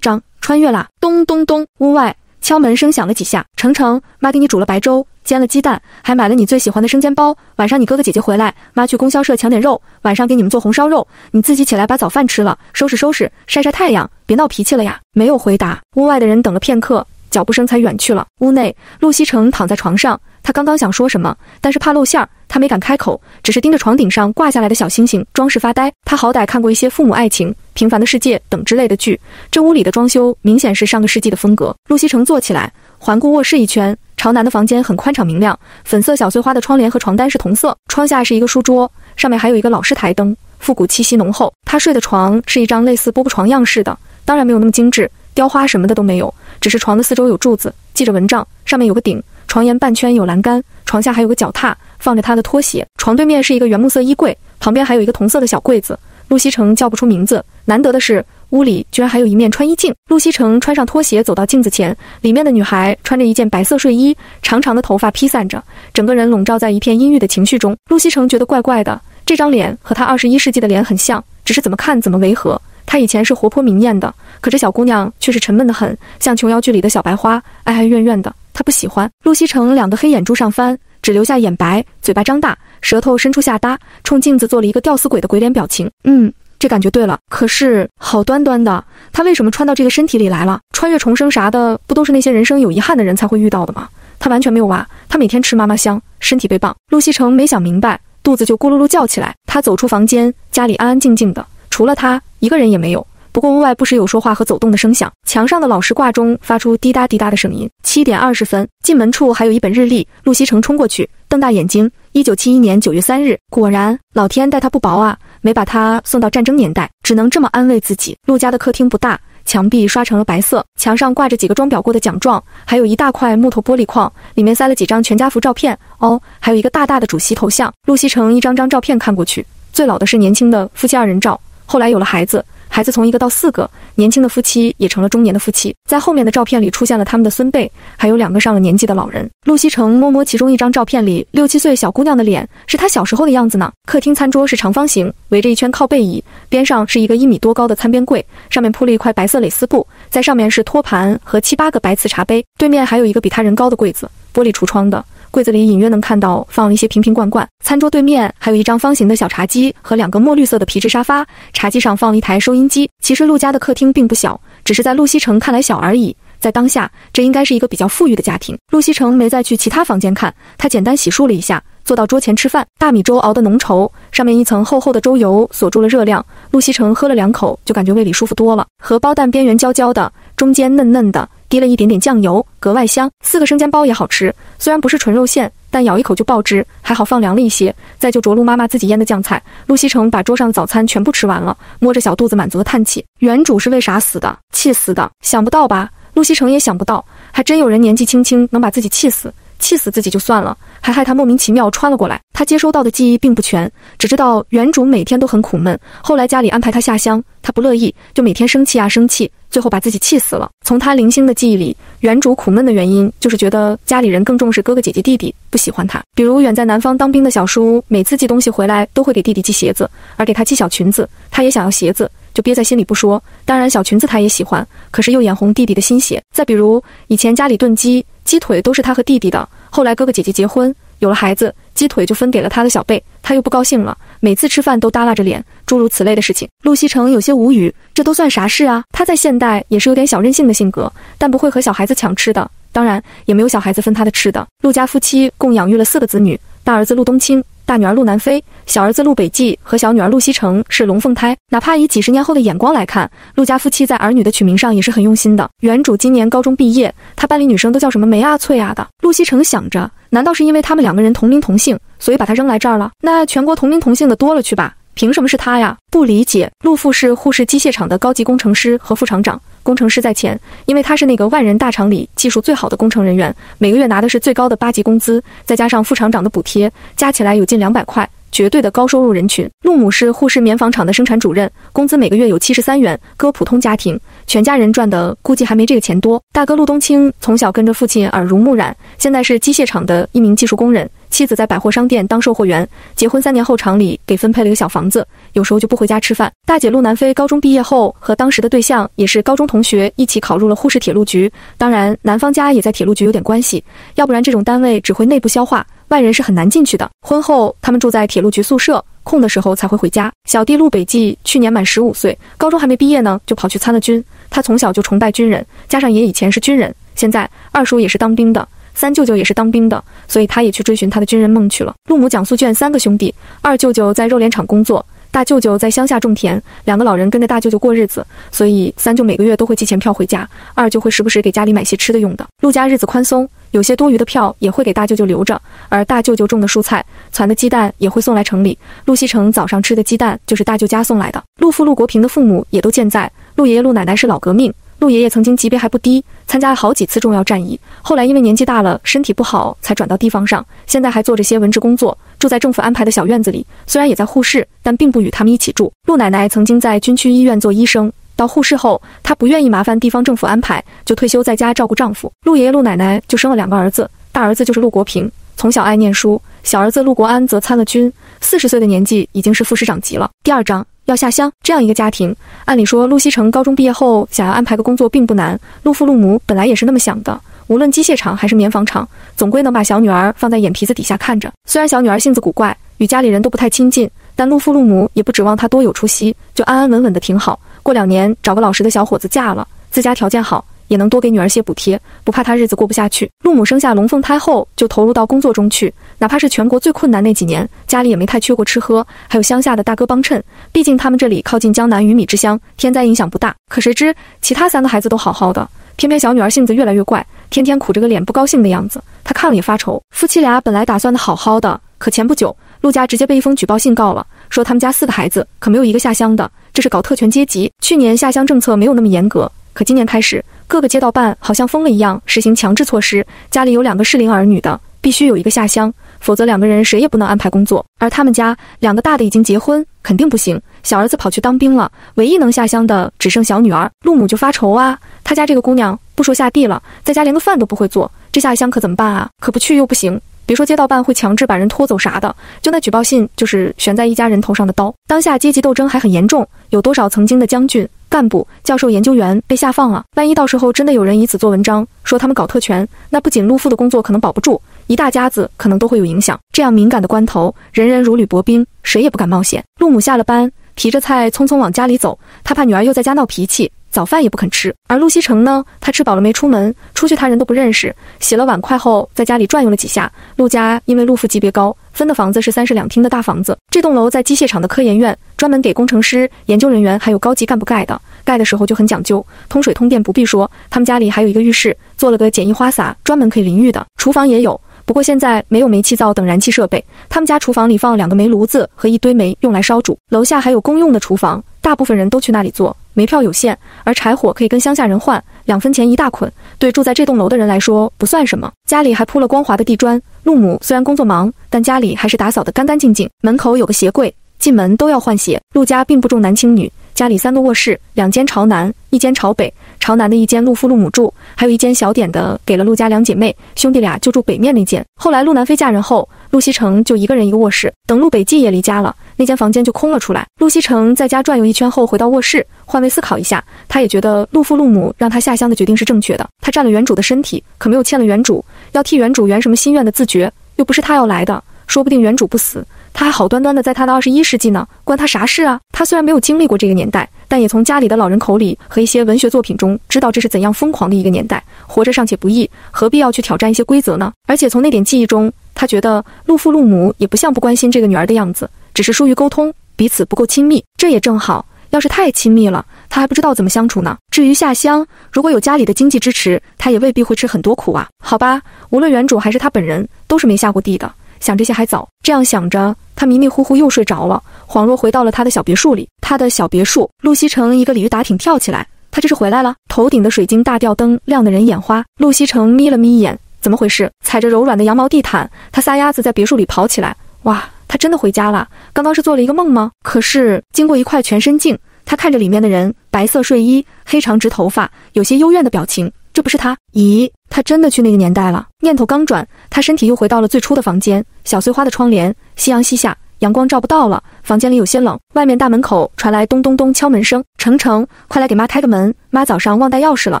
章穿越啦！咚咚咚，屋外敲门声响了几下。程程，妈给你煮了白粥，煎了鸡蛋，还买了你最喜欢的生煎包。晚上你哥哥姐姐回来，妈去供销社抢点肉，晚上给你们做红烧肉。你自己起来把早饭吃了，收拾收拾，晒晒太阳，别闹脾气了呀。没有回答。屋外的人等了片刻，脚步声才远去了。屋内，陆西城躺在床上。他刚刚想说什么，但是怕露馅儿，他没敢开口，只是盯着床顶上挂下来的小星星装饰发呆。他好歹看过一些父母爱情、平凡的世界等之类的剧，这屋里的装修明显是上个世纪的风格。陆西城坐起来，环顾卧室一圈，朝南的房间很宽敞明亮，粉色小碎花的窗帘和床单是同色，窗下是一个书桌，上面还有一个老式台灯，复古气息浓厚。他睡的床是一张类似波波床样式的，当然没有那么精致，雕花什么的都没有，只是床的四周有柱子系着蚊帐，上面有个顶。床沿半圈有栏杆，床下还有个脚踏，放着他的拖鞋。床对面是一个原木色衣柜，旁边还有一个同色的小柜子。陆西城叫不出名字。难得的是，屋里居然还有一面穿衣镜。陆西城穿上拖鞋走到镜子前，里面的女孩穿着一件白色睡衣，长长的头发披散着，整个人笼罩在一片阴郁的情绪中。陆西城觉得怪怪的，这张脸和他二十一世纪的脸很像，只是怎么看怎么违和。他以前是活泼明艳的，可这小姑娘却是沉闷的很，像琼瑶剧里的小白花，哀哀怨怨的。他不喜欢陆西城两个黑眼珠上翻，只留下眼白，嘴巴张大，舌头伸出下搭，冲镜子做了一个吊死鬼的鬼脸表情。嗯，这感觉对了。可是好端端的，他为什么穿到这个身体里来了？穿越重生啥的，不都是那些人生有遗憾的人才会遇到的吗？他完全没有啊！他每天吃妈妈香，身体倍棒。陆西城没想明白，肚子就咕噜噜叫起来。他走出房间，家里安安静静的，除了他一个人也没有。不过屋外不时有说话和走动的声响，墙上的老式挂钟发出滴答滴答的声音。七点二十分，进门处还有一本日历。陆西城冲过去，瞪大眼睛。一九七一年九月三日，果然，老天待他不薄啊，没把他送到战争年代，只能这么安慰自己。陆家的客厅不大，墙壁刷成了白色，墙上挂着几个装裱过的奖状，还有一大块木头玻璃框，里面塞了几张全家福照片。哦，还有一个大大的主席头像。陆西城一张张照片看过去，最老的是年轻的夫妻二人照，后来有了孩子。孩子从一个到四个，年轻的夫妻也成了中年的夫妻。在后面的照片里出现了他们的孙辈，还有两个上了年纪的老人。陆西城摸摸其中一张照片里六七岁小姑娘的脸，是她小时候的样子呢。客厅餐桌是长方形，围着一圈靠背椅，边上是一个一米多高的餐边柜，上面铺了一块白色蕾丝布，在上面是托盘和七八个白瓷茶杯。对面还有一个比他人高的柜子，玻璃橱窗的。柜子里隐约能看到放了一些瓶瓶罐罐，餐桌对面还有一张方形的小茶几和两个墨绿色的皮质沙发，茶几上放了一台收音机。其实陆家的客厅并不小，只是在陆西城看来小而已。在当下，这应该是一个比较富裕的家庭。陆西城没再去其他房间看，他简单洗漱了一下，坐到桌前吃饭。大米粥熬得浓稠，上面一层厚厚的粥油锁住了热量。陆西城喝了两口，就感觉胃里舒服多了。荷包蛋边缘焦焦的，中间嫩嫩的。滴了一点点酱油，格外香。四个生煎包也好吃，虽然不是纯肉馅，但咬一口就爆汁，还好放凉了一些。再就着陆妈妈自己腌的酱菜。陆西城把桌上的早餐全部吃完了，摸着小肚子满足的叹气。原主是为啥死的？气死的？想不到吧？陆西城也想不到，还真有人年纪轻轻能把自己气死。气死自己就算了，还害他莫名其妙穿了过来。他接收到的记忆并不全，只知道原主每天都很苦闷。后来家里安排他下乡，他不乐意，就每天生气啊生气。最后把自己气死了。从他零星的记忆里，原主苦闷的原因就是觉得家里人更重视哥哥姐姐弟弟，不喜欢他。比如远在南方当兵的小叔，每次寄东西回来都会给弟弟寄鞋子，而给他寄小裙子，他也想要鞋子，就憋在心里不说。当然小裙子他也喜欢，可是又眼红弟弟的新鞋。再比如以前家里炖鸡，鸡腿都是他和弟弟的，后来哥哥姐姐结婚。有了孩子，鸡腿就分给了他的小辈，他又不高兴了，每次吃饭都耷拉着脸，诸如此类的事情。陆西城有些无语，这都算啥事啊？他在现代也是有点小任性的性格，但不会和小孩子抢吃的，当然也没有小孩子分他的吃的。陆家夫妻共养育了四个子女，大儿子陆冬青。大女儿陆南飞，小儿子陆北骥和小女儿陆西城是龙凤胎。哪怕以几十年后的眼光来看，陆家夫妻在儿女的取名上也是很用心的。原主今年高中毕业，他班里女生都叫什么梅啊、翠啊的。陆西城想着，难道是因为他们两个人同名同姓，所以把他扔来这儿了？那全国同名同姓的多了去吧。凭什么是他呀？不理解。陆富是沪市机械厂的高级工程师和副厂长，工程师在前，因为他是那个万人大厂里技术最好的工程人员，每个月拿的是最高的八级工资，再加上副厂长的补贴，加起来有近两百块，绝对的高收入人群。陆母是沪市棉纺厂的生产主任，工资每个月有七十三元，搁普通家庭，全家人赚的估计还没这个钱多。大哥陆冬青从小跟着父亲耳濡目染，现在是机械厂的一名技术工人。妻子在百货商店当售货员。结婚三年后，厂里给分配了一个小房子，有时候就不回家吃饭。大姐陆南飞高中毕业后，和当时的对象也是高中同学一起考入了沪市铁路局。当然，男方家也在铁路局有点关系，要不然这种单位只会内部消化，外人是很难进去的。婚后，他们住在铁路局宿舍。空的时候才会回家。小弟陆北季去年满十五岁，高中还没毕业呢，就跑去参了军。他从小就崇拜军人，加上爷以前是军人，现在二叔也是当兵的，三舅舅也是当兵的，所以他也去追寻他的军人梦去了。陆母蒋素娟三个兄弟，二舅舅在肉联厂工作，大舅舅在乡下种田，两个老人跟着大舅舅过日子，所以三舅每个月都会寄钱票回家，二舅会时不时给家里买些吃的用的。陆家日子宽松。有些多余的票也会给大舅舅留着，而大舅舅种的蔬菜、攒的鸡蛋也会送来城里。陆西城早上吃的鸡蛋就是大舅家送来的。陆父陆国平的父母也都健在，陆爷爷、陆奶奶是老革命。陆爷爷曾经级别还不低，参加了好几次重要战役，后来因为年纪大了，身体不好，才转到地方上。现在还做着些文职工作，住在政府安排的小院子里。虽然也在护士，但并不与他们一起住。陆奶奶曾经在军区医院做医生。到护士后，她不愿意麻烦地方政府安排，就退休在家照顾丈夫。陆爷爷、陆奶奶就生了两个儿子，大儿子就是陆国平，从小爱念书；小儿子陆国安则参了军，四十岁的年纪已经是副师长级了。第二章要下乡，这样一个家庭，按理说陆西城高中毕业后想要安排个工作并不难。陆父陆母本来也是那么想的，无论机械厂还是棉纺厂，总归能把小女儿放在眼皮子底下看着。虽然小女儿性子古怪，与家里人都不太亲近，但陆父陆母也不指望她多有出息，就安安稳稳的挺好。过两年找个老实的小伙子嫁了，自家条件好，也能多给女儿些补贴，不怕她日子过不下去。陆母生下龙凤胎后，就投入到工作中去，哪怕是全国最困难那几年，家里也没太缺过吃喝，还有乡下的大哥帮衬。毕竟他们这里靠近江南鱼米之乡，天灾影响不大。可谁知其他三个孩子都好好的，偏偏小女儿性子越来越怪，天天苦着个脸不高兴的样子，她看了也发愁。夫妻俩本来打算的好好的，可前不久陆家直接被一封举报信告了，说他们家四个孩子可没有一个下乡的。这是搞特权阶级。去年下乡政策没有那么严格，可今年开始，各个街道办好像疯了一样，实行强制措施。家里有两个适龄儿女的，必须有一个下乡，否则两个人谁也不能安排工作。而他们家两个大的已经结婚，肯定不行。小儿子跑去当兵了，唯一能下乡的只剩小女儿。陆母就发愁啊，他家这个姑娘不说下地了，在家连个饭都不会做，这下乡可怎么办啊？可不去又不行。别说街道办会强制把人拖走啥的，就那举报信就是悬在一家人头上的刀。当下阶级斗争还很严重，有多少曾经的将军、干部、教授、研究员被下放了？万一到时候真的有人以此做文章，说他们搞特权，那不仅陆父的工作可能保不住，一大家子可能都会有影响。这样敏感的关头，人人如履薄冰，谁也不敢冒险。陆母下了班，提着菜匆匆往家里走，她怕女儿又在家闹脾气。早饭也不肯吃，而陆西城呢？他吃饱了没出门，出去他人都不认识。洗了碗筷后，在家里转悠了几下。陆家因为陆父级别高，分的房子是三室两厅的大房子。这栋楼在机械厂的科研院，专门给工程师、研究人员还有高级干部盖的。盖的时候就很讲究，通水通电不必说。他们家里还有一个浴室，做了个简易花洒，专门可以淋浴的。厨房也有，不过现在没有煤气灶等燃气设备。他们家厨房里放两个煤炉子和一堆煤，用来烧煮。楼下还有公用的厨房，大部分人都去那里做。煤票有限，而柴火可以跟乡下人换，两分钱一大捆，对住在这栋楼的人来说不算什么。家里还铺了光滑的地砖。陆母虽然工作忙，但家里还是打扫得干干净净。门口有个鞋柜，进门都要换鞋。陆家并不重男轻女。家里三个卧室，两间朝南，一间朝北。朝南的一间陆父陆母住，还有一间小点的给了陆家两姐妹，兄弟俩就住北面那间。后来陆南飞嫁人后，陆西城就一个人一个卧室。等陆北季也离家了，那间房间就空了出来。陆西城在家转悠一圈后，回到卧室，换位思考一下，他也觉得陆父陆母让他下乡的决定是正确的。他占了原主的身体，可没有欠了原主，要替原主圆什么心愿的自觉，又不是他要来的，说不定原主不死。他还好端端的在他的二十一世纪呢，关他啥事啊？他虽然没有经历过这个年代，但也从家里的老人口里和一些文学作品中知道这是怎样疯狂的一个年代。活着尚且不易，何必要去挑战一些规则呢？而且从那点记忆中，他觉得陆父陆母也不像不关心这个女儿的样子，只是疏于沟通，彼此不够亲密。这也正好，要是太亲密了，他还不知道怎么相处呢。至于下乡，如果有家里的经济支持，他也未必会吃很多苦啊。好吧，无论原主还是他本人，都是没下过地的。想这些还早，这样想着，他迷迷糊糊又睡着了，恍若回到了他的小别墅里。他的小别墅，陆西城一个鲤鱼打挺跳起来，他这是回来了。头顶的水晶大吊灯亮得人眼花。陆西城眯了眯眼，怎么回事？踩着柔软的羊毛地毯，他撒丫子在别墅里跑起来。哇，他真的回家了？刚刚是做了一个梦吗？可是经过一块全身镜，他看着里面的人，白色睡衣，黑长直头发，有些幽怨的表情。这不是他？咦，他真的去那个年代了？念头刚转，他身体又回到了最初的房间，小碎花的窗帘，夕阳西下。阳光照不到了，房间里有些冷。外面大门口传来咚咚咚敲门声。程程，快来给妈开个门，妈早上忘带钥匙了。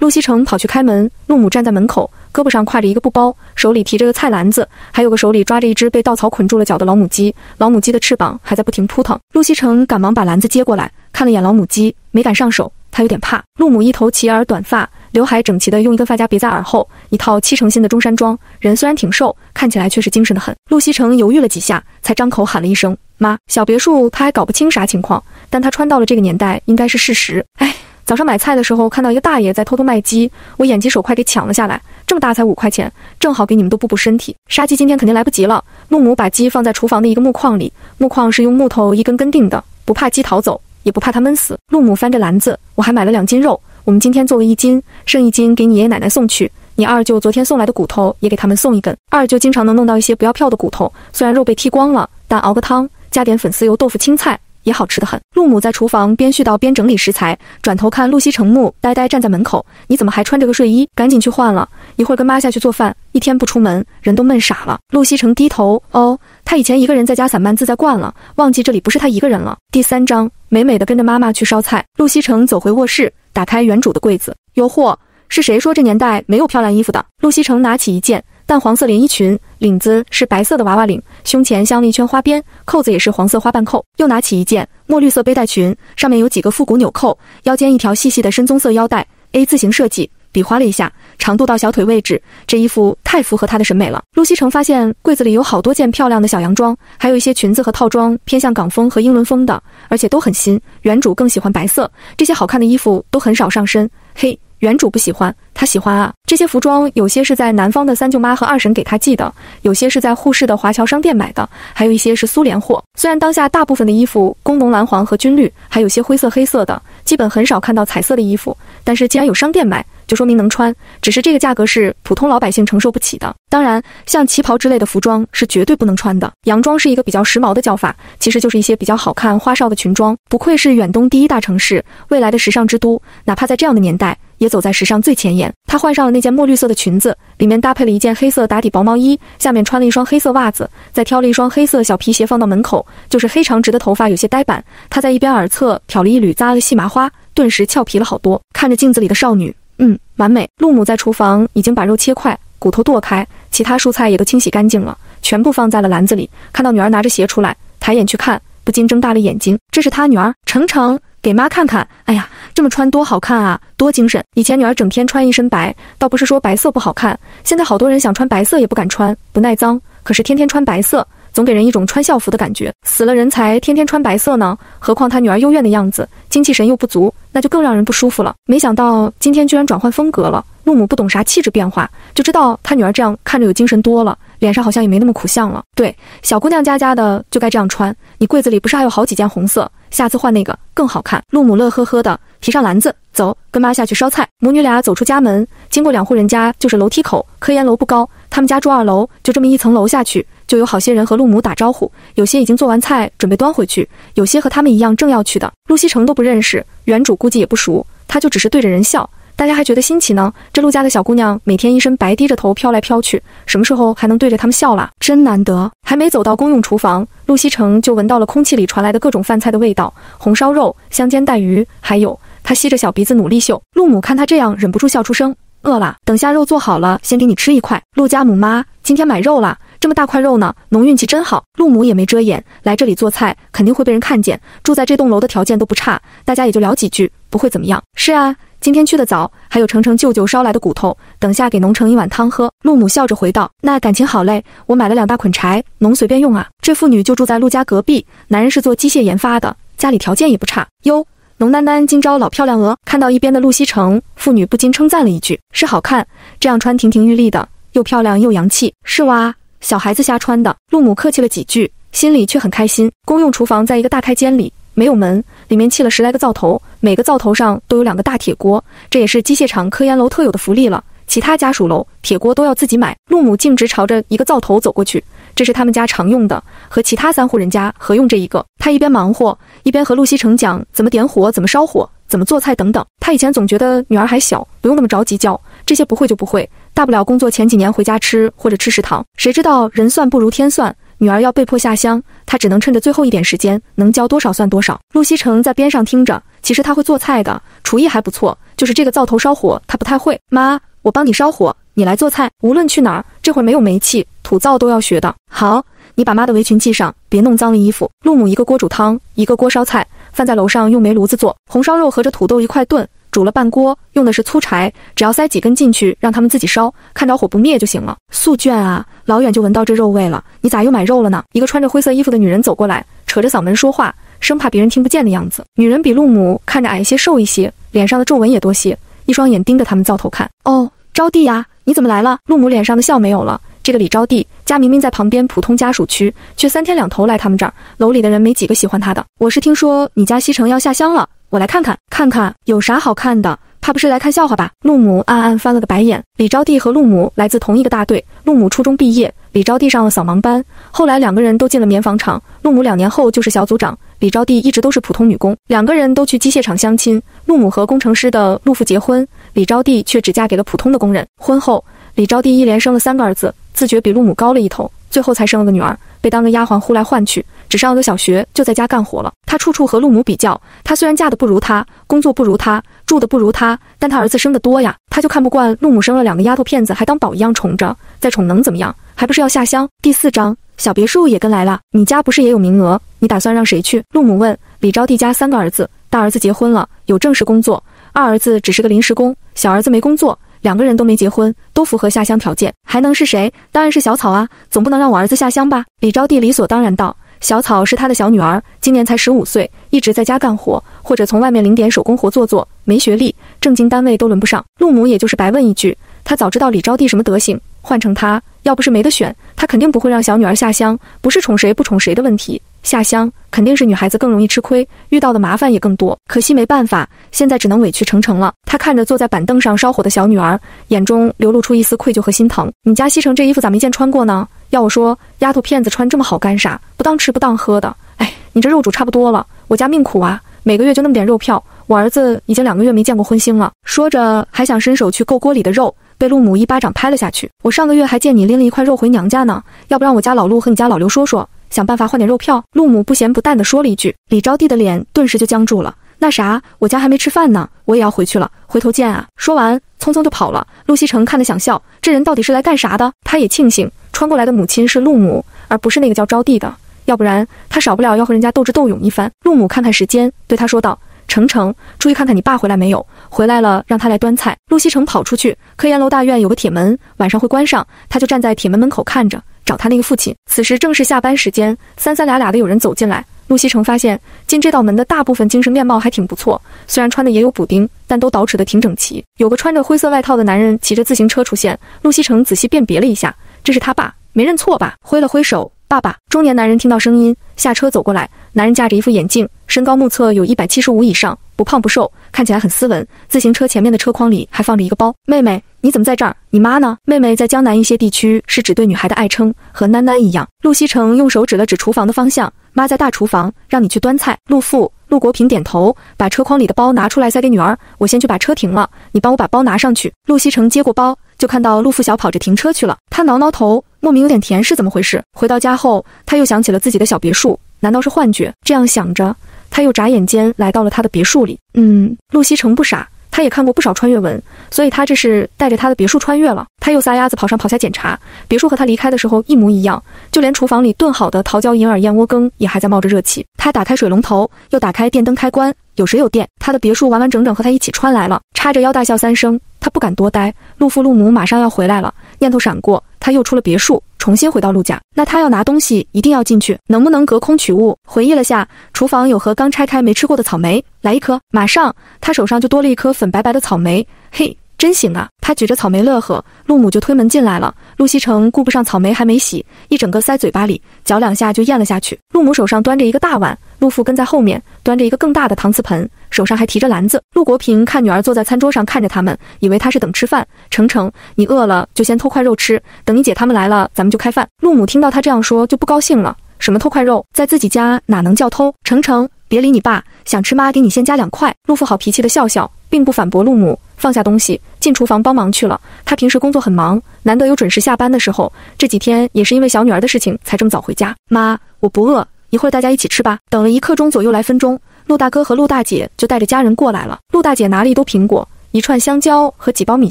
陆西城跑去开门，陆母站在门口，胳膊上挎着一个布包，手里提着个菜篮子，还有个手里抓着一只被稻草捆住了脚的老母鸡，老母鸡的翅膀还在不停扑腾。陆西城赶忙把篮子接过来，看了眼老母鸡，没敢上手，他有点怕。陆母一头齐耳短发。刘海整齐的，用一根发夹别在耳后，一套七成新的中山装，人虽然挺瘦，看起来却是精神的很。陆西城犹豫了几下，才张口喊了一声“妈”。小别墅他还搞不清啥情况，但他穿到了这个年代，应该是事实。哎，早上买菜的时候看到一个大爷在偷偷卖鸡，我眼疾手快给抢了下来，这么大才五块钱，正好给你们都补补身体。杀鸡今天肯定来不及了。陆母把鸡放在厨房的一个木框里，木框是用木头一根根钉的，不怕鸡逃走，也不怕他闷死。陆母翻着篮子，我还买了两斤肉。我们今天做了一斤，剩一斤给你爷爷奶奶送去。你二舅昨天送来的骨头也给他们送一根。二舅经常能弄到一些不要票的骨头，虽然肉被剃光了，但熬个汤，加点粉丝油、豆腐、青菜，也好吃的很。陆母在厨房边絮叨边整理食材，转头看陆西成木呆呆站在门口。你怎么还穿着个睡衣？赶紧去换了，一会儿跟妈下去做饭。一天不出门，人都闷傻了。陆西成低头，哦，他以前一个人在家散漫自在惯了，忘记这里不是他一个人了。第三章，美美的跟着妈妈去烧菜。陆西成走回卧室。打开原主的柜子，有货。是谁说这年代没有漂亮衣服的？陆西城拿起一件淡黄色连衣裙，领子是白色的娃娃领，胸前镶了一圈花边，扣子也是黄色花瓣扣。又拿起一件墨绿色背带裙，上面有几个复古纽扣，腰间一条细细的深棕色腰带，A 字形设计。比划了一下，长度到小腿位置，这衣服太符合她的审美了。陆西城发现柜子里有好多件漂亮的小洋装，还有一些裙子和套装，偏向港风和英伦风的，而且都很新。原主更喜欢白色，这些好看的衣服都很少上身。嘿。原主不喜欢，他喜欢啊。这些服装有些是在南方的三舅妈和二婶给他寄的，有些是在沪市的华侨商店买的，还有一些是苏联货。虽然当下大部分的衣服工农蓝黄和军绿，还有些灰色黑色的，基本很少看到彩色的衣服，但是既然有商店买，就说明能穿。只是这个价格是普通老百姓承受不起的。当然，像旗袍之类的服装是绝对不能穿的。洋装是一个比较时髦的叫法，其实就是一些比较好看花哨的裙装。不愧是远东第一大城市，未来的时尚之都，哪怕在这样的年代。也走在时尚最前沿。她换上了那件墨绿色的裙子，里面搭配了一件黑色打底薄毛衣，下面穿了一双黑色袜子，再挑了一双黑色小皮鞋放到门口。就是黑长直的头发有些呆板，她在一边耳侧挑了一缕扎了细麻花，顿时俏皮了好多。看着镜子里的少女，嗯，完美。陆母在厨房已经把肉切块，骨头剁开，其他蔬菜也都清洗干净了，全部放在了篮子里。看到女儿拿着鞋出来，抬眼去看，不禁睁大了眼睛。这是她女儿程程。给妈看看，哎呀，这么穿多好看啊，多精神！以前女儿整天穿一身白，倒不是说白色不好看，现在好多人想穿白色也不敢穿，不耐脏。可是天天穿白色，总给人一种穿校服的感觉，死了人才天天穿白色呢。何况她女儿幽怨的样子，精气神又不足，那就更让人不舒服了。没想到今天居然转换风格了。陆母不懂啥气质变化，就知道她女儿这样看着有精神多了，脸上好像也没那么苦相了。对，小姑娘家家的就该这样穿。你柜子里不是还有好几件红色？下次换那个更好看。陆母乐呵呵的提上篮子，走，跟妈下去烧菜。母女俩走出家门，经过两户人家，就是楼梯口。科研楼不高，他们家住二楼，就这么一层楼下去，就有好些人和陆母打招呼。有些已经做完菜，准备端回去；有些和他们一样正要去的。陆西城都不认识，原主估计也不熟，他就只是对着人笑。大家还觉得新奇呢。这陆家的小姑娘每天一身白，低着头飘来飘去，什么时候还能对着他们笑了？真难得。还没走到公用厨房，陆西城就闻到了空气里传来的各种饭菜的味道：红烧肉、香煎带鱼，还有他吸着小鼻子努力嗅。陆母看他这样，忍不住笑出声：“饿了，等下肉做好了，先给你吃一块。”陆家母妈今天买肉了，这么大块肉呢，农运气真好。陆母也没遮掩，来这里做菜肯定会被人看见，住在这栋楼的条件都不差，大家也就聊几句，不会怎么样。是啊。今天去的早，还有程程舅舅烧来的骨头，等下给农盛一碗汤喝。陆母笑着回道：“那感情好嘞，我买了两大捆柴，农随便用啊。”这妇女就住在陆家隔壁，男人是做机械研发的，家里条件也不差哟。农丹丹今朝老漂亮鹅，看到一边的陆西城，妇女不禁称赞了一句：“是好看，这样穿亭亭玉立的，又漂亮又洋气。”是哇，小孩子瞎穿的。陆母客气了几句，心里却很开心。公用厨房在一个大开间里。没有门，里面砌了十来个灶头，每个灶头上都有两个大铁锅，这也是机械厂科研楼特有的福利了。其他家属楼铁锅都要自己买。陆母径直朝着一个灶头走过去，这是他们家常用的，和其他三户人家合用这一个。他一边忙活，一边和陆西城讲怎么点火、怎么烧火、怎么做菜等等。他以前总觉得女儿还小，不用那么着急教，这些不会就不会，大不了工作前几年回家吃或者吃食堂。谁知道人算不如天算，女儿要被迫下乡，他只能趁着最后一点时间，能教多少算多少。陆西城在边上听着，其实他会做菜的，厨艺还不错，就是这个灶头烧火他不太会。妈，我帮你烧火，你来做菜。无论去哪儿，这会没有煤气，土灶都要学的。好。你把妈的围裙系上，别弄脏了衣服。陆母一个锅煮汤，一个锅烧菜，饭在楼上用煤炉子做。红烧肉和着土豆一块炖，煮了半锅，用的是粗柴，只要塞几根进去，让他们自己烧，看着火不灭就行了。素卷啊，老远就闻到这肉味了，你咋又买肉了呢？一个穿着灰色衣服的女人走过来，扯着嗓门说话，生怕别人听不见的样子。女人比陆母看着矮一些，瘦一些，脸上的皱纹也多些，一双眼盯着他们灶头看。哦，招娣呀，你怎么来了？陆母脸上的笑没有了。这个李招娣家明明在旁边普通家属区，却三天两头来他们这儿。楼里的人没几个喜欢他的。我是听说你家西城要下乡了，我来看看，看看有啥好看的。怕不是来看笑话吧？陆母暗暗翻了个白眼。李招娣和陆母来自同一个大队，陆母初中毕业，李招娣上了扫盲班，后来两个人都进了棉纺厂。陆母两年后就是小组长，李招娣一直都是普通女工。两个人都去机械厂相亲，陆母和工程师的陆父结婚，李招娣却只嫁给了普通的工人。婚后，李招娣一连生了三个儿子。自觉比陆母高了一头，最后才生了个女儿，被当个丫鬟呼来唤去，只上了个小学就在家干活了。她处处和陆母比较，她虽然嫁的不如她，工作不如她，住的不如她，但她儿子生的多呀。她就看不惯陆母生了两个丫头片子，还当宝一样宠着，再宠能怎么样？还不是要下乡？第四章，小别墅也跟来了。你家不是也有名额？你打算让谁去？陆母问。李招娣家三个儿子，大儿子结婚了，有正式工作，二儿子只是个临时工，小儿子没工作。两个人都没结婚，都符合下乡条件，还能是谁？当然是小草啊！总不能让我儿子下乡吧？李招娣理所当然道：“小草是他的小女儿，今年才十五岁，一直在家干活，或者从外面领点手工活做做，没学历，正经单位都轮不上。”陆母也就是白问一句，他早知道李招娣什么德行，换成他，要不是没得选，他肯定不会让小女儿下乡，不是宠谁不宠谁的问题。下乡肯定是女孩子更容易吃亏，遇到的麻烦也更多。可惜没办法，现在只能委屈成成了。他看着坐在板凳上烧火的小女儿，眼中流露出一丝愧疚和心疼。你家西城这衣服咋没见穿过呢？要我说，丫头片子穿这么好干啥？不当吃不当喝的。哎，你这肉煮差不多了，我家命苦啊，每个月就那么点肉票。我儿子已经两个月没见过荤腥了。说着还想伸手去够锅里的肉，被陆母一巴掌拍了下去。我上个月还见你拎了一块肉回娘家呢，要不让我家老陆和你家老刘说说。想办法换点肉票。陆母不咸不淡地说了一句，李招娣的脸顿时就僵住了。那啥，我家还没吃饭呢，我也要回去了，回头见啊！说完，匆匆就跑了。陆西城看得想笑，这人到底是来干啥的？他也庆幸穿过来的母亲是陆母，而不是那个叫招娣的，要不然他少不了要和人家斗智斗勇一番。陆母看看时间，对他说道：“程程，注意看看你爸回来没有？回来了，让他来端菜。”陆西城跑出去，科研楼大院有个铁门，晚上会关上，他就站在铁门门口看着。找他那个父亲，此时正是下班时间，三三俩俩的有人走进来。陆西城发现进这道门的大部分精神面貌还挺不错，虽然穿的也有补丁，但都捯饬的挺整齐。有个穿着灰色外套的男人骑着自行车出现，陆西城仔细辨别了一下，这是他爸，没认错吧？挥了挥手，爸爸。中年男人听到声音，下车走过来。男人架着一副眼镜，身高目测有一百七十五以上，不胖不瘦，看起来很斯文。自行车前面的车筐里还放着一个包。妹妹。你怎么在这儿？你妈呢？妹妹在江南一些地区是指对女孩的爱称，和囡囡一样。陆西城用手指了指厨房的方向，妈在大厨房，让你去端菜。陆父陆国平点头，把车筐里的包拿出来塞给女儿。我先去把车停了，你帮我把包拿上去。陆西城接过包，就看到陆父小跑着停车去了。他挠挠头，莫名有点甜，是怎么回事？回到家后，他又想起了自己的小别墅，难道是幻觉？这样想着，他又眨眼间来到了他的别墅里。嗯，陆西城不傻。他也看过不少穿越文，所以他这是带着他的别墅穿越了。他又撒丫子跑上跑下检查别墅，和他离开的时候一模一样，就连厨房里炖好的桃胶银耳燕窝羹也还在冒着热气。他打开水龙头，又打开电灯开关，有水有电。他的别墅完完整整和他一起穿来了，叉着腰大笑三声。他不敢多待，陆父陆母马上要回来了，念头闪过，他又出了别墅。重新回到陆家，那他要拿东西一定要进去，能不能隔空取物？回忆了下，厨房有盒刚拆开没吃过的草莓，来一颗。马上，他手上就多了一颗粉白白的草莓。嘿，真行啊！他举着草莓乐呵，陆母就推门进来了。陆西城顾不上草莓还没洗，一整个塞嘴巴里，嚼两下就咽了下去。陆母手上端着一个大碗，陆父跟在后面端着一个更大的搪瓷盆，手上还提着篮子。陆国平看女儿坐在餐桌上看着他们，以为他是等吃饭。程程，你饿了就先偷块肉吃，等你姐他们来了，咱们就开饭。陆母听到他这样说就不高兴了，什么偷块肉，在自己家哪能叫偷？程程，别理你爸，想吃妈给你先夹两块。陆父好脾气的笑笑，并不反驳陆母，放下东西进厨房帮忙去了。他平时工作很忙，难得有准时下班的时候，这几天也是因为小女儿的事情才这么早回家。妈，我不饿，一会儿大家一起吃吧。等了一刻钟左右来分钟，陆大哥和陆大姐就带着家人过来了。陆大姐拿了一兜苹果、一串香蕉和几包米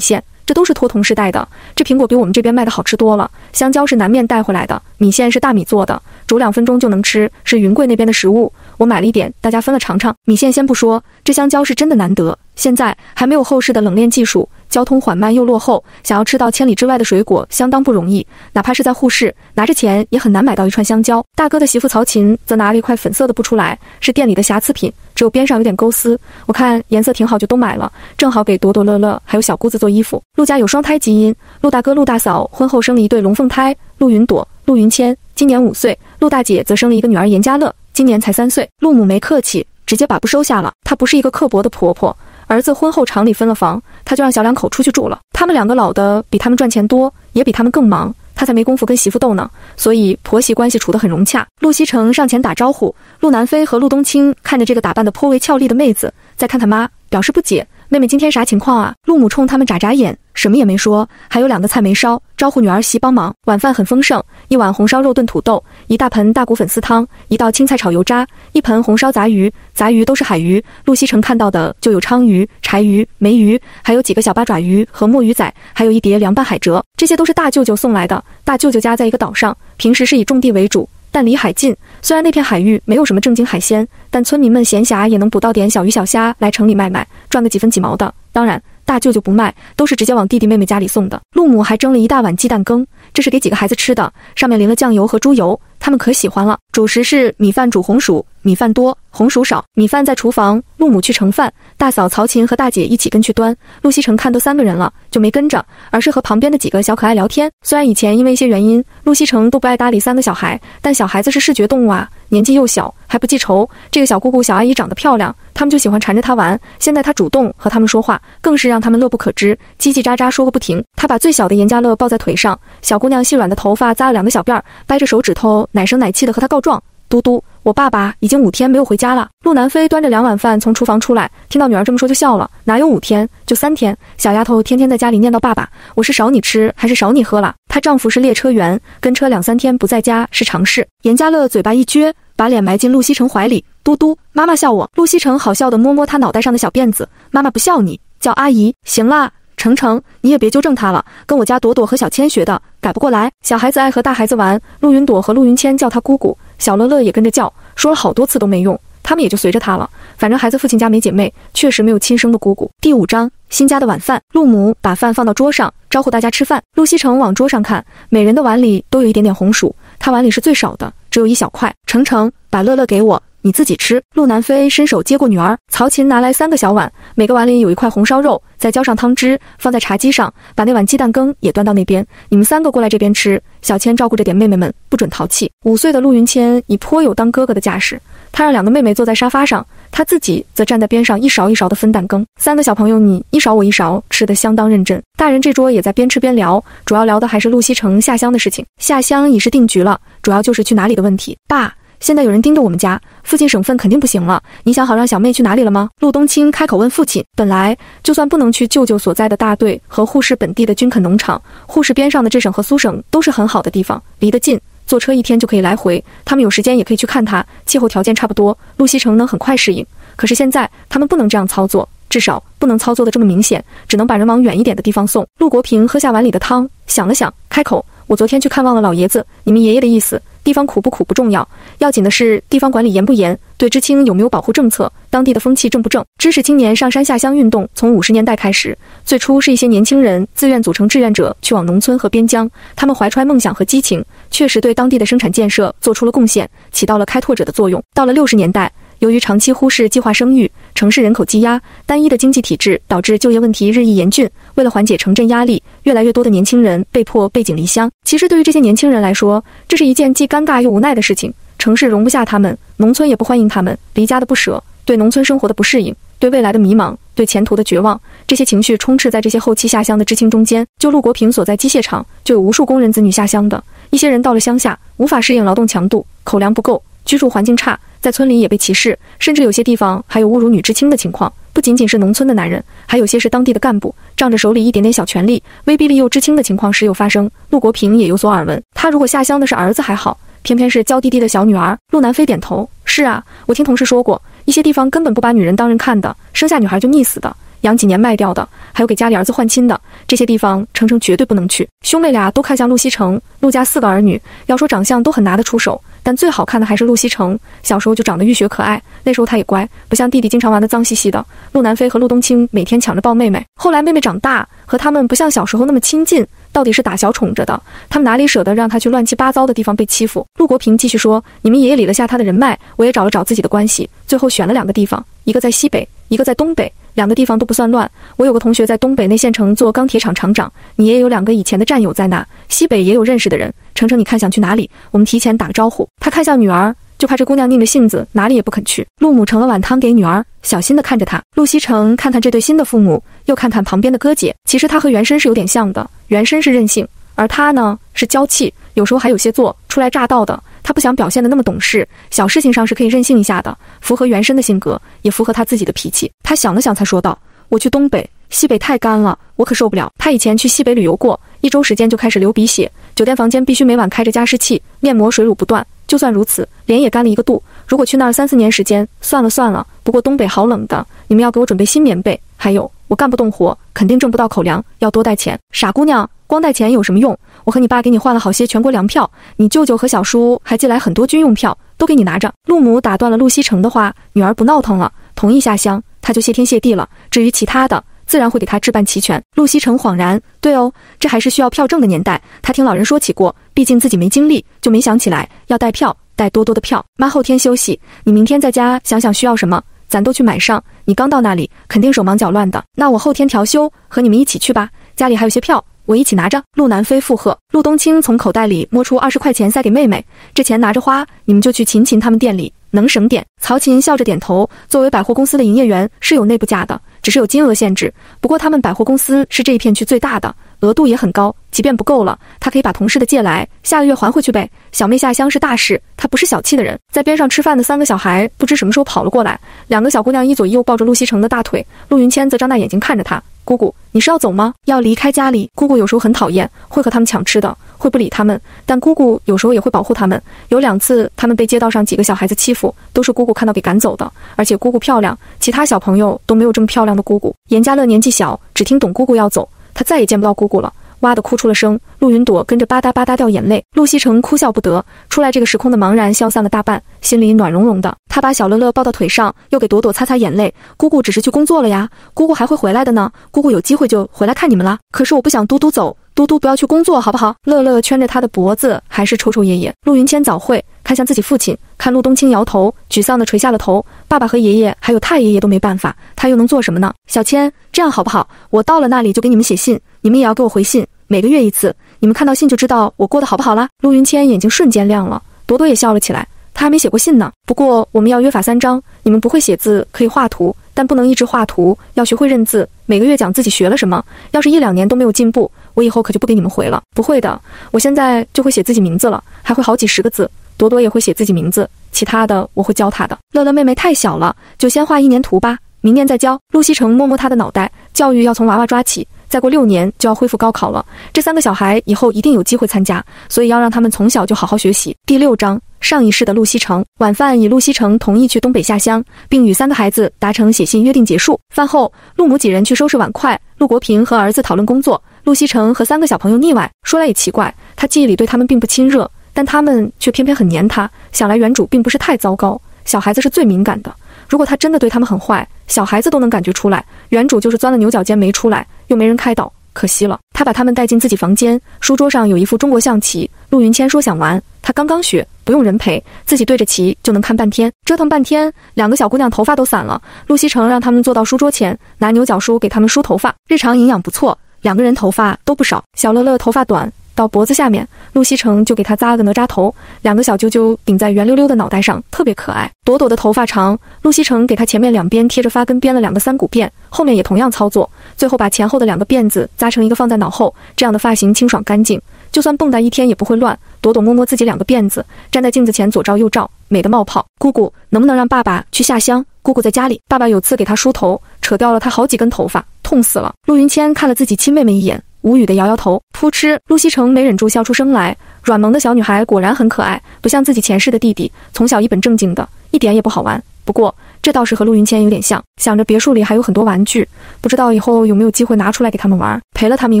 线。这都是托同事带的，这苹果比我们这边卖的好吃多了。香蕉是南面带回来的，米线是大米做的，煮两分钟就能吃，是云贵那边的食物。我买了一点，大家分了尝尝。米线先不说，这香蕉是真的难得，现在还没有后世的冷链技术，交通缓慢又落后，想要吃到千里之外的水果相当不容易。哪怕是在沪市，拿着钱也很难买到一串香蕉。大哥的媳妇曹琴则拿了一块粉色的布出来，是店里的瑕疵品。只有边上有点钩丝，我看颜色挺好，就都买了，正好给朵朵、乐乐还有小姑子做衣服。陆家有双胎基因，陆大哥、陆大嫂婚后生了一对龙凤胎，陆云朵、陆云谦，今年五岁；陆大姐则生了一个女儿严家乐，今年才三岁。陆母没客气，直接把布收下了。她不是一个刻薄的婆婆，儿子婚后厂里分了房，他就让小两口出去住了。他们两个老的比他们赚钱多，也比他们更忙。他才没工夫跟媳妇斗呢，所以婆媳关系处得很融洽。陆西城上前打招呼，陆南飞和陆冬青看着这个打扮得颇为俏丽的妹子，再看看妈，表示不解。妹妹今天啥情况啊？陆母冲他们眨眨眼。什么也没说，还有两个菜没烧，招呼女儿媳帮忙。晚饭很丰盛，一碗红烧肉炖土豆，一大盆大骨粉丝汤，一道青菜炒油渣，一盆红烧杂鱼，杂鱼都是海鱼。陆西城看到的就有鲳鱼、柴鱼、梅鱼，还有几个小八爪鱼和墨鱼仔，还有一碟凉拌海蜇，这些都是大舅舅送来的。大舅舅家在一个岛上，平时是以种地为主，但离海近。虽然那片海域没有什么正经海鲜，但村民们闲暇也能捕到点小鱼小虾来城里卖卖，赚个几分几毛的。当然。大舅舅不卖，都是直接往弟弟妹妹家里送的。陆母还蒸了一大碗鸡蛋羹，这是给几个孩子吃的，上面淋了酱油和猪油，他们可喜欢了。主食是米饭煮红薯，米饭多，红薯少。米饭在厨房，陆母去盛饭，大嫂曹琴和大姐一起跟去端。陆西城看都三个人了，就没跟着，而是和旁边的几个小可爱聊天。虽然以前因为一些原因，陆西城都不爱搭理三个小孩，但小孩子是视觉动物啊，年纪又小，还不记仇。这个小姑姑、小阿姨长得漂亮。他们就喜欢缠着她玩，现在她主动和他们说话，更是让他们乐不可支，叽叽喳喳说个不停。她把最小的严家乐抱在腿上，小姑娘细软的头发扎了两个小辫儿，掰着手指头，奶声奶气的和他告状：“嘟嘟，我爸爸已经五天没有回家了。”陆南飞端着两碗饭从厨房出来，听到女儿这么说就笑了：“哪有五天，就三天。小丫头天天在家里念叨爸爸，我是少你吃还是少你喝了？她丈夫是列车员，跟车两三天不在家是常事。”严家乐嘴巴一撅，把脸埋进陆西城怀里。嘟嘟，妈妈笑我。陆西城好笑的摸摸他脑袋上的小辫子。妈妈不笑你，叫阿姨。行啦，程程，你也别纠正他了，跟我家朵朵和小千学的，改不过来。小孩子爱和大孩子玩，陆云朵和陆云谦叫他姑姑，小乐乐也跟着叫，说了好多次都没用，他们也就随着他了。反正孩子父亲家没姐妹，确实没有亲生的姑姑。第五章，新家的晚饭。陆母把饭放到桌上，招呼大家吃饭。陆西城往桌上看，每人的碗里都有一点点红薯，他碗里是最少的，只有一小块。程程，把乐乐给我。你自己吃。陆南飞伸手接过女儿，曹琴拿来三个小碗，每个碗里有一块红烧肉，再浇上汤汁，放在茶几上，把那碗鸡蛋羹也端到那边。你们三个过来这边吃。小千照顾着点妹妹们，不准淘气。五岁的陆云谦已颇有当哥哥的架势，他让两个妹妹坐在沙发上，他自己则站在边上，一勺一勺的分蛋羹。三个小朋友你一勺我一勺，吃得相当认真。大人这桌也在边吃边聊，主要聊的还是陆西城下乡的事情。下乡已是定局了，主要就是去哪里的问题。爸。现在有人盯着我们家附近省份，肯定不行了。你想好让小妹去哪里了吗？陆冬青开口问父亲。本来就算不能去舅舅所在的大队和沪市本地的军垦农场，沪市边上的这省和苏省都是很好的地方，离得近，坐车一天就可以来回。他们有时间也可以去看他，气候条件差不多，陆西城能很快适应。可是现在他们不能这样操作，至少不能操作的这么明显，只能把人往远一点的地方送。陆国平喝下碗里的汤，想了想，开口：“我昨天去看望了老爷子，你们爷爷的意思。”地方苦不苦不重要，要紧的是地方管理严不严，对知青有没有保护政策，当地的风气正不正。知识青年上山下乡运动从五十年代开始，最初是一些年轻人自愿组成志愿者去往农村和边疆，他们怀揣梦想和激情，确实对当地的生产建设做出了贡献，起到了开拓者的作用。到了六十年代。由于长期忽视计划生育，城市人口积压，单一的经济体制导致就业问题日益严峻。为了缓解城镇压力，越来越多的年轻人被迫背井离乡。其实对于这些年轻人来说，这是一件既尴尬又无奈的事情。城市容不下他们，农村也不欢迎他们，离家的不舍，对农村生活的不适应，对未来的迷茫，对前途的绝望，这些情绪充斥在这些后期下乡的知青中间。就陆国平所在机械厂，就有无数工人子女下乡的。一些人到了乡下，无法适应劳动强度，口粮不够，居住环境差。在村里也被歧视，甚至有些地方还有侮辱女知青的情况。不仅仅是农村的男人，还有些是当地的干部，仗着手里一点点小权力，威逼利诱知青的情况时有发生。陆国平也有所耳闻。他如果下乡的是儿子还好，偏偏是娇滴滴的小女儿。陆南飞点头：“是啊，我听同事说过，一些地方根本不把女人当人看的，生下女孩就溺死的，养几年卖掉的，还有给家里儿子换亲的。这些地方，程程绝对不能去。”兄妹俩都看向陆西城。陆家四个儿女，要说长相都很拿得出手。但最好看的还是陆西城，小时候就长得浴血可爱。那时候他也乖，不像弟弟经常玩的脏兮兮的。陆南飞和陆冬青每天抢着抱妹妹。后来妹妹长大，和他们不像小时候那么亲近，到底是打小宠着的，他们哪里舍得让他去乱七八糟的地方被欺负？陆国平继续说：“你们爷爷理了下他的人脉，我也找了找自己的关系，最后选了两个地方，一个在西北，一个在东北。”两个地方都不算乱。我有个同学在东北那县城做钢铁厂厂长，你也有两个以前的战友在那，西北也有认识的人。程程，你看想去哪里？我们提前打个招呼。他看向女儿，就怕这姑娘拧着性子，哪里也不肯去。陆母盛了碗汤给女儿，小心地看着她。陆西城看看这对新的父母，又看看旁边的哥姐。其实他和原身是有点像的，原身是任性，而他呢是娇气，有时候还有些做初来乍到的。他不想表现得那么懂事，小事情上是可以任性一下的，符合原生的性格，也符合他自己的脾气。他想了想，才说道：“我去东北，西北太干了，我可受不了。”他以前去西北旅游过，一周时间就开始流鼻血，酒店房间必须每晚开着加湿器，面膜水乳不断。就算如此，脸也干了一个度。如果去那儿三四年时间，算了算了。不过东北好冷的，你们要给我准备新棉被。还有，我干不动活，肯定挣不到口粮，要多带钱。傻姑娘，光带钱有什么用？我和你爸给你换了好些全国粮票，你舅舅和小叔还寄来很多军用票，都给你拿着。陆母打断了陆西城的话，女儿不闹腾了，同意下乡，他就谢天谢地了。至于其他的，自然会给他置办齐全。陆西城恍然，对哦，这还是需要票证的年代，他听老人说起过，毕竟自己没经历，就没想起来要带票，带多多的票。妈后天休息，你明天在家想想需要什么，咱都去买上。你刚到那里，肯定手忙脚乱的，那我后天调休，和你们一起去吧，家里还有些票。我一起拿着。陆南飞附和。陆冬青从口袋里摸出二十块钱塞给妹妹，这钱拿着花，你们就去秦秦他们店里，能省点。曹琴笑着点头。作为百货公司的营业员，是有内部价的，只是有金额限制。不过他们百货公司是这一片区最大的，额度也很高。即便不够了，他可以把同事的借来，下个月还回去呗。小妹下乡是大事，他不是小气的人。在边上吃饭的三个小孩不知什么时候跑了过来，两个小姑娘一左一右抱着陆西城的大腿，陆云谦则张大眼睛看着他。姑姑，你是要走吗？要离开家里？姑姑有时候很讨厌，会和他们抢吃的，会不理他们。但姑姑有时候也会保护他们。有两次，他们被街道上几个小孩子欺负，都是姑姑看到给赶走的。而且姑姑漂亮，其他小朋友都没有这么漂亮的姑姑。严家乐年纪小，只听懂姑姑要走，他再也见不到姑姑了。哇的哭出了声，陆云朵跟着吧嗒吧嗒掉眼泪。陆西城哭笑不得，出来这个时空的茫然消散了大半，心里暖融融的。他把小乐乐抱到腿上，又给朵朵擦擦眼泪。姑姑只是去工作了呀，姑姑还会回来的呢。姑姑有机会就回来看你们啦。可是我不想嘟嘟走，嘟嘟不要去工作，好不好？乐乐圈着他的脖子，还是抽抽噎噎。陆云谦早会看向自己父亲，看陆冬青摇头，沮丧地垂下了头。爸爸和爷爷还有太爷爷都没办法，他又能做什么呢？小千，这样好不好？我到了那里就给你们写信，你们也要给我回信。每个月一次，你们看到信就知道我过得好不好啦。陆云谦眼睛瞬间亮了，朵朵也笑了起来。他还没写过信呢。不过我们要约法三章：你们不会写字可以画图，但不能一直画图，要学会认字。每个月讲自己学了什么。要是一两年都没有进步，我以后可就不给你们回了。不会的，我现在就会写自己名字了，还会好几十个字。朵朵也会写自己名字，其他的我会教她的。乐乐妹妹太小了，就先画一年图吧，明年再教。陆西城摸摸她的脑袋，教育要从娃娃抓起。再过六年就要恢复高考了，这三个小孩以后一定有机会参加，所以要让他们从小就好好学习。第六章上一世的陆西城，晚饭以陆西城同意去东北下乡，并与三个孩子达成写信约定结束。饭后，陆母几人去收拾碗筷，陆国平和儿子讨论工作，陆西城和三个小朋友腻歪。说来也奇怪，他记忆里对他们并不亲热，但他们却偏偏很黏他。想来原主并不是太糟糕，小孩子是最敏感的。如果他真的对他们很坏，小孩子都能感觉出来。原主就是钻了牛角尖没出来，又没人开导，可惜了。他把他们带进自己房间，书桌上有一副中国象棋。陆云谦说想玩，他刚刚学，不用人陪，自己对着棋就能看半天，折腾半天，两个小姑娘头发都散了。陆西成让他们坐到书桌前，拿牛角梳给他们梳头发，日常营养不错，两个人头发都不少。小乐乐头发短。到脖子下面，陆西城就给他扎了个哪吒头，两个小揪揪顶在圆溜溜的脑袋上，特别可爱。朵朵的头发长，陆西城给他前面两边贴着发根编了两个三股辫，后面也同样操作，最后把前后的两个辫子扎成一个放在脑后，这样的发型清爽干净，就算蹦跶一天也不会乱。朵朵摸摸自己两个辫子，站在镜子前左照右照，美得冒泡。姑姑能不能让爸爸去下乡？姑姑在家里。爸爸有次给他梳头，扯掉了他好几根头发，痛死了。陆云谦看了自己亲妹妹一眼。无语的摇摇头，噗嗤！陆西城没忍住笑出声来。软萌的小女孩果然很可爱，不像自己前世的弟弟，从小一本正经的，一点也不好玩。不过这倒是和陆云谦有点像。想着别墅里还有很多玩具，不知道以后有没有机会拿出来给他们玩。陪了他们一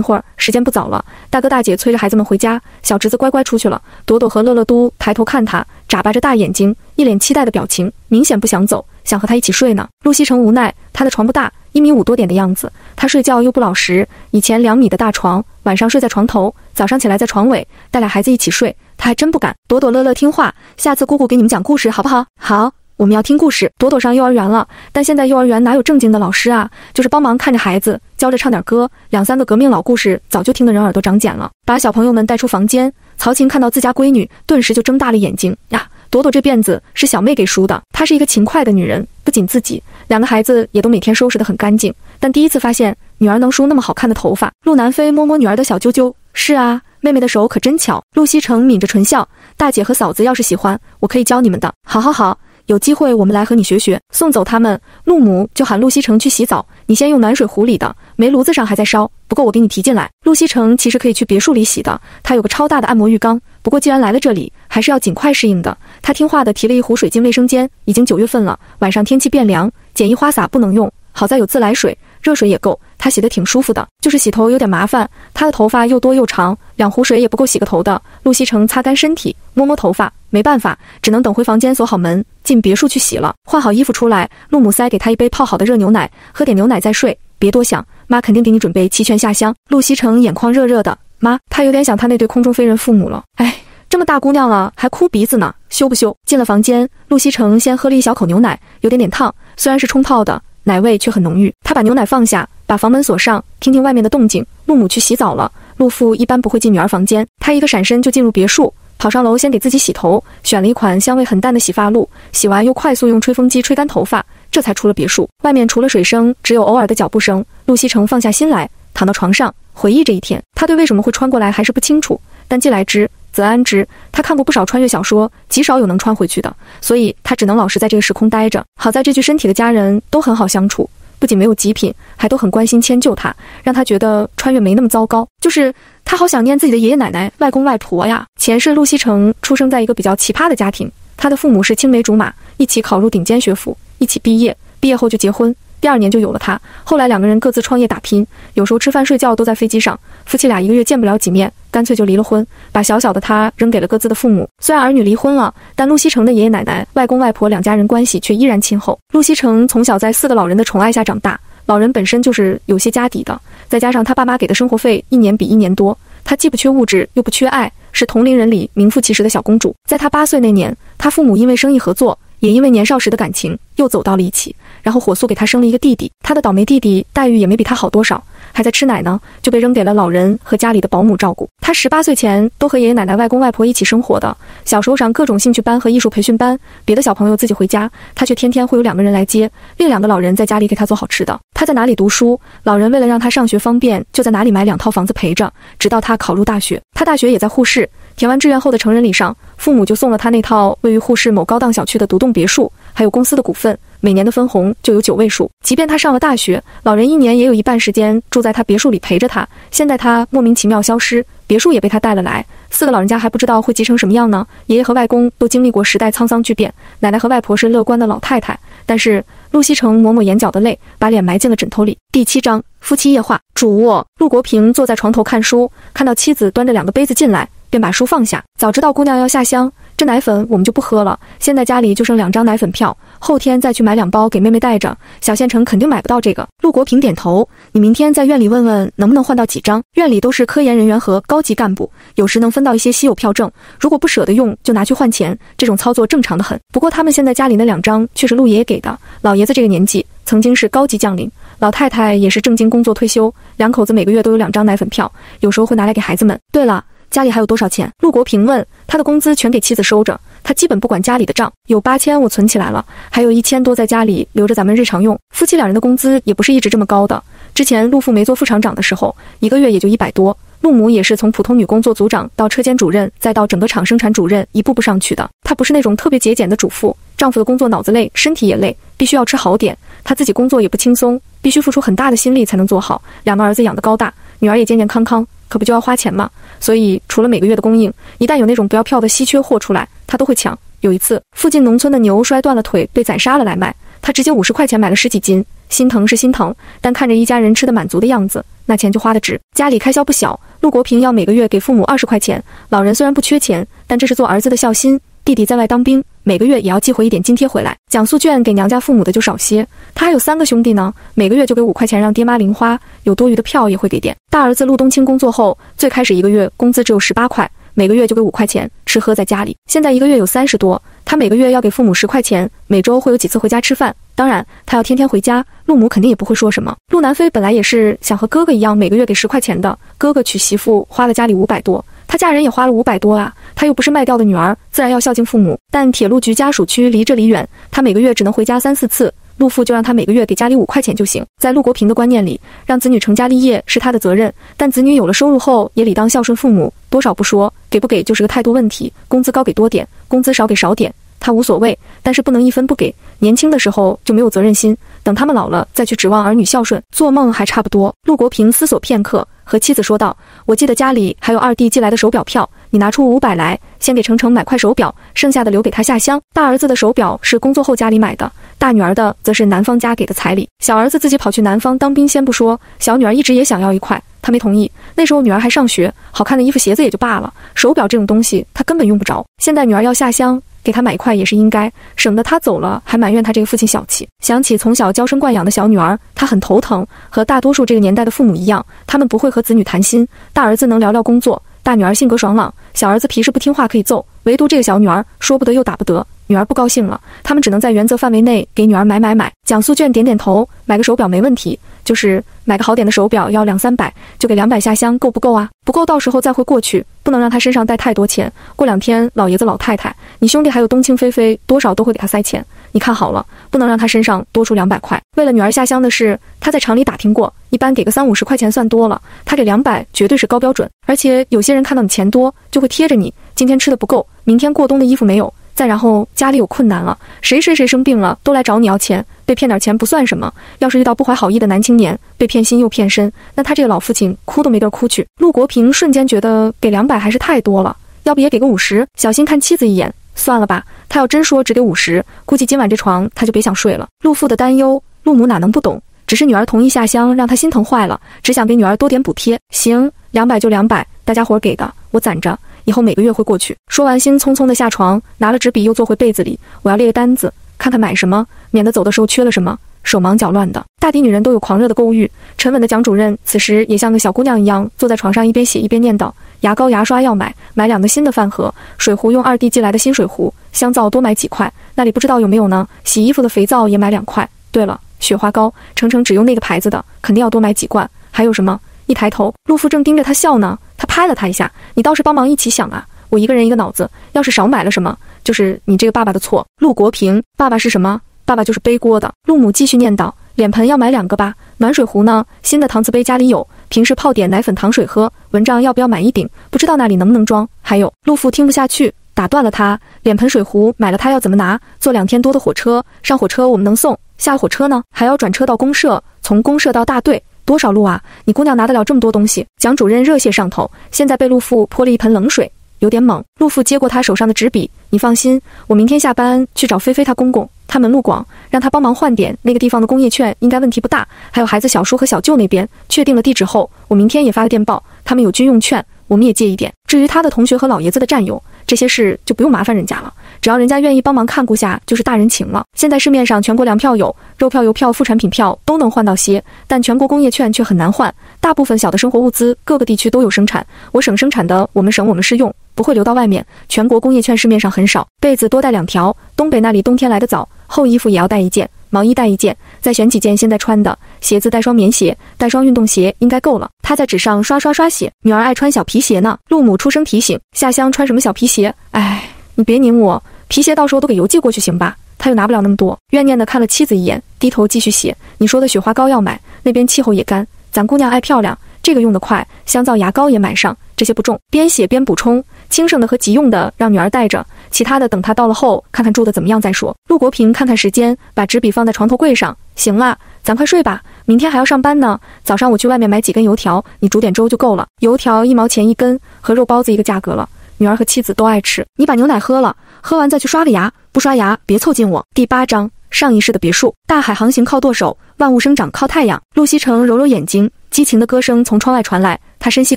会儿，时间不早了，大哥大姐催着孩子们回家，小侄子乖乖出去了。朵朵和乐乐都抬头看他，眨巴着大眼睛，一脸期待的表情，明显不想走，想和他一起睡呢。陆西城无奈，他的床不大。一米五多点的样子，他睡觉又不老实。以前两米的大床，晚上睡在床头，早上起来在床尾，带俩孩子一起睡，他还真不敢。朵朵乐乐听话，下次姑姑给你们讲故事好不好？好，我们要听故事。朵朵上幼儿园了，但现在幼儿园哪有正经的老师啊？就是帮忙看着孩子，教着唱点歌，两三个革命老故事，早就听得人耳朵长茧了。把小朋友们带出房间，曹琴看到自家闺女，顿时就睁大了眼睛呀。朵朵这辫子是小妹给梳的，她是一个勤快的女人，不仅自己，两个孩子也都每天收拾得很干净。但第一次发现女儿能梳那么好看的头发。陆南飞摸摸女儿的小揪揪，是啊，妹妹的手可真巧。陆西城抿着唇笑，大姐和嫂子要是喜欢，我可以教你们的。好好好。有机会我们来和你学学。送走他们，陆母就喊陆西城去洗澡。你先用暖水壶里的，煤炉子上还在烧，不够我给你提进来。陆西城其实可以去别墅里洗的，他有个超大的按摩浴缸。不过既然来了这里，还是要尽快适应的。他听话的提了一壶水进卫生间。已经九月份了，晚上天气变凉，简易花洒不能用，好在有自来水，热水也够。他洗得挺舒服的，就是洗头有点麻烦。他的头发又多又长，两壶水也不够洗个头的。陆西城擦干身体，摸摸头发，没办法，只能等回房间锁好门，进别墅去洗了。换好衣服出来，陆母塞给他一杯泡好的热牛奶，喝点牛奶再睡。别多想，妈肯定给你准备齐全下乡。陆西城眼眶热热的，妈，他有点想他那对空中飞人父母了。哎，这么大姑娘了还哭鼻子呢，羞不羞？进了房间，陆西城先喝了一小口牛奶，有点点烫，虽然是冲泡的。奶味却很浓郁。他把牛奶放下，把房门锁上，听听外面的动静。陆母去洗澡了。陆父一般不会进女儿房间，他一个闪身就进入别墅，跑上楼先给自己洗头，选了一款香味很淡的洗发露。洗完又快速用吹风机吹干头发，这才出了别墅。外面除了水声，只有偶尔的脚步声。陆西城放下心来，躺到床上回忆这一天。他对为什么会穿过来还是不清楚，但既来之。则安之。他看过不少穿越小说，极少有能穿回去的，所以他只能老实在这个时空待着。好在这具身体的家人都很好相处，不仅没有极品，还都很关心迁就他，让他觉得穿越没那么糟糕。就是他好想念自己的爷爷奶奶、外公外婆呀。前世陆西城出生在一个比较奇葩的家庭，他的父母是青梅竹马，一起考入顶尖学府，一起毕业，毕业后就结婚。第二年就有了他。后来两个人各自创业打拼，有时候吃饭睡觉都在飞机上。夫妻俩一个月见不了几面，干脆就离了婚，把小小的他扔给了各自的父母。虽然儿女离婚了，但陆西城的爷爷奶奶、外公外婆两家人关系却依然亲厚。陆西城从小在四个老人的宠爱下长大，老人本身就是有些家底的，再加上他爸妈给的生活费一年比一年多，他既不缺物质又不缺爱，是同龄人里名副其实的小公主。在他八岁那年，他父母因为生意合作。也因为年少时的感情，又走到了一起，然后火速给他生了一个弟弟。他的倒霉弟弟待遇也没比他好多少，还在吃奶呢，就被扔给了老人和家里的保姆照顾。他十八岁前都和爷爷奶奶、外公外婆一起生活的，小时候上各种兴趣班和艺术培训班，别的小朋友自己回家，他却天天会有两个人来接，另两个老人在家里给他做好吃的。他在哪里读书，老人为了让他上学方便，就在哪里买两套房子陪着，直到他考入大学。他大学也在沪市。填完志愿后的成人礼上，父母就送了他那套位于沪市某高档小区的独栋别墅，还有公司的股份，每年的分红就有九位数。即便他上了大学，老人一年也有一半时间住在他别墅里陪着他。现在他莫名其妙消失，别墅也被他带了来。四个老人家还不知道会急成什么样呢。爷爷和外公都经历过时代沧桑巨变，奶奶和外婆是乐观的老太太。但是陆西城抹抹眼角的泪，把脸埋进了枕头里。第七章夫妻夜话。主卧，陆国平坐在床头看书，看到妻子端着两个杯子进来。便把书放下。早知道姑娘要下乡，这奶粉我们就不喝了。现在家里就剩两张奶粉票，后天再去买两包给妹妹带着。小县城肯定买不到这个。陆国平点头，你明天在院里问问能不能换到几张。院里都是科研人员和高级干部，有时能分到一些稀有票证。如果不舍得用，就拿去换钱。这种操作正常的很。不过他们现在家里那两张却是陆爷爷给的。老爷子这个年纪，曾经是高级将领，老太太也是正经工作退休，两口子每个月都有两张奶粉票，有时候会拿来给孩子们。对了。家里还有多少钱？陆国平问。他的工资全给妻子收着，他基本不管家里的账。有八千我存起来了，还有一千多在家里留着咱们日常用。夫妻两人的工资也不是一直这么高的。之前陆父没做副厂长的时候，一个月也就一百多。陆母也是从普通女工做组长到车间主任，再到整个厂生产主任，一步步上去的。她不是那种特别节俭的主妇，丈夫的工作脑子累，身体也累，必须要吃好点。她自己工作也不轻松，必须付出很大的心力才能做好。两个儿子养得高大，女儿也健健康康。可不就要花钱吗？所以除了每个月的供应，一旦有那种不要票的稀缺货出来，他都会抢。有一次，附近农村的牛摔断了腿，被宰杀了来卖，他直接五十块钱买了十几斤。心疼是心疼，但看着一家人吃得满足的样子，那钱就花得值。家里开销不小，陆国平要每个月给父母二十块钱。老人虽然不缺钱，但这是做儿子的孝心。弟弟在外当兵，每个月也要寄回一点津贴回来。奖素娟给娘家父母的就少些，他还有三个兄弟呢，每个月就给五块钱让爹妈零花，有多余的票也会给点。大儿子陆冬青工作后，最开始一个月工资只有十八块，每个月就给五块钱吃喝在家里。现在一个月有三十多，他每个月要给父母十块钱，每周会有几次回家吃饭。当然，他要天天回家，陆母肯定也不会说什么。陆南飞本来也是想和哥哥一样，每个月给十块钱的。哥哥娶媳妇花了家里五百多。她嫁人也花了五百多啊，她又不是卖掉的女儿，自然要孝敬父母。但铁路局家属区离这里远，她每个月只能回家三四次。陆父就让她每个月给家里五块钱就行。在陆国平的观念里，让子女成家立业是他的责任，但子女有了收入后也理当孝顺父母。多少不说，给不给就是个态度问题。工资高给多点，工资少给少点，他无所谓，但是不能一分不给。年轻的时候就没有责任心，等他们老了再去指望儿女孝顺，做梦还差不多。陆国平思索片刻。和妻子说道：“我记得家里还有二弟寄来的手表票，你拿出五百来，先给程程买块手表，剩下的留给他下乡。大儿子的手表是工作后家里买的，大女儿的则是男方家给的彩礼。小儿子自己跑去南方当兵，先不说，小女儿一直也想要一块，他没同意。那时候女儿还上学，好看的衣服鞋子也就罢了，手表这种东西他根本用不着。现在女儿要下乡。”给他买一块也是应该，省得他走了还埋怨他这个父亲小气。想起从小娇生惯养的小女儿，他很头疼。和大多数这个年代的父母一样，他们不会和子女谈心。大儿子能聊聊工作，大女儿性格爽朗，小儿子皮实不听话可以揍。唯独这个小女儿说不得又打不得，女儿不高兴了，他们只能在原则范围内给女儿买买买。蒋素娟点点头，买个手表没问题，就是买个好点的手表要两三百，就给两百下乡，够不够啊？不够，到时候再会过去。不能让他身上带太多钱。过两天，老爷子、老太太，你兄弟还有冬青、菲菲，多少都会给他塞钱。你看好了，不能让他身上多出两百块。为了女儿下乡的事，他在厂里打听过，一般给个三五十块钱算多了，他给两百绝对是高标准。而且有些人看到你钱多，就会贴着你。今天吃的不够，明天过冬的衣服没有。再然后家里有困难了，谁谁谁生病了，都来找你要钱。被骗点钱不算什么，要是遇到不怀好意的男青年，被骗心又骗身，那他这个老父亲哭都没地儿哭去。陆国平瞬间觉得给两百还是太多了，要不也给个五十？小心看妻子一眼，算了吧。他要真说只给五十，估计今晚这床他就别想睡了。陆父的担忧，陆母哪能不懂？只是女儿同意下乡，让他心疼坏了，只想给女儿多点补贴。行，两百就两百，大家伙给的，我攒着。以后每个月会过去。说完，心匆匆地下床，拿了纸笔，又坐回被子里。我要列个单子，看看买什么，免得走的时候缺了什么，手忙脚乱的。大抵女人都有狂热的购物欲。沉稳的蒋主任此时也像个小姑娘一样，坐在床上一边写一边念叨：牙膏、牙刷要买，买两个新的饭盒，水壶用二弟寄来的新水壶，香皂多买几块，那里不知道有没有呢？洗衣服的肥皂也买两块。对了，雪花膏，程程只用那个牌子的，肯定要多买几罐。还有什么？一抬头，陆父正盯着他笑呢。他拍了他一下，你倒是帮忙一起想啊！我一个人一个脑子，要是少买了什么，就是你这个爸爸的错。陆国平，爸爸是什么？爸爸就是背锅的。陆母继续念叨：脸盆要买两个吧，暖水壶呢？新的搪瓷杯家里有，平时泡点奶粉糖水喝。蚊帐要不要买一顶？不知道那里能不能装。还有，陆父听不下去，打断了他：脸盆水壶买了，他要怎么拿？坐两天多的火车，上火车我们能送，下火车呢还要转车到公社，从公社到大队。多少路啊！你姑娘拿得了这么多东西？蒋主任热血上头，现在被陆父泼了一盆冷水，有点猛。陆父接过他手上的纸笔，你放心，我明天下班去找菲菲她公公，他门路广，让他帮忙换点那个地方的工业券，应该问题不大。还有孩子小叔和小舅那边，确定了地址后，我明天也发个电报，他们有军用券，我们也借一点。至于他的同学和老爷子的战友，这些事就不用麻烦人家了，只要人家愿意帮忙看顾下，就是大人情了。现在市面上全国粮票有肉票、油票、副产品票都能换到些，但全国工业券却很难换。大部分小的生活物资，各个地区都有生产，我省生产的，我们省我们是用，不会流到外面。全国工业券市面上很少，被子多带两条，东北那里冬天来得早，厚衣服也要带一件。毛衣带一件，再选几件现在穿的。鞋子带双棉鞋，带双运动鞋应该够了。他在纸上刷刷刷写：“女儿爱穿小皮鞋呢。”陆母出声提醒：“下乡穿什么小皮鞋？”哎，你别拧我，皮鞋到时候都给邮寄过去行吧？他又拿不了那么多。怨念的看了妻子一眼，低头继续写：“你说的雪花膏要买，那边气候也干，咱姑娘爱漂亮，这个用得快。香皂牙膏也买上，这些不重。”边写边补充：“轻省的和急用的让女儿带着。”其他的等他到了后，看看住的怎么样再说。陆国平看看时间，把纸笔放在床头柜上。行了，咱快睡吧，明天还要上班呢。早上我去外面买几根油条，你煮点粥就够了。油条一毛钱一根，和肉包子一个价格了。女儿和妻子都爱吃。你把牛奶喝了，喝完再去刷个牙。不刷牙别凑近我。第八章上一世的别墅。大海航行靠舵手，万物生长靠太阳。陆西城揉揉眼睛，激情的歌声从窗外传来。他深吸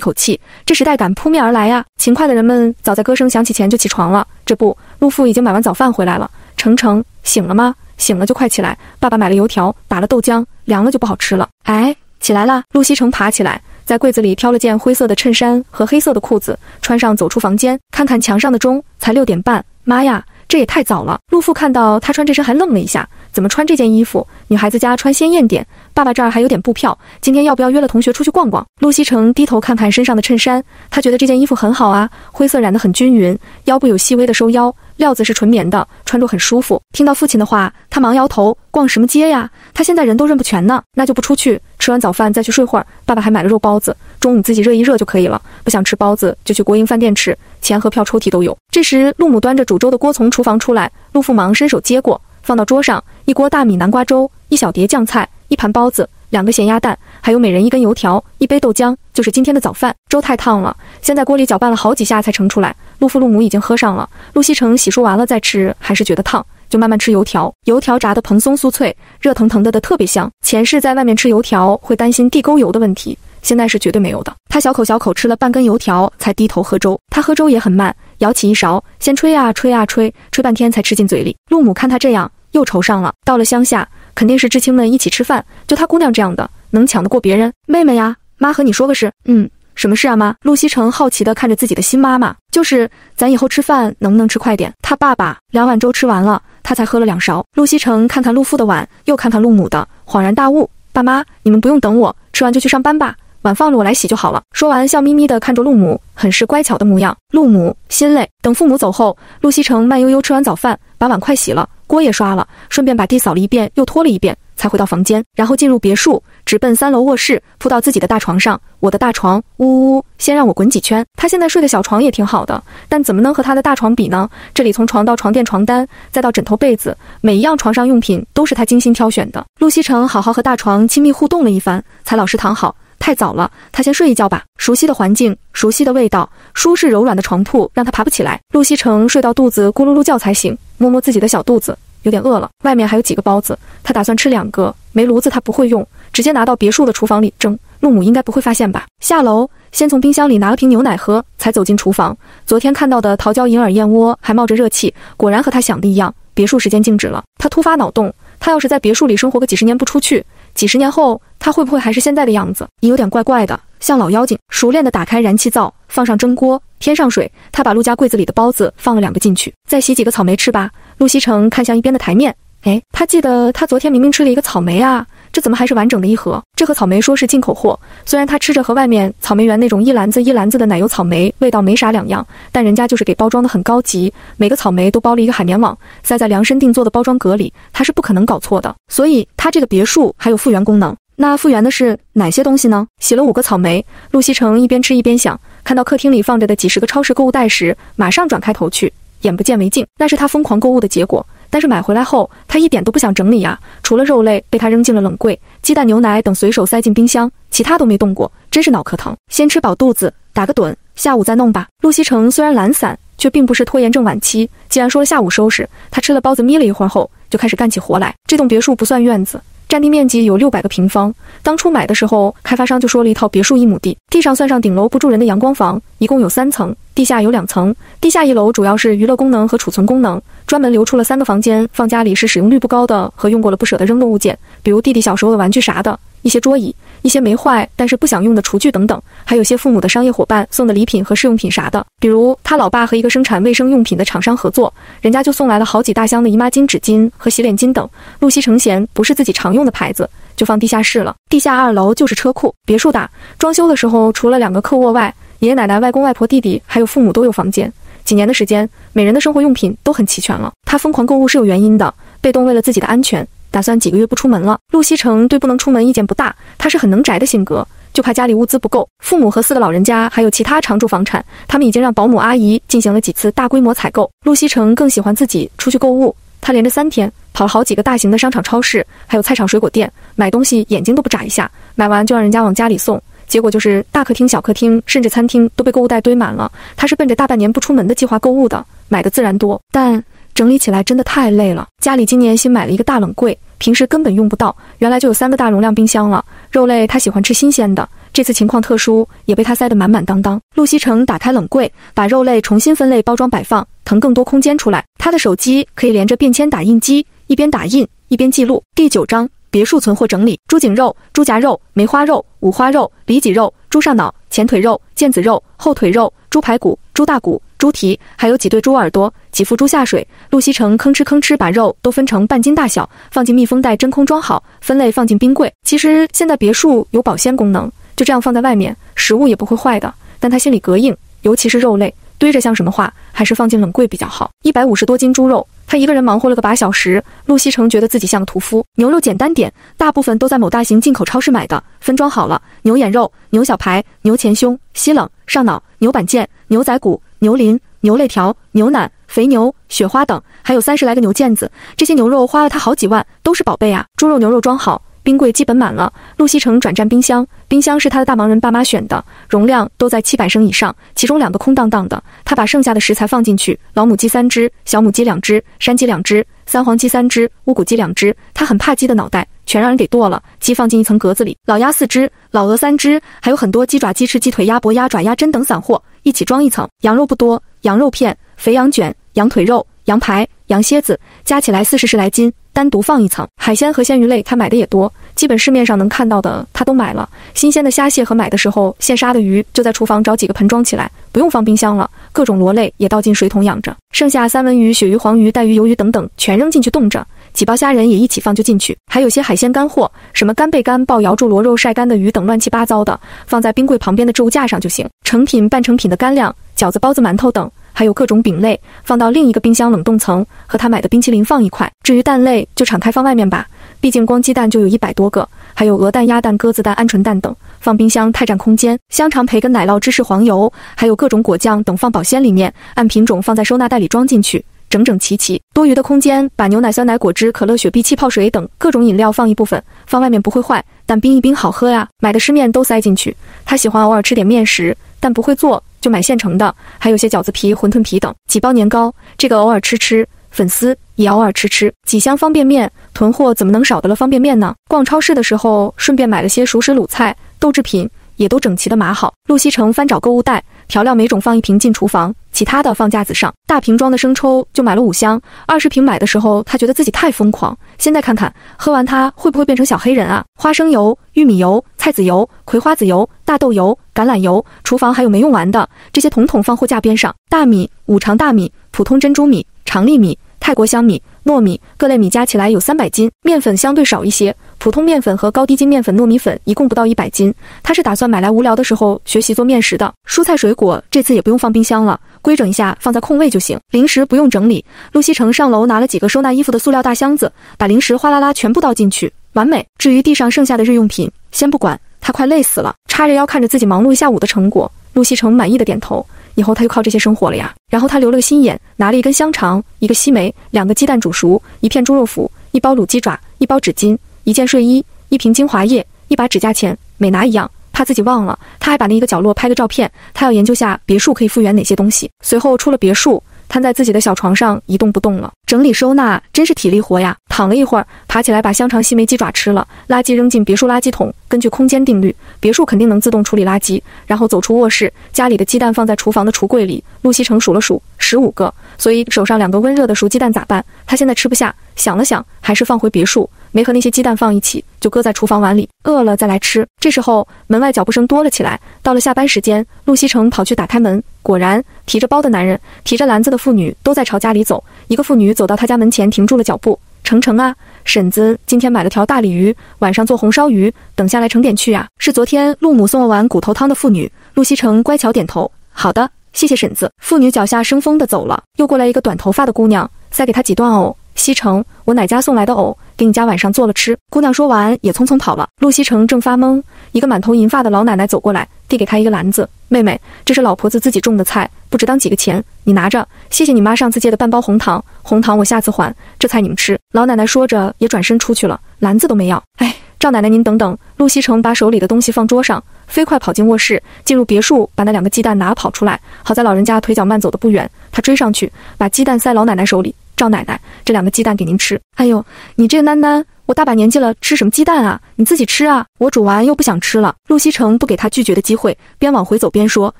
口气，这时代感扑面而来呀！勤快的人们早在歌声响起前就起床了。这不，陆父已经买完早饭回来了。程程，醒了吗？醒了就快起来，爸爸买了油条，打了豆浆，凉了就不好吃了。哎，起来了！陆西城爬起来，在柜子里挑了件灰色的衬衫和黑色的裤子，穿上走出房间，看看墙上的钟，才六点半。妈呀，这也太早了！陆父看到他穿这身还愣了一下，怎么穿这件衣服？女孩子家穿鲜艳点。爸爸这儿还有点布票，今天要不要约了同学出去逛逛？陆西城低头看看身上的衬衫，他觉得这件衣服很好啊，灰色染得很均匀，腰部有细微的收腰，料子是纯棉的，穿着很舒服。听到父亲的话，他忙摇头，逛什么街呀？他现在人都认不全呢，那就不出去，吃完早饭再去睡会儿。爸爸还买了肉包子，中午自己热一热就可以了。不想吃包子就去国营饭店吃，钱和票抽屉都有。这时，陆母端着煮粥的锅从厨房出来，陆父忙伸手接过，放到桌上，一锅大米南瓜粥，一小碟酱菜。一盘包子，两个咸鸭蛋，还有每人一根油条，一杯豆浆，就是今天的早饭。粥太烫了，先在锅里搅拌了好几下才盛出来。陆父陆母已经喝上了。陆西城洗漱完了再吃，还是觉得烫，就慢慢吃油条。油条炸得蓬松酥脆，热腾腾的的特别香。前世在外面吃油条会担心地沟油的问题，现在是绝对没有的。他小口小口吃了半根油条，才低头喝粥。他喝粥也很慢，舀起一勺，先吹啊吹啊吹，吹半天才吃进嘴里。陆母看他这样，又愁上了。到了乡下。肯定是知青们一起吃饭，就她姑娘这样的，能抢得过别人？妹妹呀，妈和你说个事。嗯，什么事啊，妈？陆西城好奇地看着自己的新妈妈，就是咱以后吃饭能不能吃快点？他爸爸两碗粥吃完了，他才喝了两勺。陆西城看看陆父的碗，又看看陆母的，恍然大悟：爸妈，你们不用等我，吃完就去上班吧，碗放着我来洗就好了。说完，笑眯眯地看着陆母，很是乖巧的模样。陆母心累。等父母走后，陆西城慢悠悠吃完早饭，把碗筷洗了。锅也刷了，顺便把地扫了一遍，又拖了一遍，才回到房间，然后进入别墅，直奔三楼卧室，扑到自己的大床上。我的大床，呜呜呜，先让我滚几圈。他现在睡的小床也挺好的，但怎么能和他的大床比呢？这里从床到床垫、床单，再到枕头、被子，每一样床上用品都是他精心挑选的。陆西城好好和大床亲密互动了一番，才老实躺好。太早了，他先睡一觉吧。熟悉的环境，熟悉的味道，舒适柔软的床铺，让他爬不起来。陆西城睡到肚子咕噜噜叫才醒，摸摸自己的小肚子，有点饿了。外面还有几个包子，他打算吃两个。煤炉子他不会用，直接拿到别墅的厨房里蒸。陆母应该不会发现吧？下楼，先从冰箱里拿了瓶牛奶喝，才走进厨房。昨天看到的桃胶银耳燕窝还冒着热气，果然和他想的一样，别墅时间静止了。他突发脑洞，他要是在别墅里生活个几十年不出去。几十年后，他会不会还是现在的样子？也有点怪怪的，像老妖精。熟练地打开燃气灶，放上蒸锅，添上水。他把陆家柜子里的包子放了两个进去，再洗几个草莓吃吧。陆西城看向一边的台面，哎，他记得他昨天明明吃了一个草莓啊。这怎么还是完整的一盒？这盒草莓说是进口货，虽然他吃着和外面草莓园那种一篮子一篮子的奶油草莓味道没啥两样，但人家就是给包装的很高级，每个草莓都包了一个海绵网，塞在量身定做的包装格里，他是不可能搞错的。所以他这个别墅还有复原功能。那复原的是哪些东西呢？洗了五个草莓，陆西城一边吃一边想，看到客厅里放着的几十个超市购物袋时，马上转开头去，眼不见为净。那是他疯狂购物的结果。但是买回来后，他一点都不想整理呀。除了肉类被他扔进了冷柜，鸡蛋、牛奶等随手塞进冰箱，其他都没动过，真是脑壳疼。先吃饱肚子，打个盹，下午再弄吧。陆西城虽然懒散，却并不是拖延症晚期。既然说了下午收拾，他吃了包子，眯了一会儿后，就开始干起活来。这栋别墅不算院子，占地面积有六百个平方。当初买的时候，开发商就说了一套别墅一亩地，地上算上顶楼不住人的阳光房，一共有三层，地下有两层。地下一楼主要是娱乐功能和储存功能，专门留出了三个房间，放家里是使用率不高的和用过了不舍得扔的物件，比如弟弟小时候的玩具啥的，一些桌椅。一些没坏但是不想用的厨具等等，还有些父母的商业伙伴送的礼品和试用品啥的。比如他老爸和一个生产卫生用品的厂商合作，人家就送来了好几大箱的姨妈巾、纸巾和洗脸巾等。露西成嫌不是自己常用的牌子，就放地下室了。地下二楼就是车库。别墅大，装修的时候除了两个客卧外，爷爷奶奶、外公外婆、弟弟还有父母都有房间。几年的时间，每人的生活用品都很齐全了。他疯狂购物是有原因的，被动为了自己的安全。打算几个月不出门了。陆西城对不能出门意见不大，他是很能宅的性格，就怕家里物资不够。父母和四个老人家还有其他常住房产，他们已经让保姆阿姨进行了几次大规模采购。陆西城更喜欢自己出去购物，他连着三天跑了好几个大型的商场、超市，还有菜场、水果店，买东西眼睛都不眨一下，买完就让人家往家里送。结果就是大客厅、小客厅，甚至餐厅都被购物袋堆满了。他是奔着大半年不出门的计划购物的，买的自然多，但。整理起来真的太累了。家里今年新买了一个大冷柜，平时根本用不到，原来就有三个大容量冰箱了。肉类他喜欢吃新鲜的，这次情况特殊，也被他塞得满满当当。陆西城打开冷柜，把肉类重新分类包装摆放，腾更多空间出来。他的手机可以连着便签打印机，一边打印一边记录。第九章别墅存货整理：猪颈肉、猪夹肉、梅花肉、五花肉、里脊肉、猪上脑、前腿肉、腱子肉、后腿肉、猪排骨、猪大骨。猪蹄，还有几对猪耳朵，几副猪下水。陆西城吭哧吭哧把肉都分成半斤大小，放进密封袋真空装好，分类放进冰柜。其实现在别墅有保鲜功能，就这样放在外面，食物也不会坏的。但他心里膈应，尤其是肉类堆着像什么话，还是放进冷柜比较好。一百五十多斤猪肉，他一个人忙活了个把小时。陆西城觉得自己像个屠夫。牛肉简单点，大部分都在某大型进口超市买的，分装好了。牛眼肉、牛小排、牛前胸、西冷、上脑、牛板腱、牛仔骨。牛鳞、牛肋条、牛腩、肥牛、雪花等，还有三十来个牛腱子，这些牛肉花了他好几万，都是宝贝啊！猪肉、牛肉装好，冰柜基本满了。陆西城转战冰箱，冰箱是他的大忙人爸妈选的，容量都在七百升以上，其中两个空荡荡的。他把剩下的食材放进去：老母鸡三只，小母鸡两只，山鸡两只，三黄鸡三只，乌骨鸡两只。他很怕鸡的脑袋，全让人给剁了。鸡放进一层格子里，老鸭四只，老鹅三只，还有很多鸡爪、鸡翅、鸡腿、鸭脖、鸭爪、鸭胗等散货。一起装一层，羊肉不多，羊肉片、肥羊卷、羊腿肉、羊排、羊蝎子，加起来四十十来斤，单独放一层。海鲜和鲜鱼类他买的也多，基本市面上能看到的他都买了。新鲜的虾蟹和买的时候现杀的鱼，就在厨房找几个盆装起来，不用放冰箱了。各种螺类也倒进水桶养着，剩下三文鱼、鳕鱼、黄鱼、带鱼、鱿鱼等等，全扔进去冻着。几包虾仁也一起放就进去，还有些海鲜干货，什么干贝干、爆瑶柱、螺肉、晒干的鱼等乱七八糟的，放在冰柜旁边的置物架上就行。成品、半成品的干粮、饺子、包子、馒头等，还有各种饼类，放到另一个冰箱冷冻层，和他买的冰淇淋放一块。至于蛋类，就敞开放外面吧，毕竟光鸡蛋就有一百多个，还有鹅蛋、鸭蛋、鸽子蛋、鹌鹑蛋等，放冰箱太占空间。香肠、培根、奶酪、芝士、黄油，还有各种果酱等，放保鲜里面，按品种放在收纳袋里装进去。整整齐齐，多余的空间把牛奶、酸奶、果汁、可乐、雪碧、气泡水等各种饮料放一部分，放外面不会坏，但冰一冰好喝呀。买的湿面都塞进去。他喜欢偶尔吃点面食，但不会做，就买现成的。还有些饺子皮、馄饨皮等。几包年糕，这个偶尔吃吃。粉丝也偶尔吃吃。几箱方便面，囤货怎么能少得了方便面呢？逛超市的时候顺便买了些熟食、卤菜、豆制品，也都整齐的码好。陆西城翻找购物袋。调料每种放一瓶进厨房，其他的放架子上。大瓶装的生抽就买了五箱，二十瓶买的时候他觉得自己太疯狂，现在看看喝完它会不会变成小黑人啊？花生油、玉米油、菜籽油、葵花籽油、大豆油、橄榄油，厨房还有没用完的，这些统统放货架边上。大米、五常大米、普通珍珠米、长粒米、泰国香米。糯米各类米加起来有三百斤，面粉相对少一些，普通面粉和高低筋面粉、糯米粉一共不到一百斤。他是打算买来无聊的时候学习做面食的。蔬菜水果这次也不用放冰箱了，规整一下放在空位就行。零食不用整理，陆西城上楼拿了几个收纳衣服的塑料大箱子，把零食哗啦啦全部倒进去，完美。至于地上剩下的日用品，先不管，他快累死了，叉着腰看着自己忙碌一下午的成果，陆西城满意的点头。以后他就靠这些生活了呀。然后他留了个心眼，拿了一根香肠、一个西梅、两个鸡蛋煮熟、一片猪肉脯、一包卤鸡爪、一包纸巾、一件睡衣、一瓶精华液、一把指甲钳，每拿一样，怕自己忘了。他还把那一个角落拍个照片，他要研究下别墅可以复原哪些东西。随后出了别墅，瘫在自己的小床上一动不动了。整理收纳真是体力活呀。躺了一会儿，爬起来把香肠、西梅鸡爪吃了，垃圾扔进别墅垃圾桶。根据空间定律，别墅肯定能自动处理垃圾。然后走出卧室，家里的鸡蛋放在厨房的橱柜里。陆西成数了数，十五个。所以手上两个温热的熟鸡蛋咋办？他现在吃不下。想了想，还是放回别墅，没和那些鸡蛋放一起，就搁在厨房碗里。饿了再来吃。这时候门外脚步声多了起来。到了下班时间，陆西城跑去打开门，果然提着包的男人、提着篮子的妇女都在朝家里走。一个妇女走到他家门前，停住了脚步。程程啊，婶子今天买了条大鲤鱼，晚上做红烧鱼，等下来盛点去啊。是昨天陆母送了碗骨头汤的妇女。陆西城乖巧点头，好的，谢谢婶子。妇女脚下生风的走了。又过来一个短头发的姑娘，塞给她几段藕。西城，我奶家送来的藕，给你家晚上做了吃。姑娘说完也匆匆跑了。陆西城正发懵，一个满头银发的老奶奶走过来，递给他一个篮子。妹妹，这是老婆子自己种的菜，不值当几个钱，你拿着，谢谢你妈上次借的半包红糖，红糖我下次还。这菜你们吃。老奶奶说着也转身出去了，篮子都没要。哎，赵奶奶您等等。陆西城把手里的东西放桌上，飞快跑进卧室，进入别墅，把那两个鸡蛋拿跑出来。好在老人家腿脚慢，走得不远，他追上去，把鸡蛋塞老奶奶手里。赵奶奶，这两个鸡蛋给您吃。哎呦，你这个囡囡。我大把年纪了，吃什么鸡蛋啊？你自己吃啊！我煮完又不想吃了。陆西城不给他拒绝的机会，边往回走边说：“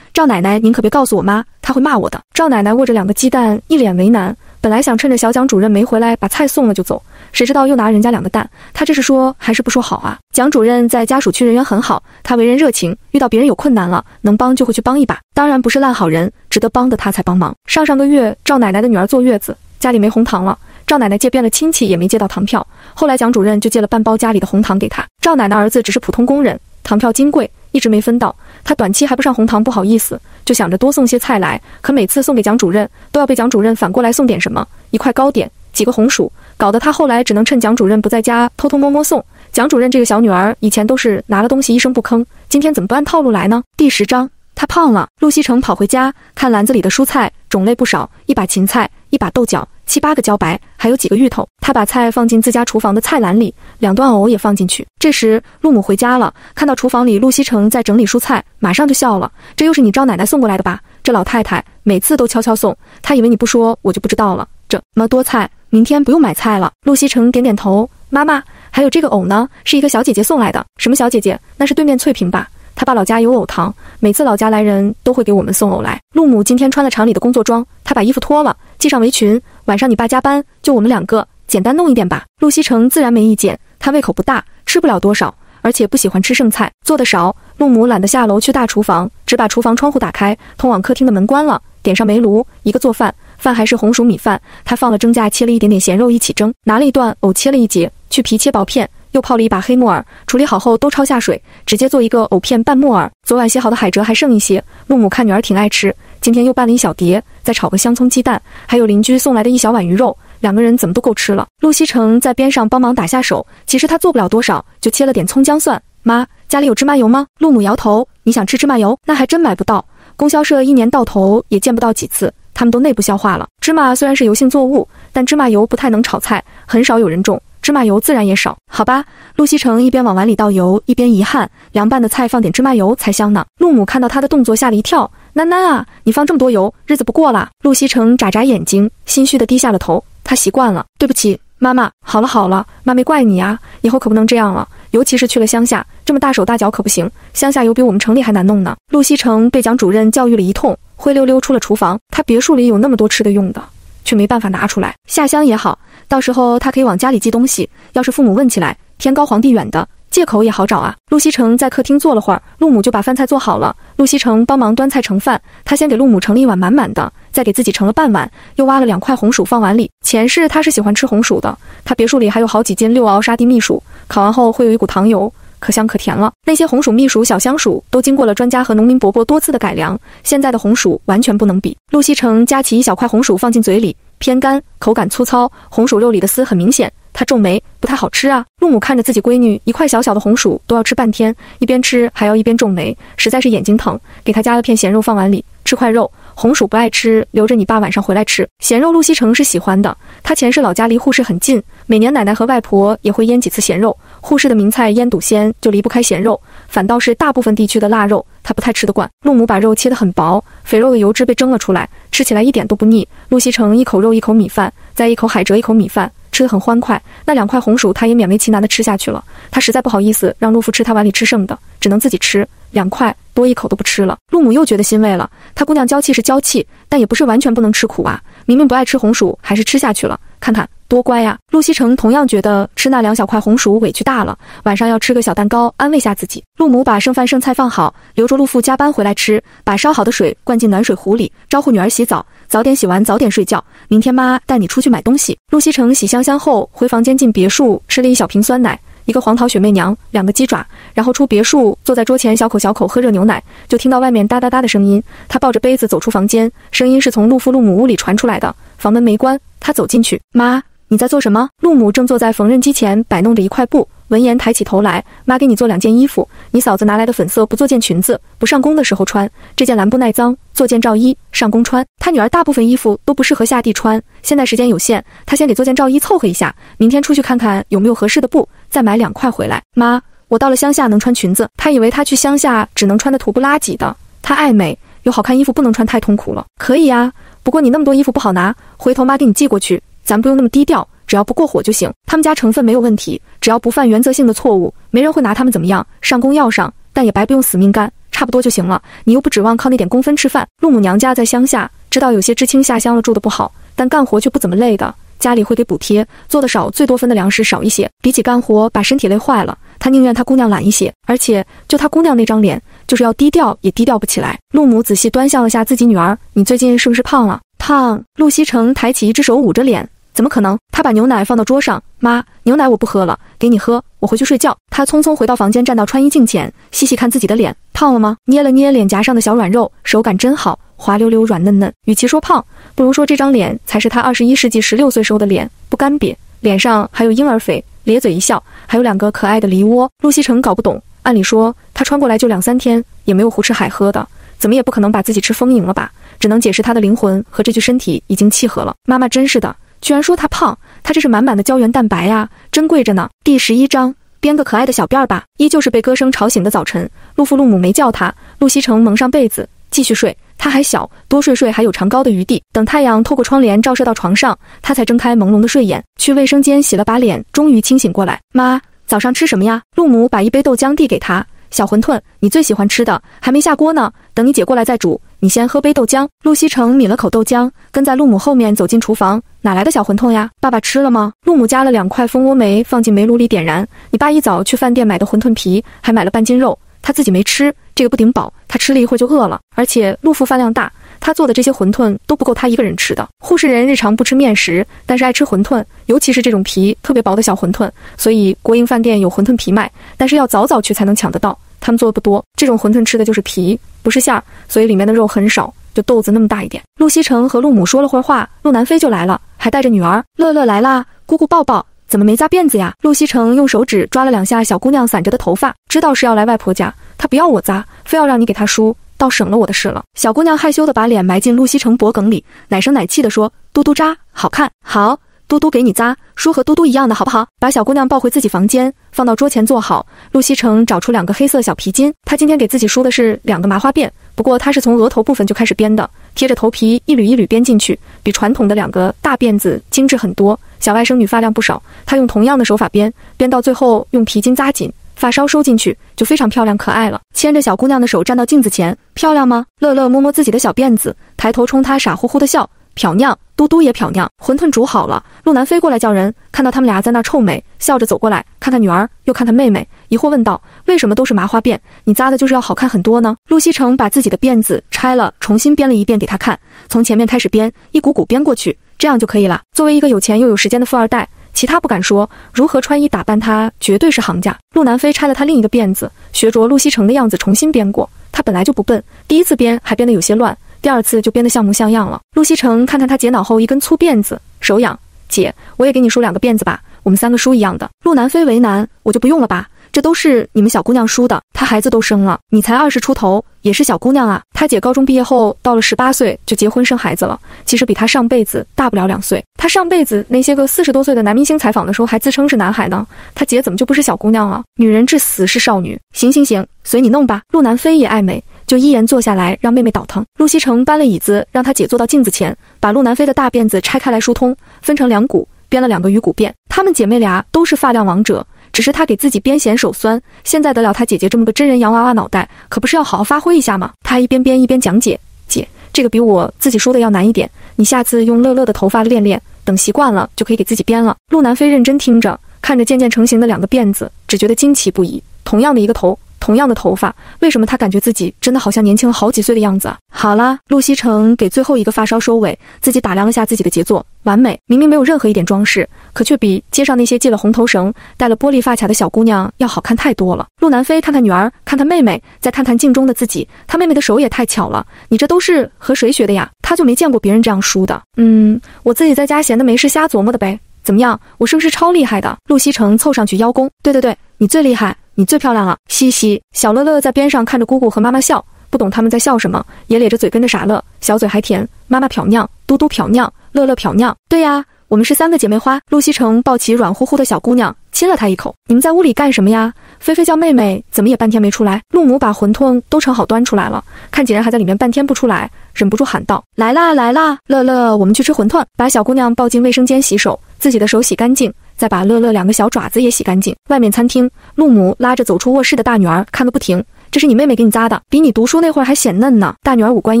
赵奶奶，您可别告诉我妈，她会骂我的。”赵奶奶握着两个鸡蛋，一脸为难。本来想趁着小蒋主任没回来把菜送了就走，谁知道又拿人家两个蛋。他这是说还是不说好啊？蒋主任在家属区人缘很好，他为人热情，遇到别人有困难了，能帮就会去帮一把。当然不是烂好人，值得帮的他才帮忙。上上个月赵奶奶的女儿坐月子，家里没红糖了。赵奶奶借遍了亲戚也没借到糖票，后来蒋主任就借了半包家里的红糖给她。赵奶奶儿子只是普通工人，糖票金贵，一直没分到。他短期还不上红糖，不好意思，就想着多送些菜来。可每次送给蒋主任，都要被蒋主任反过来送点什么，一块糕点，几个红薯，搞得他后来只能趁蒋主任不在家偷偷摸摸送。蒋主任这个小女儿以前都是拿了东西一声不吭，今天怎么不按套路来呢？第十章，她胖了。陆西成跑回家看篮子里的蔬菜，种类不少，一把芹菜，一把豆角。七八个茭白，还有几个芋头。他把菜放进自家厨房的菜篮里，两段藕也放进去。这时，陆母回家了，看到厨房里陆西城在整理蔬菜，马上就笑了：“这又是你赵奶奶送过来的吧？这老太太每次都悄悄送，她以为你不说，我就不知道了。这么多菜，明天不用买菜了。”陆西城点点头：“妈妈，还有这个藕呢，是一个小姐姐送来的。什么小姐姐？那是对面翠萍吧？他爸老家有藕塘，每次老家来人都会给我们送藕来。”陆母今天穿了厂里的工作装，她把衣服脱了，系上围裙。晚上你爸加班，就我们两个，简单弄一点吧。陆西城自然没意见，他胃口不大，吃不了多少，而且不喜欢吃剩菜，做的少。陆母懒得下楼去大厨房，只把厨房窗户打开，通往客厅的门关了，点上煤炉，一个做饭，饭还是红薯米饭。他放了蒸架，切了一点点咸肉一起蒸，拿了一段藕切了一截，去皮切薄片，又泡了一把黑木耳，处理好后都焯下水，直接做一个藕片拌木耳。昨晚洗好的海蜇还剩一些，陆母看女儿挺爱吃。今天又拌了一小碟，再炒个香葱鸡蛋，还有邻居送来的一小碗鱼肉，两个人怎么都够吃了。陆西城在边上帮忙打下手，其实他做不了多少，就切了点葱姜蒜。妈，家里有芝麻油吗？陆母摇头，你想吃芝麻油，那还真买不到，供销社一年到头也见不到几次，他们都内部消化了。芝麻虽然是油性作物，但芝麻油不太能炒菜，很少有人种，芝麻油自然也少。好吧，陆西城一边往碗里倒油，一边遗憾，凉拌的菜放点芝麻油才香呢。陆母看到他的动作，吓了一跳。囡囡啊，你放这么多油，日子不过了。陆西城眨眨眼睛，心虚的低下了头。他习惯了，对不起，妈妈。好了好了，妈没怪你啊，以后可不能这样了。尤其是去了乡下，这么大手大脚可不行。乡下油比我们城里还难弄呢。陆西城被蒋主任教育了一通，灰溜溜出了厨房。他别墅里有那么多吃的用的，却没办法拿出来。下乡也好，到时候他可以往家里寄东西。要是父母问起来，天高皇帝远的。借口也好找啊！陆西城在客厅坐了会儿，陆母就把饭菜做好了。陆西城帮忙端菜盛饭，他先给陆母盛了一碗满满的，再给自己盛了半碗，又挖了两块红薯放碗里。前世他是喜欢吃红薯的，他别墅里还有好几斤六鳌沙地蜜薯，烤完后会有一股糖油，可香可甜了。那些红薯、蜜薯、小香薯都经过了专家和农民伯伯多次的改良，现在的红薯完全不能比。陆西城夹起一小块红薯放进嘴里，偏干，口感粗糙，红薯肉里的丝很明显。他皱眉，不太好吃啊。陆母看着自己闺女一块小小的红薯都要吃半天，一边吃还要一边皱眉，实在是眼睛疼。给他夹了片咸肉放碗里，吃块肉。红薯不爱吃，留着你爸晚上回来吃。咸肉陆西城是喜欢的，他前世老家离护士很近，每年奶奶和外婆也会腌几次咸肉。沪市的名菜腌笃鲜就离不开咸肉，反倒是大部分地区的腊肉，他不太吃得惯。陆母把肉切得很薄，肥肉的油脂被蒸了出来，吃起来一点都不腻。陆西成一口肉一口米饭，再一口海蜇一口米饭，吃得很欢快。那两块红薯他也勉为其难地吃下去了，他实在不好意思让陆父吃他碗里吃剩的，只能自己吃两块，多一口都不吃了。陆母又觉得欣慰了，他姑娘娇气是娇气，但也不是完全不能吃苦啊。明明不爱吃红薯，还是吃下去了，看看。多乖呀！陆西城同样觉得吃那两小块红薯委屈大了，晚上要吃个小蛋糕安慰下自己。陆母把剩饭剩菜放好，留着陆父加班回来吃，把烧好的水灌进暖水壶里，招呼女儿洗澡，早点洗完早点睡觉。明天妈带你出去买东西。陆西城洗香香后回房间进别墅，吃了一小瓶酸奶，一个黄桃雪媚娘，两个鸡爪，然后出别墅，坐在桌前小口小口喝热牛奶，就听到外面哒哒哒的声音。他抱着杯子走出房间，声音是从陆父陆母屋里传出来的。房门没关，他走进去，妈。你在做什么？陆母正坐在缝纫机前摆弄着一块布，闻言抬起头来：“妈给你做两件衣服，你嫂子拿来的粉色不做件裙子，不上工的时候穿。这件蓝布耐脏，做件罩衣，上工穿。她女儿大部分衣服都不适合下地穿，现在时间有限，她先给做件罩衣凑合一下，明天出去看看有没有合适的布，再买两块回来。妈，我到了乡下能穿裙子。她以为她去乡下只能穿的土不拉几的，她爱美，有好看衣服不能穿太痛苦了。可以呀，不过你那么多衣服不好拿，回头妈给你寄过去。”咱不用那么低调，只要不过火就行。他们家成分没有问题，只要不犯原则性的错误，没人会拿他们怎么样。上工要上，但也白不用死命干，差不多就行了。你又不指望靠那点工分吃饭。陆母娘家在乡下，知道有些知青下乡了住的不好，但干活却不怎么累的，家里会给补贴，做的少，最多分的粮食少一些。比起干活把身体累坏了，他宁愿他姑娘懒一些。而且就他姑娘那张脸，就是要低调也低调不起来。陆母仔细端详了下自己女儿，你最近是不是胖了？胖。陆西城抬起一只手捂着脸。怎么可能？他把牛奶放到桌上，妈，牛奶我不喝了，给你喝，我回去睡觉。他匆匆回到房间，站到穿衣镜前，细细看自己的脸，胖了吗？捏了捏脸颊上的小软肉，手感真好，滑溜溜，软嫩嫩。与其说胖，不如说这张脸才是他二十一世纪十六岁时候的脸，不干瘪，脸上还有婴儿肥，咧嘴一笑，还有两个可爱的梨窝。陆西成搞不懂，按理说他穿过来就两三天，也没有胡吃海喝的，怎么也不可能把自己吃丰盈了吧？只能解释他的灵魂和这具身体已经契合了。妈妈真是的。居然说他胖，他这是满满的胶原蛋白呀，珍贵着呢。第十一章，编个可爱的小辫儿吧。依旧是被歌声吵醒的早晨，陆父陆母没叫他，陆西城蒙上被子继续睡。他还小，多睡睡还有长高的余地。等太阳透过窗帘照射到床上，他才睁开朦胧的睡眼，去卫生间洗了把脸，终于清醒过来。妈，早上吃什么呀？陆母把一杯豆浆递给他，小馄饨，你最喜欢吃的，还没下锅呢，等你姐过来再煮。你先喝杯豆浆。陆西城抿了口豆浆，跟在陆母后面走进厨房。哪来的小馄饨呀？爸爸吃了吗？陆母夹了两块蜂窝煤放进煤炉里点燃。你爸一早去饭店买的馄饨皮，还买了半斤肉，他自己没吃，这个不顶饱。他吃了一会儿就饿了。而且陆父饭量大，他做的这些馄饨都不够他一个人吃的。护士人日常不吃面食，但是爱吃馄饨，尤其是这种皮特别薄的小馄饨。所以国营饭店有馄饨皮卖，但是要早早去才能抢得到。他们做的不多，这种馄饨吃的就是皮，不是馅儿，所以里面的肉很少，就豆子那么大一点。陆西城和陆母说了会儿话，陆南飞就来了，还带着女儿。乐乐来啦，姑姑抱抱。怎么没扎辫子呀？陆西成用手指抓了两下小姑娘散着的头发，知道是要来外婆家，他不要我扎，非要让你给他梳，倒省了我的事了。小姑娘害羞的把脸埋进陆西成脖梗里，奶声奶气的说：“嘟嘟扎，好看，好。”嘟嘟给你扎，梳和嘟嘟一样的好不好？把小姑娘抱回自己房间，放到桌前坐好。陆西成找出两个黑色小皮筋，他今天给自己梳的是两个麻花辫，不过它是从额头部分就开始编的，贴着头皮一缕一缕编进去，比传统的两个大辫子精致很多。小外甥女发量不少，她用同样的手法编，编到最后用皮筋扎紧，发梢收进去，就非常漂亮可爱了。牵着小姑娘的手站到镜子前，漂亮吗？乐乐摸摸自己的小辫子，抬头冲她傻乎乎的笑。漂亮，嘟嘟也漂亮。馄饨煮好了，陆南飞过来叫人，看到他们俩在那臭美，笑着走过来，看看女儿，又看看妹妹，疑惑问道：“为什么都是麻花辫？你扎的就是要好看很多呢？”陆西成把自己的辫子拆了，重新编了一遍给他看，从前面开始编，一股股编过去，这样就可以了。作为一个有钱又有时间的富二代，其他不敢说，如何穿衣打扮他绝对是行家。陆南飞拆了他另一个辫子，学着陆西成的样子重新编过。他本来就不笨，第一次编还编得有些乱。第二次就编得像模像样了。陆西城看看他姐脑后一根粗辫子，手痒。姐，我也给你梳两个辫子吧，我们三个梳一样的。陆南飞为难，我就不用了吧，这都是你们小姑娘梳的。她孩子都生了，你才二十出头，也是小姑娘啊。她姐高中毕业后到了十八岁就结婚生孩子了，其实比她上辈子大不了两岁。她上辈子那些个四十多岁的男明星采访的时候还自称是男孩呢，她姐怎么就不是小姑娘了？女人至死是少女。行行行，随你弄吧。陆南飞也爱美，就一言坐下来让妹妹倒腾。陆西城搬了椅子，让他姐坐到镜子前，把陆南飞的大辫子拆开来疏通，分成两股。编了两个鱼骨辫，她们姐妹俩都是发量王者，只是她给自己编嫌手酸。现在得了她姐姐这么个真人洋娃娃脑袋，可不是要好好发挥一下吗？她一边编一边讲解：“姐，这个比我自己说的要难一点，你下次用乐乐的头发练练，等习惯了就可以给自己编了。”陆南飞认真听着，看着渐渐成型的两个辫子，只觉得惊奇不已。同样的一个头。同样的头发，为什么他感觉自己真的好像年轻了好几岁的样子？好啦，陆西城给最后一个发梢收尾，自己打量了下自己的杰作，完美。明明没有任何一点装饰，可却比街上那些系了红头绳、戴了玻璃发卡的小姑娘要好看太多了。陆南飞看看女儿，看看妹妹，再看看镜中的自己，他妹妹的手也太巧了。你这都是和谁学的呀？他就没见过别人这样梳的。嗯，我自己在家闲的没事瞎琢磨的呗。怎么样，我是不是超厉害的？陆西城凑上去邀功。对对对，你最厉害。你最漂亮了，嘻嘻。小乐乐在边上看着姑姑和妈妈笑，不懂他们在笑什么，也咧着嘴跟着傻乐，小嘴还甜。妈妈漂亮，嘟嘟漂亮，乐乐漂亮。对呀，我们是三个姐妹花。陆西城抱起软乎乎的小姑娘，亲了她一口。你们在屋里干什么呀？菲菲叫妹妹，怎么也半天没出来？陆母把馄饨都盛好端出来了，看几人还在里面半天不出来，忍不住喊道：“来啦来啦，乐乐，我们去吃馄饨。”把小姑娘抱进卫生间洗手，自己的手洗干净。再把乐乐两个小爪子也洗干净。外面餐厅，陆母拉着走出卧室的大女儿，看个不停。这是你妹妹给你扎的，比你读书那会儿还显嫩呢。大女儿五官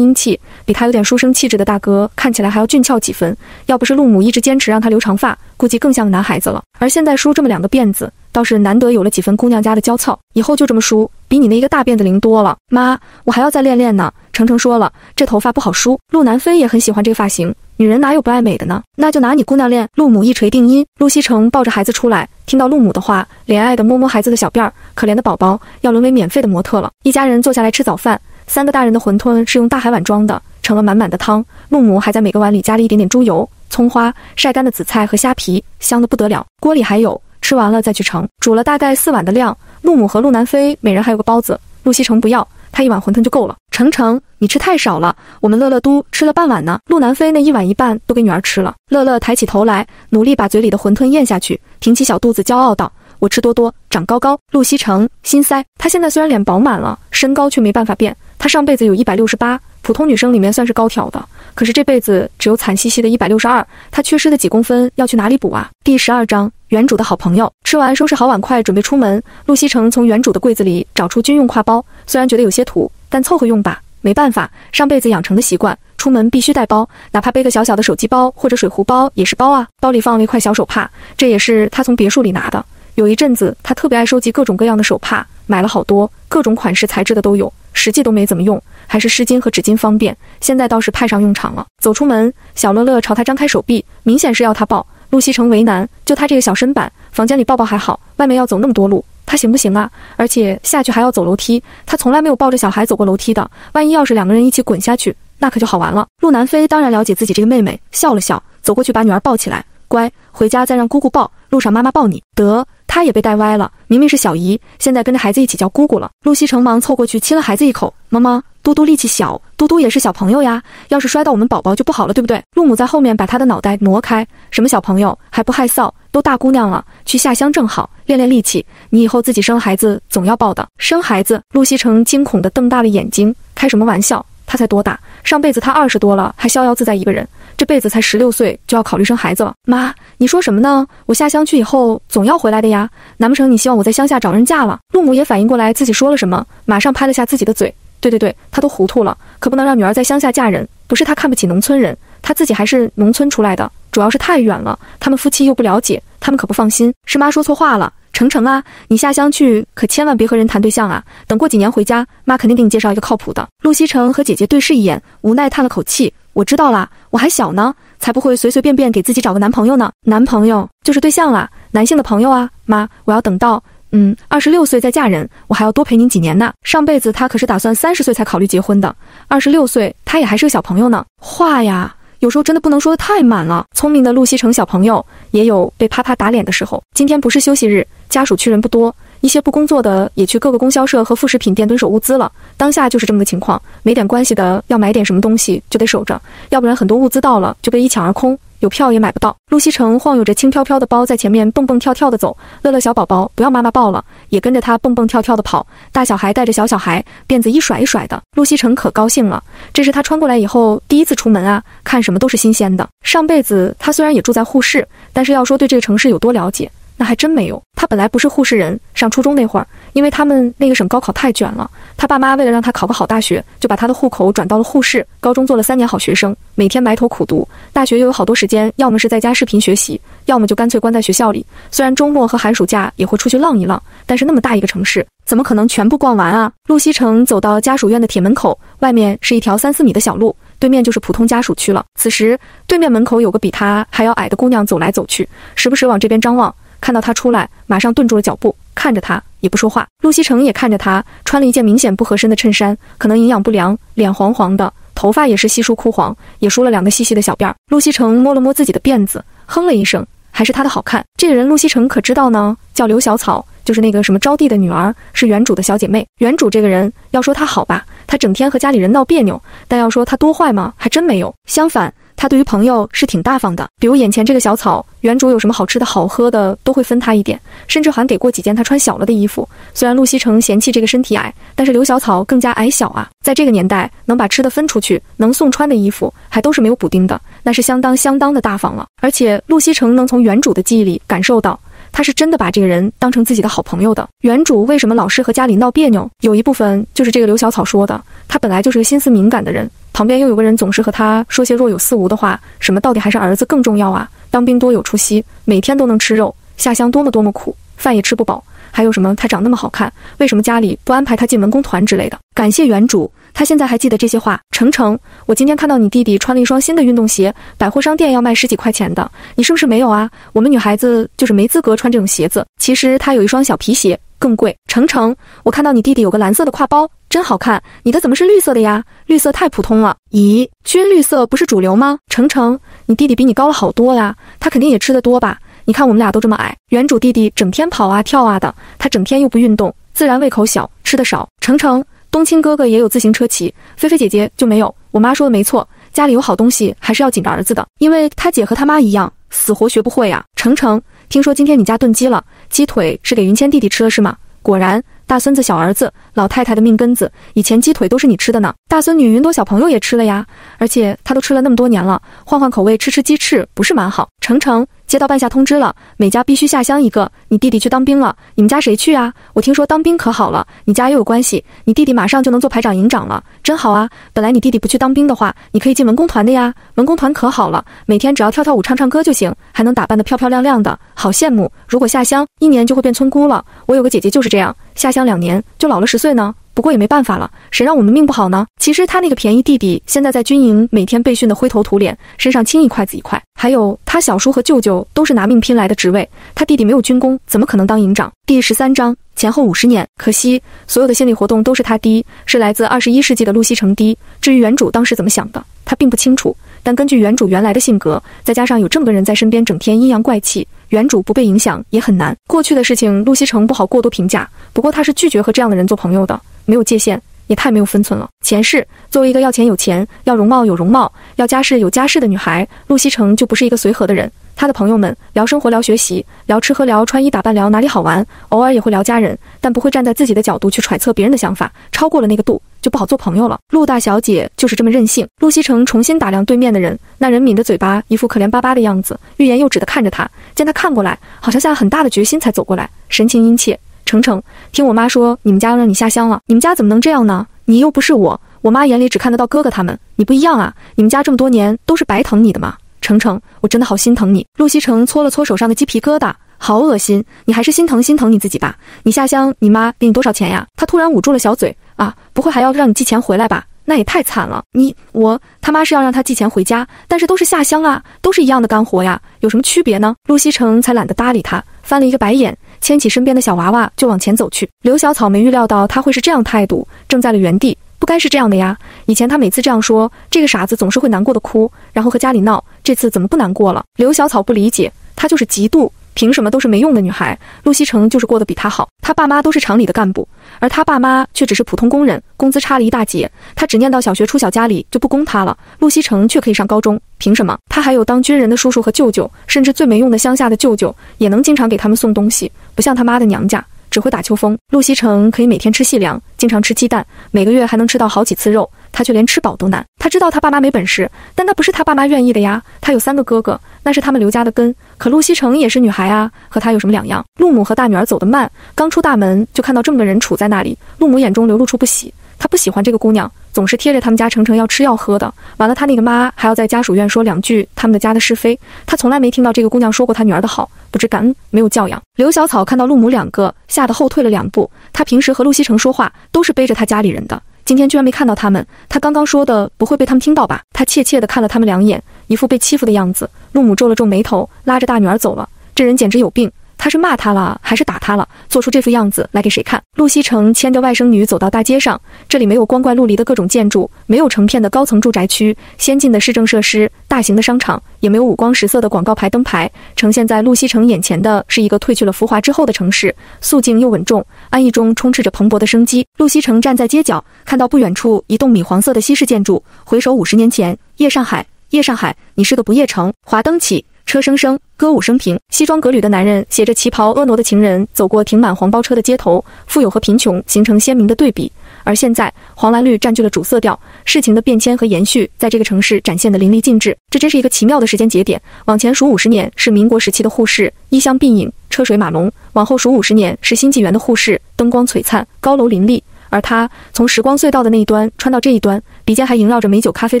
英气，比她有点书生气质的大哥看起来还要俊俏几分。要不是陆母一直坚持让她留长发，估计更像个男孩子了。而现在梳这么两个辫子，倒是难得有了几分姑娘家的娇俏。以后就这么梳，比你那一个大辫子灵多了。妈，我还要再练练呢。程程说了，这头发不好梳。陆南飞也很喜欢这个发型。女人哪有不爱美的呢？那就拿你姑娘练。陆母一锤定音。陆西城抱着孩子出来，听到陆母的话，怜爱的摸摸孩子的小辫儿。可怜的宝宝要沦为免费的模特了。一家人坐下来吃早饭，三个大人的馄饨是用大海碗装的，盛了满满的汤。陆母还在每个碗里加了一点点猪油、葱花、晒干的紫菜和虾皮，香得不得了。锅里还有，吃完了再去盛。煮了大概四碗的量，陆母和陆南飞每人还有个包子，陆西城不要。他一碗馄饨就够了。程程，你吃太少了，我们乐乐都吃了半碗呢。陆南飞那一碗一半都给女儿吃了。乐乐抬起头来，努力把嘴里的馄饨咽下去，挺起小肚子，骄傲道：“我吃多多，长高高。”陆西城心塞，他现在虽然脸饱满了，身高却没办法变。他上辈子有一百六十八，普通女生里面算是高挑的，可是这辈子只有惨兮兮的一百六十二。他缺失的几公分要去哪里补啊？第十二章。原主的好朋友吃完，收拾好碗筷，准备出门。陆西城从原主的柜子里找出军用挎包，虽然觉得有些土，但凑合用吧。没办法，上辈子养成的习惯，出门必须带包，哪怕背个小小的手机包或者水壶包也是包啊。包里放了一块小手帕，这也是他从别墅里拿的。有一阵子，他特别爱收集各种各样的手帕，买了好多，各种款式、材质的都有，实际都没怎么用，还是湿巾和纸巾方便。现在倒是派上用场了。走出门，小乐乐朝他张开手臂，明显是要他抱。陆西城为难，就他这个小身板，房间里抱抱还好，外面要走那么多路，他行不行啊？而且下去还要走楼梯，他从来没有抱着小孩走过楼梯的，万一要是两个人一起滚下去，那可就好玩了。陆南飞当然了解自己这个妹妹，笑了笑，走过去把女儿抱起来，乖，回家再让姑姑抱，路上妈妈抱你。得，他也被带歪了，明明是小姨，现在跟着孩子一起叫姑姑了。陆西城忙凑过去亲了孩子一口，妈妈。嘟嘟力气小，嘟嘟也是小朋友呀，要是摔到我们宝宝就不好了，对不对？陆母在后面把他的脑袋挪开，什么小朋友还不害臊，都大姑娘了，去下乡正好，练练力气。你以后自己生孩子总要抱的，生孩子。陆西城惊恐地瞪大了眼睛，开什么玩笑？他才多大？上辈子他二十多了，还逍遥自在一个人，这辈子才十六岁就要考虑生孩子了。妈，你说什么呢？我下乡去以后总要回来的呀，难不成你希望我在乡下找人嫁了？陆母也反应过来自己说了什么，马上拍了下自己的嘴。对对对，他都糊涂了，可不能让女儿在乡下嫁人。不是他看不起农村人，他自己还是农村出来的，主要是太远了，他们夫妻又不了解，他们可不放心。是妈说错话了，程程啊，你下乡去可千万别和人谈对象啊，等过几年回家，妈肯定给你介绍一个靠谱的。陆西城和姐姐对视一眼，无奈叹了口气，我知道啦，我还小呢，才不会随随便便给自己找个男朋友呢。男朋友就是对象啦，男性的朋友啊。妈，我要等到。嗯，二十六岁再嫁人，我还要多陪您几年呢。上辈子他可是打算三十岁才考虑结婚的，二十六岁他也还是个小朋友呢。话呀，有时候真的不能说的太满了。聪明的陆西城小朋友也有被啪啪打脸的时候。今天不是休息日，家属去人不多，一些不工作的也去各个供销社和副食品店蹲守物资了。当下就是这么个情况，没点关系的要买点什么东西就得守着，要不然很多物资到了就被一抢而空。有票也买不到。陆西城晃悠着轻飘飘的包在前面蹦蹦跳跳的走，乐乐小宝宝不要妈妈抱了，也跟着他蹦蹦跳跳的跑。大小孩带着小小孩，辫子一甩一甩的，陆西城可高兴了。这是他穿过来以后第一次出门啊，看什么都是新鲜的。上辈子他虽然也住在沪市，但是要说对这个城市有多了解。那还真没有。他本来不是护士人，上初中那会儿，因为他们那个省高考太卷了，他爸妈为了让他考个好大学，就把他的户口转到了护士。高中做了三年好学生，每天埋头苦读。大学又有好多时间，要么是在家视频学习，要么就干脆关在学校里。虽然周末和寒暑假也会出去浪一浪，但是那么大一个城市，怎么可能全部逛完啊？陆西城走到家属院的铁门口，外面是一条三四米的小路，对面就是普通家属区了。此时，对面门口有个比他还要矮的姑娘走来走去，时不时往这边张望。看到他出来，马上顿住了脚步，看着他也不说话。陆西城也看着他，穿了一件明显不合身的衬衫，可能营养不良，脸黄黄的，头发也是稀疏枯黄，也梳了两个细细的小辫儿。陆西城摸了摸自己的辫子，哼了一声，还是他的好看。这个人陆西城可知道呢？叫刘小草，就是那个什么招娣的女儿，是原主的小姐妹。原主这个人，要说他好吧，他整天和家里人闹别扭；但要说他多坏吗？还真没有，相反。他对于朋友是挺大方的，比如眼前这个小草，原主有什么好吃的好喝的，都会分他一点，甚至还给过几件他穿小了的衣服。虽然陆西城嫌弃这个身体矮，但是刘小草更加矮小啊。在这个年代，能把吃的分出去，能送穿的衣服，还都是没有补丁的，那是相当相当的大方了。而且陆西城能从原主的记忆里感受到，他是真的把这个人当成自己的好朋友的。原主为什么老是和家里闹别扭？有一部分就是这个刘小草说的，他本来就是个心思敏感的人。旁边又有个人总是和他说些若有似无的话，什么到底还是儿子更重要啊？当兵多有出息，每天都能吃肉，下乡多么多么苦，饭也吃不饱。还有什么他长那么好看，为什么家里不安排他进文工团之类的？感谢原主，他现在还记得这些话。程程，我今天看到你弟弟穿了一双新的运动鞋，百货商店要卖十几块钱的，你是不是没有啊？我们女孩子就是没资格穿这种鞋子。其实他有一双小皮鞋。更贵，程程，我看到你弟弟有个蓝色的挎包，真好看。你的怎么是绿色的呀？绿色太普通了。咦，军绿色不是主流吗？程程，你弟弟比你高了好多呀，他肯定也吃得多吧？你看我们俩都这么矮，原主弟弟整天跑啊跳啊的，他整天又不运动，自然胃口小，吃的少。程程，冬青哥哥也有自行车骑，菲菲姐姐就没有。我妈说的没错，家里有好东西还是要紧着儿子的，因为他姐和他妈一样，死活学不会呀。程程。听说今天你家炖鸡了，鸡腿是给云谦弟弟吃了是吗？果然，大孙子小儿子，老太太的命根子，以前鸡腿都是你吃的呢。大孙女云朵小朋友也吃了呀，而且他都吃了那么多年了，换换口味吃吃鸡翅不是蛮好？程程。接到半夏通知了，每家必须下乡一个。你弟弟去当兵了，你们家谁去啊？我听说当兵可好了，你家又有关系，你弟弟马上就能做排长、营长了，真好啊！本来你弟弟不去当兵的话，你可以进文工团的呀。文工团可好了，每天只要跳跳舞、唱唱歌就行，还能打扮得漂漂亮亮的，好羡慕。如果下乡一年就会变村姑了，我有个姐姐就是这样，下乡两年就老了十岁呢。不过也没办法了，谁让我们命不好呢？其实他那个便宜弟弟现在在军营，每天被训得灰头土脸，身上青一块紫一块。还有他小叔和舅舅都是拿命拼来的职位，他弟弟没有军功，怎么可能当营长？第十三章前后五十年，可惜所有的心理活动都是他爹，是来自二十一世纪的陆西城爹。至于原主当时怎么想的，他并不清楚。但根据原主原来的性格，再加上有这么个人在身边，整天阴阳怪气，原主不被影响也很难。过去的事情，陆西城不好过多评价。不过他是拒绝和这样的人做朋友的。没有界限，也太没有分寸了。前世作为一个要钱有钱、要容貌有容貌、要家世有家世的女孩，陆西城就不是一个随和的人。她的朋友们聊生活、聊学习、聊吃喝、聊穿衣打扮、聊哪里好玩，偶尔也会聊家人，但不会站在自己的角度去揣测别人的想法。超过了那个度，就不好做朋友了。陆大小姐就是这么任性。陆西城重新打量对面的人，那人抿着嘴巴，一副可怜巴巴的样子，欲言又止地看着他。见他看过来，好像下了很大的决心才走过来，神情殷切。程程，听我妈说你们家要让你下乡了，你们家怎么能这样呢？你又不是我，我妈眼里只看得到哥哥他们，你不一样啊！你们家这么多年都是白疼你的吗？程程，我真的好心疼你。陆西城搓了搓手上的鸡皮疙瘩，好恶心！你还是心疼心疼你自己吧。你下乡，你妈给你多少钱呀？他突然捂住了小嘴，啊，不会还要让你寄钱回来吧？那也太惨了。你我他妈是要让他寄钱回家，但是都是下乡啊，都是一样的干活呀，有什么区别呢？陆西城才懒得搭理他，翻了一个白眼。牵起身边的小娃娃就往前走去。刘小草没预料到他会是这样态度，怔在了原地。不该是这样的呀！以前他每次这样说，这个傻子总是会难过的哭，然后和家里闹。这次怎么不难过了？刘小草不理解，他就是嫉妒。凭什么都是没用的女孩？陆西城就是过得比她好，她爸妈都是厂里的干部，而她爸妈却只是普通工人，工资差了一大截。她只念到小学初小，家里就不供她了。陆西城却可以上高中，凭什么？她还有当军人的叔叔和舅舅，甚至最没用的乡下的舅舅，也能经常给他们送东西，不像他妈的娘家。只会打秋风，陆西城可以每天吃细粮，经常吃鸡蛋，每个月还能吃到好几次肉，他却连吃饱都难。他知道他爸妈没本事，但那不是他爸妈愿意的呀。他有三个哥哥，那是他们刘家的根。可陆西城也是女孩啊，和他有什么两样？陆母和大女儿走得慢，刚出大门就看到这么个人杵在那里，陆母眼中流露出不喜。他不喜欢这个姑娘，总是贴着他们家程程要吃要喝的。完了，他那个妈还要在家属院说两句他们的家的是非。他从来没听到这个姑娘说过他女儿的好，不知感恩，没有教养。刘小草看到陆母两个，吓得后退了两步。他平时和陆西城说话都是背着他家里人的，今天居然没看到他们。他刚刚说的不会被他们听到吧？他怯怯地看了他们两眼，一副被欺负的样子。陆母皱了皱眉头，拉着大女儿走了。这人简直有病。他是骂他了还是打他了？做出这副样子来给谁看？陆西城牵着外甥女走到大街上，这里没有光怪陆离的各种建筑，没有成片的高层住宅区、先进的市政设施、大型的商场，也没有五光十色的广告牌灯牌。呈现在陆西城眼前的是一个褪去了浮华之后的城市，肃静又稳重，安逸中充斥着蓬勃的生机。陆西城站在街角，看到不远处一栋米黄色的西式建筑，回首五十年前，夜上海，夜上海，你是个不夜城。华灯起。车声声，歌舞升平。西装革履的男人携着旗袍婀娜的情人走过停满黄包车的街头，富有和贫穷形成鲜明的对比。而现在，黄蓝绿占据了主色调，事情的变迁和延续在这个城市展现的淋漓尽致。这真是一个奇妙的时间节点。往前数五十年是民国时期的沪市，衣香鬓影，车水马龙；往后数五十年是新纪元的沪市，灯光璀璨，高楼林立。而他从时光隧道的那一端穿到这一端，鼻尖还萦绕着美酒咖啡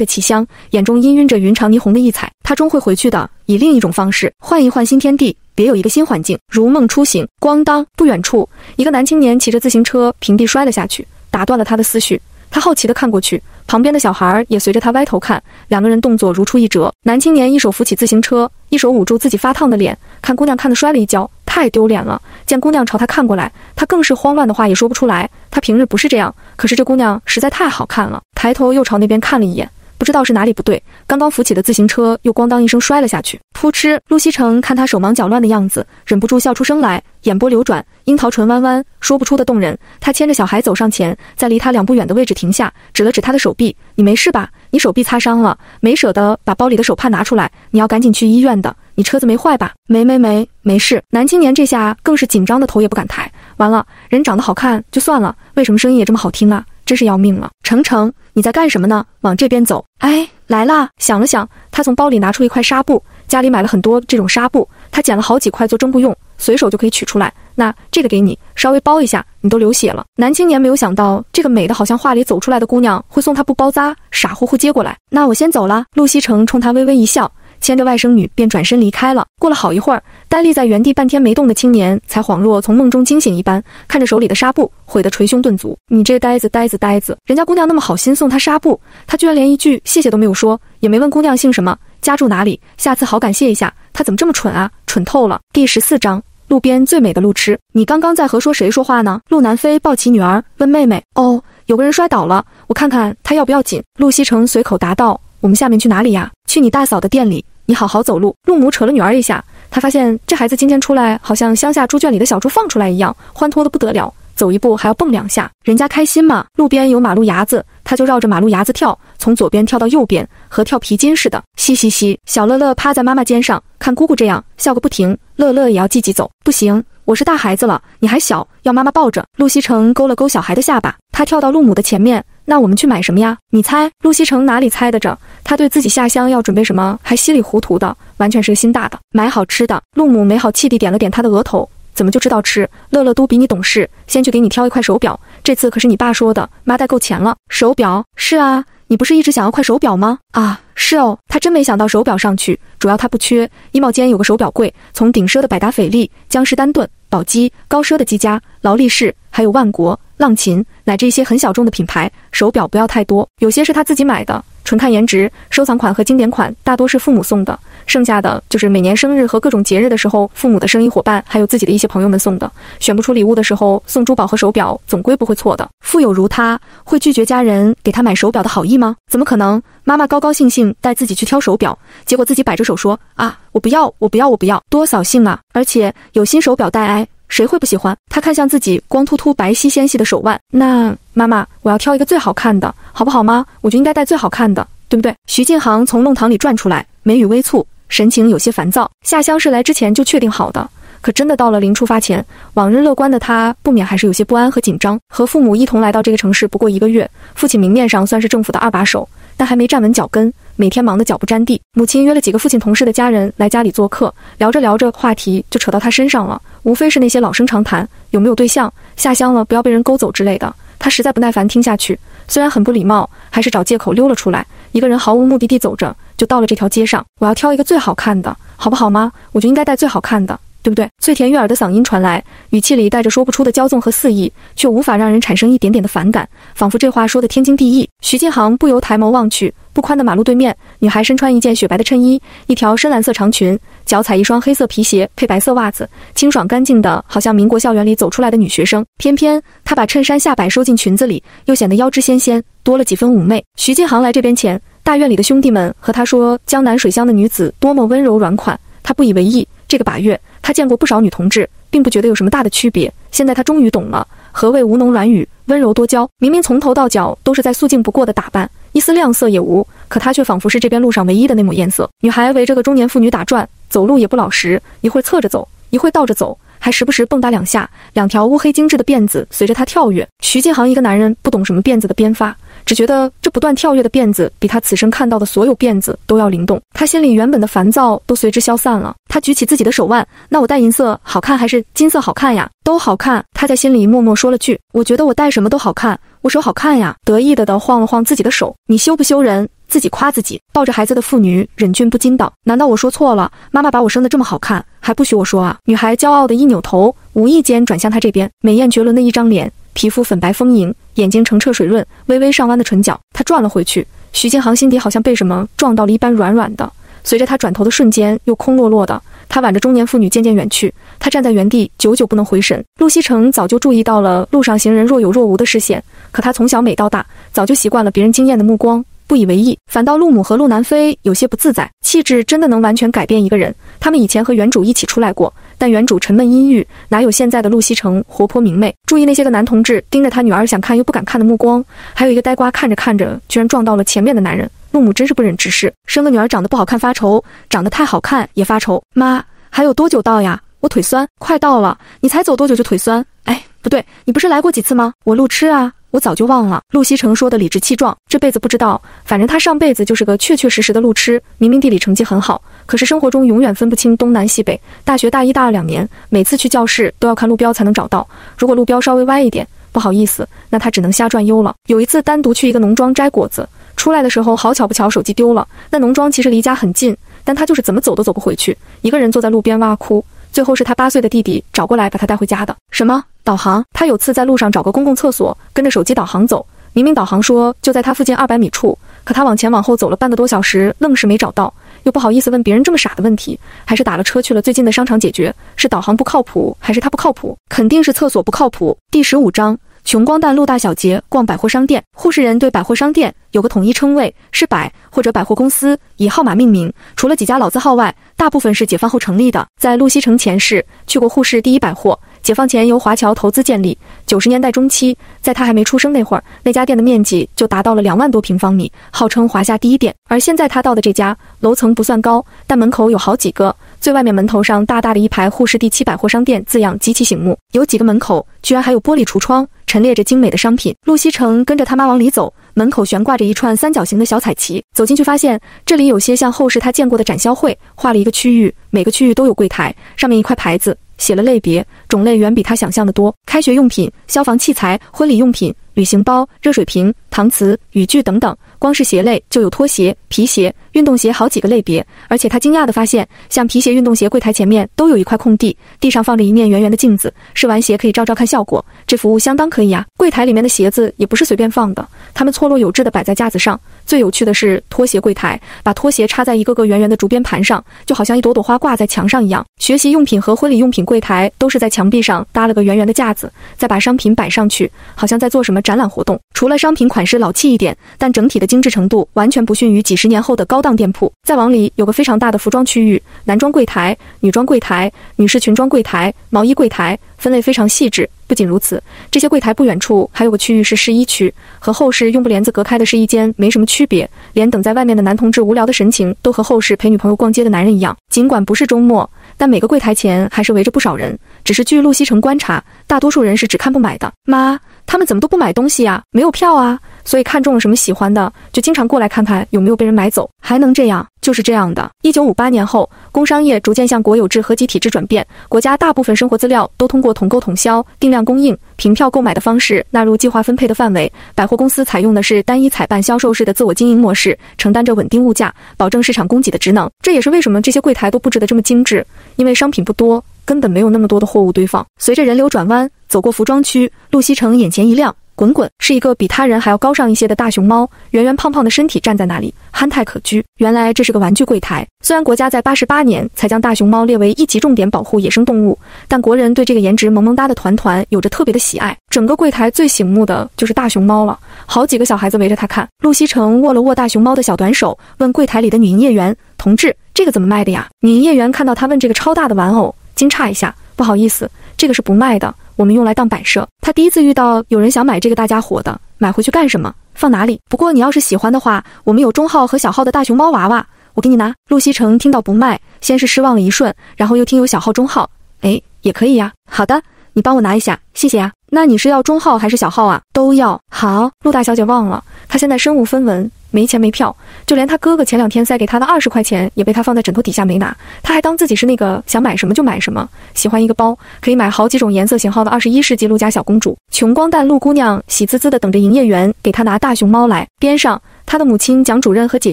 的奇香，眼中氤氲着云长霓虹的异彩。他终会回去的，以另一种方式换一换新天地，别有一个新环境，如梦初醒。咣当！不远处，一个男青年骑着自行车平地摔了下去，打断了他的思绪。他好奇地看过去，旁边的小孩也随着他歪头看，两个人动作如出一辙。男青年一手扶起自行车，一手捂住自己发烫的脸，看姑娘看得摔了一跤，太丢脸了。见姑娘朝他看过来，他更是慌乱的话也说不出来。他平日不是这样，可是这姑娘实在太好看了，抬头又朝那边看了一眼。不知道是哪里不对，刚刚扶起的自行车又咣当一声摔了下去，扑哧！陆西城看他手忙脚乱的样子，忍不住笑出声来，眼波流转，樱桃唇弯弯，说不出的动人。他牵着小孩走上前，在离他两步远的位置停下，指了指他的手臂：“你没事吧？你手臂擦伤了。”没舍得把包里的手帕拿出来：“你要赶紧去医院的。你车子没坏吧？”“没没没，没事。”男青年这下更是紧张的头也不敢抬。完了，人长得好看就算了，为什么声音也这么好听啊？真是要命了，程程，你在干什么呢？往这边走。哎，来啦！想了想，他从包里拿出一块纱布，家里买了很多这种纱布，他剪了好几块做蒸布用，随手就可以取出来。那这个给你，稍微包一下，你都流血了。男青年没有想到，这个美的好像画里走出来的姑娘会送他布包扎，傻乎乎接过来。那我先走了。陆西城冲他微微一笑。牵着外甥女便转身离开了。过了好一会儿，呆立在原地半天没动的青年才恍若从梦中惊醒一般，看着手里的纱布，悔得捶胸顿足。你这呆子，呆子，呆子！人家姑娘那么好心送他纱布，他居然连一句谢谢都没有说，也没问姑娘姓什么，家住哪里，下次好感谢一下。他怎么这么蠢啊？蠢透了！第十四章，路边最美的路痴。你刚刚在和说谁说话呢？陆南飞抱起女儿问妹妹。哦，有个人摔倒了，我看看他要不要紧。陆西城随口答道。我们下面去哪里呀？去你大嫂的店里。你好好走路。陆母扯了女儿一下，她发现这孩子今天出来，好像乡下猪圈里的小猪放出来一样，欢脱的不得了，走一步还要蹦两下，人家开心嘛。路边有马路牙子，他就绕着马路牙子跳，从左边跳到右边，和跳皮筋似的。嘻嘻嘻，小乐乐趴在妈妈肩上，看姑姑这样笑个不停，乐乐也要积极走。不行，我是大孩子了，你还小，要妈妈抱着。陆西城勾了勾小孩的下巴，他跳到陆母的前面。那我们去买什么呀？你猜，陆西城哪里猜得着？他对自己下乡要准备什么还稀里糊涂的，完全是个心大的。买好吃的。陆母没好气地点了点他的额头，怎么就知道吃？乐乐都比你懂事，先去给你挑一块手表。这次可是你爸说的，妈带够钱了。手表？是啊，你不是一直想要块手表吗？啊，是哦。他真没想到手表上去，主要他不缺。衣帽间有个手表柜，从顶奢的百达翡丽、江诗丹顿、宝玑，高奢的积家、劳力士，还有万国。浪琴乃至一些很小众的品牌手表不要太多，有些是他自己买的，纯看颜值，收藏款和经典款大多是父母送的，剩下的就是每年生日和各种节日的时候，父母的生意伙伴还有自己的一些朋友们送的。选不出礼物的时候，送珠宝和手表总归不会错的。富有如他，会拒绝家人给他买手表的好意吗？怎么可能？妈妈高高兴兴带自己去挑手表，结果自己摆着手说啊，我不要，我不要，我不要，多扫兴啊！而且有新手表带哎，谁会不喜欢？他看向自己光秃秃、白皙纤细的手腕，那妈妈，我要挑一个最好看的，好不好吗？我就应该戴最好看的。对不对？徐静航从弄堂里转出来，眉宇微蹙，神情有些烦躁。下乡是来之前就确定好的，可真的到了临出发前，往日乐观的他不免还是有些不安和紧张。和父母一同来到这个城市不过一个月，父亲明面上算是政府的二把手，但还没站稳脚跟，每天忙得脚不沾地。母亲约了几个父亲同事的家人来家里做客，聊着聊着，话题就扯到他身上了，无非是那些老生常谈：有没有对象？下乡了不要被人勾走之类的。他实在不耐烦听下去，虽然很不礼貌，还是找借口溜了出来。一个人毫无目的地走着，就到了这条街上。我要挑一个最好看的，好不好吗？我就应该戴最好看的，对不对？翠甜悦耳的嗓音传来，语气里带着说不出的骄纵和肆意，却无法让人产生一点点的反感，仿佛这话说的天经地义。徐建航不由抬眸望去，不宽的马路对面，女孩身穿一件雪白的衬衣，一条深蓝色长裙，脚踩一双黑色皮鞋配白色袜子，清爽干净的，好像民国校园里走出来的女学生。偏偏她把衬衫下摆收进裙子里，又显得腰肢纤纤。多了几分妩媚。徐建航来这边前，大院里的兄弟们和他说，江南水乡的女子多么温柔软款，他不以为意。这个把月，他见过不少女同志，并不觉得有什么大的区别。现在他终于懂了，何谓吴侬软语，温柔多娇。明明从头到脚都是再素净不过的打扮，一丝亮色也无，可他却仿佛是这边路上唯一的那抹艳色。女孩围着个中年妇女打转，走路也不老实，一会侧着走，一会倒着走。还时不时蹦跶两下，两条乌黑精致的辫子随着她跳跃。徐建航一个男人不懂什么辫子的编发，只觉得这不断跳跃的辫子比他此生看到的所有辫子都要灵动。他心里原本的烦躁都随之消散了。他举起自己的手腕，那我戴银色好看还是金色好看呀？都好看。他在心里默默说了句：“我觉得我戴什么都好看，我手好看呀。”得意的的晃了晃自己的手，你羞不羞人？自己夸自己，抱着孩子的妇女忍俊不禁道：“难道我说错了？妈妈把我生得这么好看，还不许我说啊？”女孩骄傲的一扭头，无意间转向他这边，美艳绝伦的一张脸，皮肤粉白丰盈，眼睛澄澈水润，微微上弯的唇角。他转了回去，徐建航心底好像被什么撞到了一般软软的。随着他转头的瞬间，又空落落的。他挽着中年妇女渐渐远去，他站在原地，久久不能回神。陆西城早就注意到了路上行人若有若无的视线，可他从小美到大，早就习惯了别人惊艳的目光。不以为意，反倒陆母和陆南飞有些不自在。气质真的能完全改变一个人。他们以前和原主一起出来过，但原主沉闷阴郁，哪有现在的陆西城活泼明媚？注意那些个男同志盯着他女儿想看又不敢看的目光，还有一个呆瓜看着看着居然撞到了前面的男人。陆母真是不忍直视，生个女儿长得不好看发愁，长得太好看也发愁。妈，还有多久到呀？我腿酸，快到了。你才走多久就腿酸？哎，不对，你不是来过几次吗？我路痴啊。我早就忘了，陆西城说的理直气壮，这辈子不知道，反正他上辈子就是个确确实实的路痴。明明地理成绩很好，可是生活中永远分不清东南西北。大学大一、大二两年，每次去教室都要看路标才能找到，如果路标稍微歪一点，不好意思，那他只能瞎转悠了。有一次单独去一个农庄摘果子，出来的时候好巧不巧手机丢了。那农庄其实离家很近，但他就是怎么走都走不回去，一个人坐在路边哇哭。最后是他八岁的弟弟找过来把他带回家的。什么？导航，他有次在路上找个公共厕所，跟着手机导航走，明明导航说就在他附近二百米处，可他往前往后走了半个多小时，愣是没找到，又不好意思问别人这么傻的问题，还是打了车去了最近的商场解决。是导航不靠谱，还是他不靠谱？肯定是厕所不靠谱。第十五章。穷光蛋陆大小姐逛百货商店，护士人对百货商店有个统一称谓，是百或者百货公司，以号码命名。除了几家老字号外，大部分是解放后成立的。在路西城前市去过护士第一百货。解放前由华侨投资建立，九十年代中期，在他还没出生那会儿，那家店的面积就达到了两万多平方米，号称华夏第一店。而现在他到的这家，楼层不算高，但门口有好几个，最外面门头上大大的一排“沪市第七百货商店”字样极其醒目，有几个门口居然还有玻璃橱窗，陈列着精美的商品。陆西城跟着他妈往里走，门口悬挂着一串三角形的小彩旗，走进去发现这里有些像后世他见过的展销会，画了一个区域，每个区域都有柜台，上面一块牌子。写了类别，种类远比他想象的多。开学用品、消防器材、婚礼用品、旅行包、热水瓶、搪瓷、雨具等等。光是鞋类就有拖鞋、皮鞋、运动鞋好几个类别。而且他惊讶地发现，像皮鞋、运动鞋柜台前面都有一块空地，地上放着一面圆圆的镜子，试完鞋可以照照看效果。这服务相当可以啊！柜台里面的鞋子也不是随便放的，他们错落有致地摆在架子上。最有趣的是拖鞋柜台，把拖鞋插在一个个圆圆的竹编盘上，就好像一朵朵花挂在墙上一样。学习用品和婚礼用品柜台都是在墙壁上搭了个圆圆的架子，再把商品摆上去，好像在做什么展览活动。除了商品款款式老气一点，但整体的精致程度完全不逊于几十年后的高档店铺。再往里有个非常大的服装区域，男装柜台、女装柜台、女士裙装柜台、毛衣柜台，分类非常细致。不仅如此，这些柜台不远处还有个区域是试衣区，和后室用布帘子隔开的试衣间没什么区别，连等在外面的男同志无聊的神情都和后室陪女朋友逛街的男人一样。尽管不是周末，但每个柜台前还是围着不少人。只是据陆西城观察，大多数人是只看不买的。妈，他们怎么都不买东西呀？没有票啊？所以看中了什么喜欢的，就经常过来看看有没有被人买走。还能这样？就是这样的。一九五八年后，工商业逐渐向国有制合集体制转变，国家大部分生活资料都通过统购统销、定量供应、凭票购买的方式纳入计划分配的范围。百货公司采用的是单一采办销售式的自我经营模式，承担着稳定物价、保证市场供给的职能。这也是为什么这些柜台都布置得这么精致，因为商品不多，根本没有那么多的货物堆放。随着人流转弯，走过服装区，陆西城眼前一亮。滚滚是一个比他人还要高尚一些的大熊猫，圆圆胖胖的身体站在那里，憨态可掬。原来这是个玩具柜台。虽然国家在八十八年才将大熊猫列为一级重点保护野生动物，但国人对这个颜值萌萌哒的团团有着特别的喜爱。整个柜台最醒目的就是大熊猫了，好几个小孩子围着他看。陆西城握了握大熊猫的小短手，问柜台里的女营业员：“同志，这个怎么卖的呀？”女营业员看到他问这个超大的玩偶，惊诧一下：“不好意思，这个是不卖的。”我们用来当摆设。他第一次遇到有人想买这个大家伙的，买回去干什么？放哪里？不过你要是喜欢的话，我们有中号和小号的大熊猫娃娃，我给你拿。陆西城听到不卖，先是失望了一瞬，然后又听有小号、中号，哎，也可以呀。好的，你帮我拿一下，谢谢呀。那你是要中号还是小号啊？都要。好，陆大小姐忘了，她现在身无分文。没钱没票，就连他哥哥前两天塞给他的二十块钱也被他放在枕头底下没拿。他还当自己是那个想买什么就买什么，喜欢一个包可以买好几种颜色型号的二十一世纪陆家小公主。穷光蛋陆姑娘喜滋滋的等着营业员给她拿大熊猫来。边上，他的母亲蒋主任和姐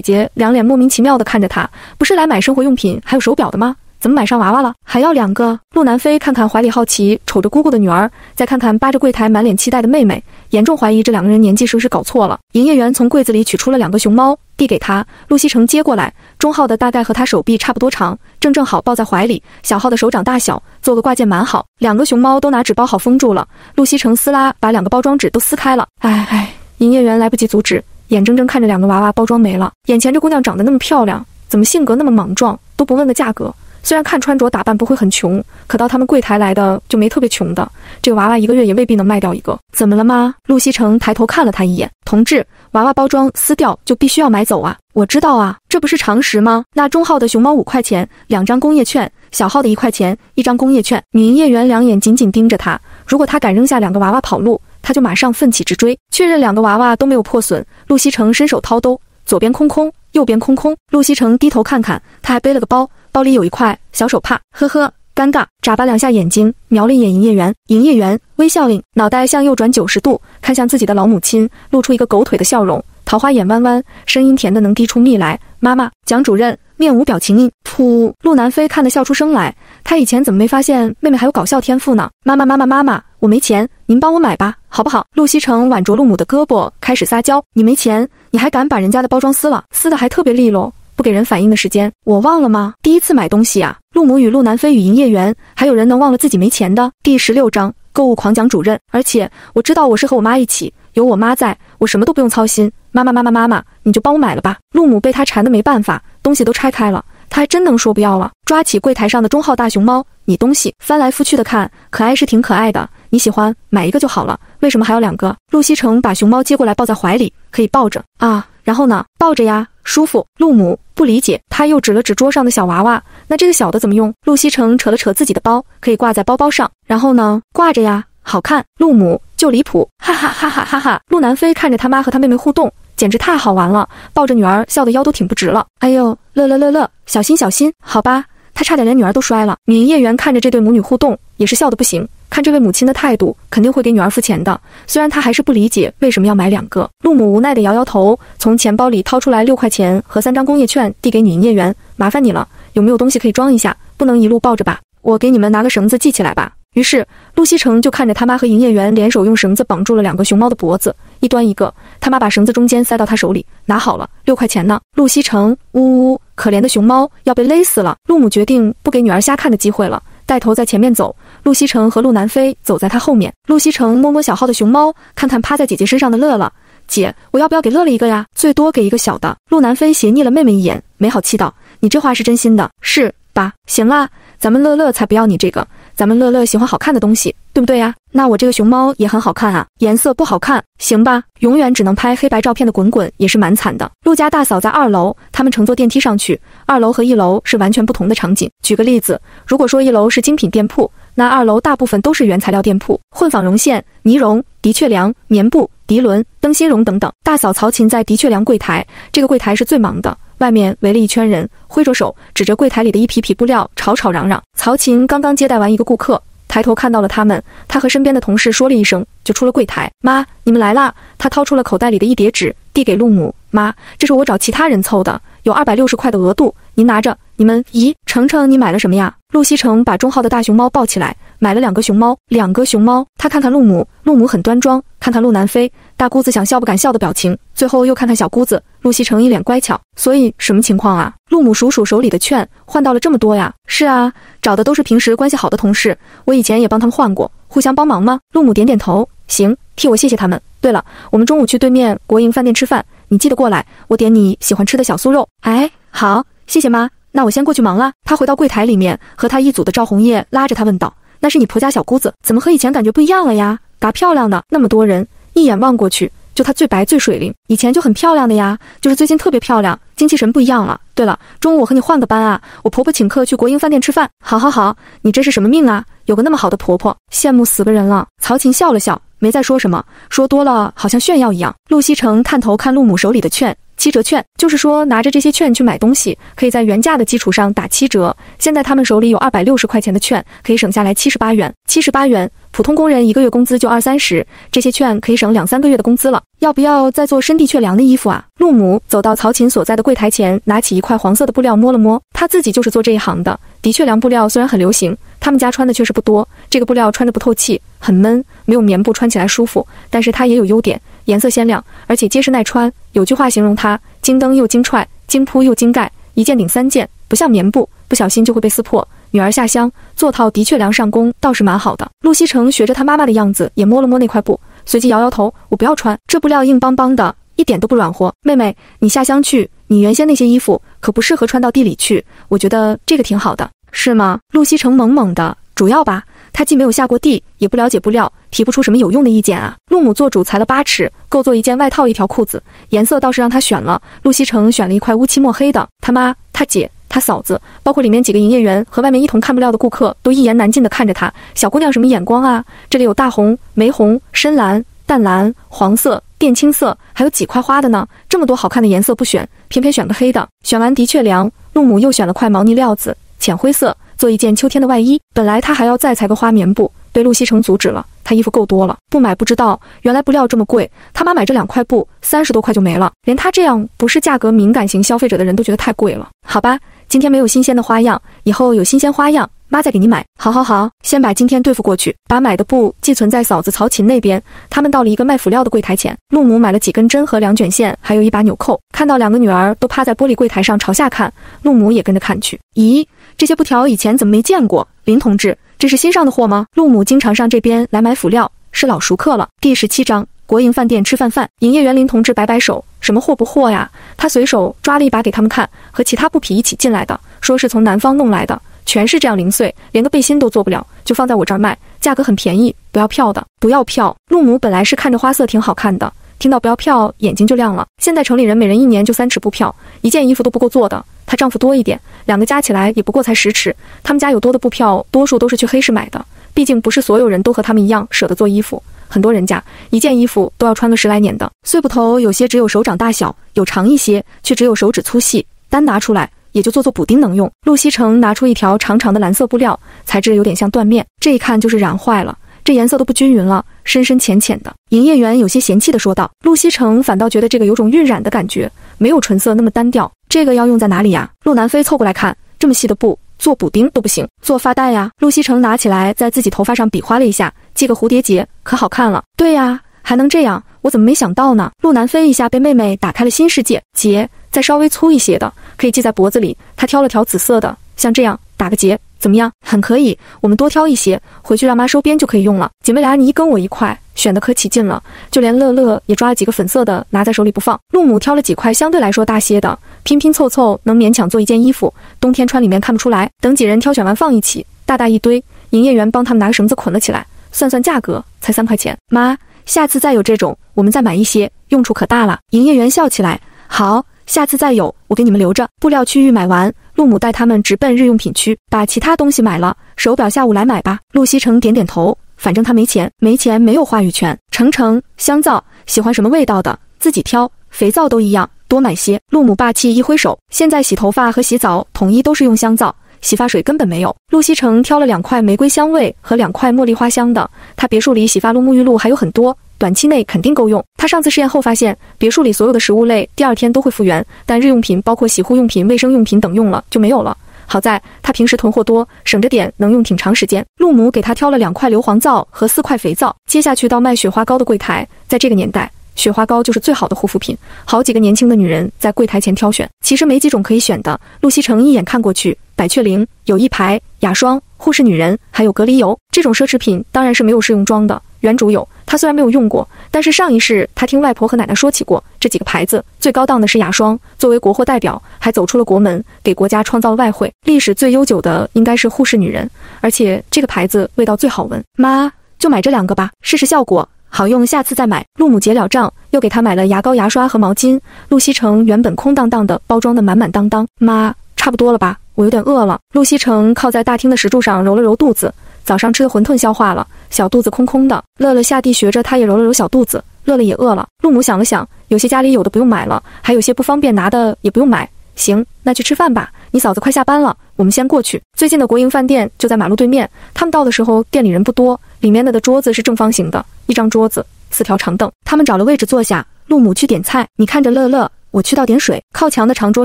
姐两脸莫名其妙的看着他，不是来买生活用品还有手表的吗？怎么买上娃娃了？还要两个？陆南飞看看怀里好奇瞅着姑姑的女儿，再看看扒着柜台满脸期待的妹妹，严重怀疑这两个人年纪是不是搞错了。营业员从柜子里取出了两个熊猫，递给他。陆西城接过来，中号的大概和他手臂差不多长，正正好抱在怀里；小号的手掌大小，做个挂件蛮好。两个熊猫都拿纸包好封住了。陆西城撕拉把两个包装纸都撕开了。哎哎，营业员来不及阻止，眼睁睁看着两个娃娃包装没了。眼前这姑娘长得那么漂亮，怎么性格那么莽撞，都不问个价格。虽然看穿着打扮不会很穷，可到他们柜台来的就没特别穷的。这个娃娃一个月也未必能卖掉一个。怎么了吗？陆西城抬头看了他一眼。同志，娃娃包装撕掉就必须要买走啊！我知道啊，这不是常识吗？那中号的熊猫五块钱，两张工业券；小号的一块钱，一张工业券。女营业员两眼紧紧盯着他，如果他敢扔下两个娃娃跑路，他就马上奋起直追。确认两个娃娃都没有破损，陆西城伸手掏兜，左边空空，右边空空。陆西城低头看看，他还背了个包。包里有一块小手帕，呵呵，尴尬，眨巴两下眼睛，瞄了一眼营业员，营业员微笑令，脑袋向右转九十度，看向自己的老母亲，露出一个狗腿的笑容，桃花眼弯弯，声音甜的能滴出蜜来。妈妈，蒋主任面无表情应。噗，陆南飞看得笑出声来，他以前怎么没发现妹妹还有搞笑天赋呢？妈妈，妈妈，妈妈，我没钱，您帮我买吧，好不好？陆西城挽着陆母的胳膊，开始撒娇，你没钱，你还敢把人家的包装撕了，撕的还特别利落。不给人反应的时间，我忘了吗？第一次买东西啊，陆母与陆南飞与营业员，还有人能忘了自己没钱的？第十六章购物狂讲主任，而且我知道我是和我妈一起，有我妈在，我什么都不用操心。妈妈妈妈妈妈，你就帮我买了吧。陆母被他缠得没办法，东西都拆开了，他还真能说不要了。抓起柜台上的中号大熊猫，你东西翻来覆去的看，可爱是挺可爱的，你喜欢买一个就好了，为什么还要两个？陆西城把熊猫接过来抱在怀里，可以抱着啊，然后呢，抱着呀。舒服，陆母不理解，他又指了指桌上的小娃娃，那这个小的怎么用？陆西城扯了扯自己的包，可以挂在包包上，然后呢，挂着呀，好看。陆母就离谱，哈哈哈哈哈哈。陆南飞看着他妈和他妹妹互动，简直太好玩了，抱着女儿笑得腰都挺不直了。哎呦，乐乐乐乐，小心小心，好吧。他差点连女儿都摔了。女营业员看着这对母女互动，也是笑得不行。看这位母亲的态度，肯定会给女儿付钱的。虽然她还是不理解为什么要买两个。陆母无奈地摇摇头，从钱包里掏出来六块钱和三张工业券，递给女营业员：“麻烦你了，有没有东西可以装一下？不能一路抱着吧？我给你们拿个绳子系起来吧。”于是陆西城就看着他妈和营业员联手用绳子绑住了两个熊猫的脖子，一端一个。他妈把绳子中间塞到他手里，拿好了，六块钱呢。陆西城呜呜，可怜的熊猫要被勒死了。陆母决定不给女儿瞎看的机会了，带头在前面走。陆西城和陆南飞走在他后面。陆西城摸摸小号的熊猫，看看趴在姐姐身上的乐乐，姐，我要不要给乐乐一个呀？最多给一个小的。陆南飞斜睨了妹妹一眼，没好气道：“你这话是真心的，是吧？行啦，咱们乐乐才不要你这个，咱们乐乐喜欢好看的东西，对不对呀？那我这个熊猫也很好看啊，颜色不好看，行吧？永远只能拍黑白照片的滚滚也是蛮惨的。陆家大嫂在二楼，他们乘坐电梯上去，二楼和一楼是完全不同的场景。举个例子，如果说一楼是精品店铺。那二楼大部分都是原材料店铺，混纺绒线、呢绒、的确良、棉布、涤纶、灯芯绒等等。大嫂曹琴在的确良柜台，这个柜台是最忙的，外面围了一圈人，挥着手指着柜台里的一匹匹布料，吵吵嚷嚷。曹琴刚刚接待完一个顾客，抬头看到了他们，他和身边的同事说了一声，就出了柜台。妈，你们来啦！他掏出了口袋里的一叠纸，递给陆母。妈，这是我找其他人凑的，有二百六十块的额度，您拿着。你们，咦，程程，你买了什么呀？陆西城把中号的大熊猫抱起来，买了两个熊猫，两个熊猫。他看看陆母，陆母很端庄；看看陆南飞，大姑子想笑不敢笑的表情。最后又看看小姑子，陆西城一脸乖巧。所以什么情况啊？陆母数数手里的券，换到了这么多呀？是啊，找的都是平时关系好的同事，我以前也帮他们换过，互相帮忙吗？陆母点点头，行，替我谢谢他们。对了，我们中午去对面国营饭店吃饭，你记得过来，我点你喜欢吃的小酥肉。哎，好，谢谢妈。那我先过去忙了。他回到柜台里面，和他一组的赵红叶拉着他问道：“那是你婆家小姑子，怎么和以前感觉不一样了呀？嘎漂亮的，那么多人，一眼望过去，就她最白最水灵。以前就很漂亮的呀，就是最近特别漂亮，精气神不一样了。对了，中午我和你换个班啊，我婆婆请客去国营饭店吃饭。好好好，你这是什么命啊？有个那么好的婆婆，羡慕死个人了。”曹琴笑了笑，没再说什么，说多了好像炫耀一样。陆西城探头看陆母手里的券。七折券就是说，拿着这些券去买东西，可以在原价的基础上打七折。现在他们手里有二百六十块钱的券，可以省下来七十八元。七十八元，普通工人一个月工资就二三十，这些券可以省两三个月的工资了。要不要再做深地确良的衣服啊？陆母走到曹琴所在的柜台前，拿起一块黄色的布料摸了摸，她自己就是做这一行的。的确良布料虽然很流行，他们家穿的确实不多。这个布料穿着不透气，很闷，没有棉布穿起来舒服。但是它也有优点。颜色鲜亮，而且结实耐穿。有句话形容它：精登又精踹，精铺又精盖，一件顶三件，不像棉布，不小心就会被撕破。女儿下乡做套的确良上工倒是蛮好的。陆西城学着他妈妈的样子，也摸了摸那块布，随即摇摇头：“我不要穿，这布料硬邦邦的，一点都不软和。妹妹，你下乡去，你原先那些衣服可不适合穿到地里去。我觉得这个挺好的，是吗？”陆西城懵懵的，主要吧。他既没有下过地，也不了解布料，提不出什么有用的意见啊。陆母做主裁了八尺，够做一件外套，一条裤子。颜色倒是让他选了，陆西城选了一块乌漆墨黑的。他妈、他姐、他嫂子，包括里面几个营业员和外面一同看布料的顾客，都一言难尽地看着他。小姑娘什么眼光啊？这里有大红、玫红、深蓝、淡蓝、黄色、靛青色，还有几块花的呢。这么多好看的颜色不选，偏偏选个黑的。选完的确凉，陆母又选了块毛呢料子，浅灰色。做一件秋天的外衣，本来他还要再裁个花棉布，被陆西城阻止了。他衣服够多了，不买不知道，原来布料这么贵。他妈买这两块布三十多块就没了，连他这样不是价格敏感型消费者的人都觉得太贵了。好吧，今天没有新鲜的花样，以后有新鲜花样，妈再给你买。好好好，先把今天对付过去，把买的布寄存在嫂子曹琴那边。他们到了一个卖辅料的柜台前，陆母买了几根针和两卷线，还有一把纽扣。看到两个女儿都趴在玻璃柜台上朝下看，陆母也跟着看去。咦？这些布条以前怎么没见过？林同志，这是新上的货吗？陆母经常上这边来买辅料，是老熟客了。第十七章国营饭店吃饭饭。营业员林同志摆摆手，什么货不货呀？他随手抓了一把给他们看，和其他布匹一起进来的，说是从南方弄来的，全是这样零碎，连个背心都做不了，就放在我这儿卖，价格很便宜，不要票的，不要票。陆母本来是看着花色挺好看的，听到不要票，眼睛就亮了。现在城里人每人一年就三尺布票，一件衣服都不够做的。她丈夫多一点，两个加起来也不过才十尺。他们家有多的布票，多数都是去黑市买的。毕竟不是所有人都和他们一样舍得做衣服，很多人家一件衣服都要穿个十来年的。碎布头有些只有手掌大小，有长一些却只有手指粗细。单拿出来，也就做做补丁能用。陆西城拿出一条长长的蓝色布料，材质有点像缎面，这一看就是染坏了，这颜色都不均匀了，深深浅浅的。营业员有些嫌弃地说道。陆西城反倒觉得这个有种晕染的感觉，没有纯色那么单调。这个要用在哪里呀？陆南飞凑过来看，这么细的布。做补丁都不行，做发带呀！陆西城拿起来，在自己头发上比划了一下，系个蝴蝶结，可好看了。对呀，还能这样，我怎么没想到呢？陆南飞一下被妹妹打开了新世界。结再稍微粗一些的，可以系在脖子里。他挑了条紫色的，像这样打个结，怎么样？很可以。我们多挑一些，回去让妈收编就可以用了。姐妹俩，你一跟我一块。选的可起劲了，就连乐乐也抓了几个粉色的，拿在手里不放。陆母挑了几块相对来说大些的，拼拼凑凑能勉强做一件衣服，冬天穿里面看不出来。等几人挑选完放一起，大大一堆。营业员帮他们拿绳子捆了起来，算算价格，才三块钱。妈，下次再有这种，我们再买一些，用处可大了。营业员笑起来，好，下次再有，我给你们留着。布料区域买完，陆母带他们直奔日用品区，把其他东西买了。手表下午来买吧。陆西城点点头。反正他没钱，没钱没有话语权。程程，香皂喜欢什么味道的，自己挑。肥皂都一样，多买些。陆母霸气一挥手，现在洗头发和洗澡统一都是用香皂，洗发水根本没有。陆西城挑了两块玫瑰香味和两块茉莉花香的。他别墅里洗发露、沐浴露还有很多，短期内肯定够用。他上次试验后发现，别墅里所有的食物类第二天都会复原，但日用品包括洗护用品、卫生用品等用了就没有了。好在他平时囤货多，省着点，能用挺长时间。陆母给他挑了两块硫磺皂和四块肥皂。接下去到卖雪花膏的柜台，在这个年代，雪花膏就是最好的护肤品。好几个年轻的女人在柜台前挑选，其实没几种可以选的。陆西城一眼看过去，百雀羚有一排，雅霜、护士女人还有隔离油，这种奢侈品当然是没有试用装的。原主有，他虽然没有用过，但是上一世他听外婆和奶奶说起过这几个牌子。最高档的是雅霜，作为国货代表，还走出了国门，给国家创造了外汇。历史最悠久的应该是护士女人，而且这个牌子味道最好闻。妈，就买这两个吧，试试效果，好用，下次再买。陆母结了账，又给他买了牙膏、牙刷和毛巾。陆西城原本空荡荡的，包装的满满当当。妈，差不多了吧？我有点饿了。陆西城靠在大厅的石柱上揉了揉肚子。早上吃的馄饨消化了，小肚子空空的。乐乐下地学着，他也揉了揉小肚子。乐乐也饿了。陆母想了想，有些家里有的不用买了，还有些不方便拿的也不用买。行，那去吃饭吧。你嫂子快下班了，我们先过去。最近的国营饭店就在马路对面。他们到的时候，店里人不多，里面的的桌子是正方形的，一张桌子，四条长凳。他们找了位置坐下。陆母去点菜，你看着乐乐，我去倒点水。靠墙的长桌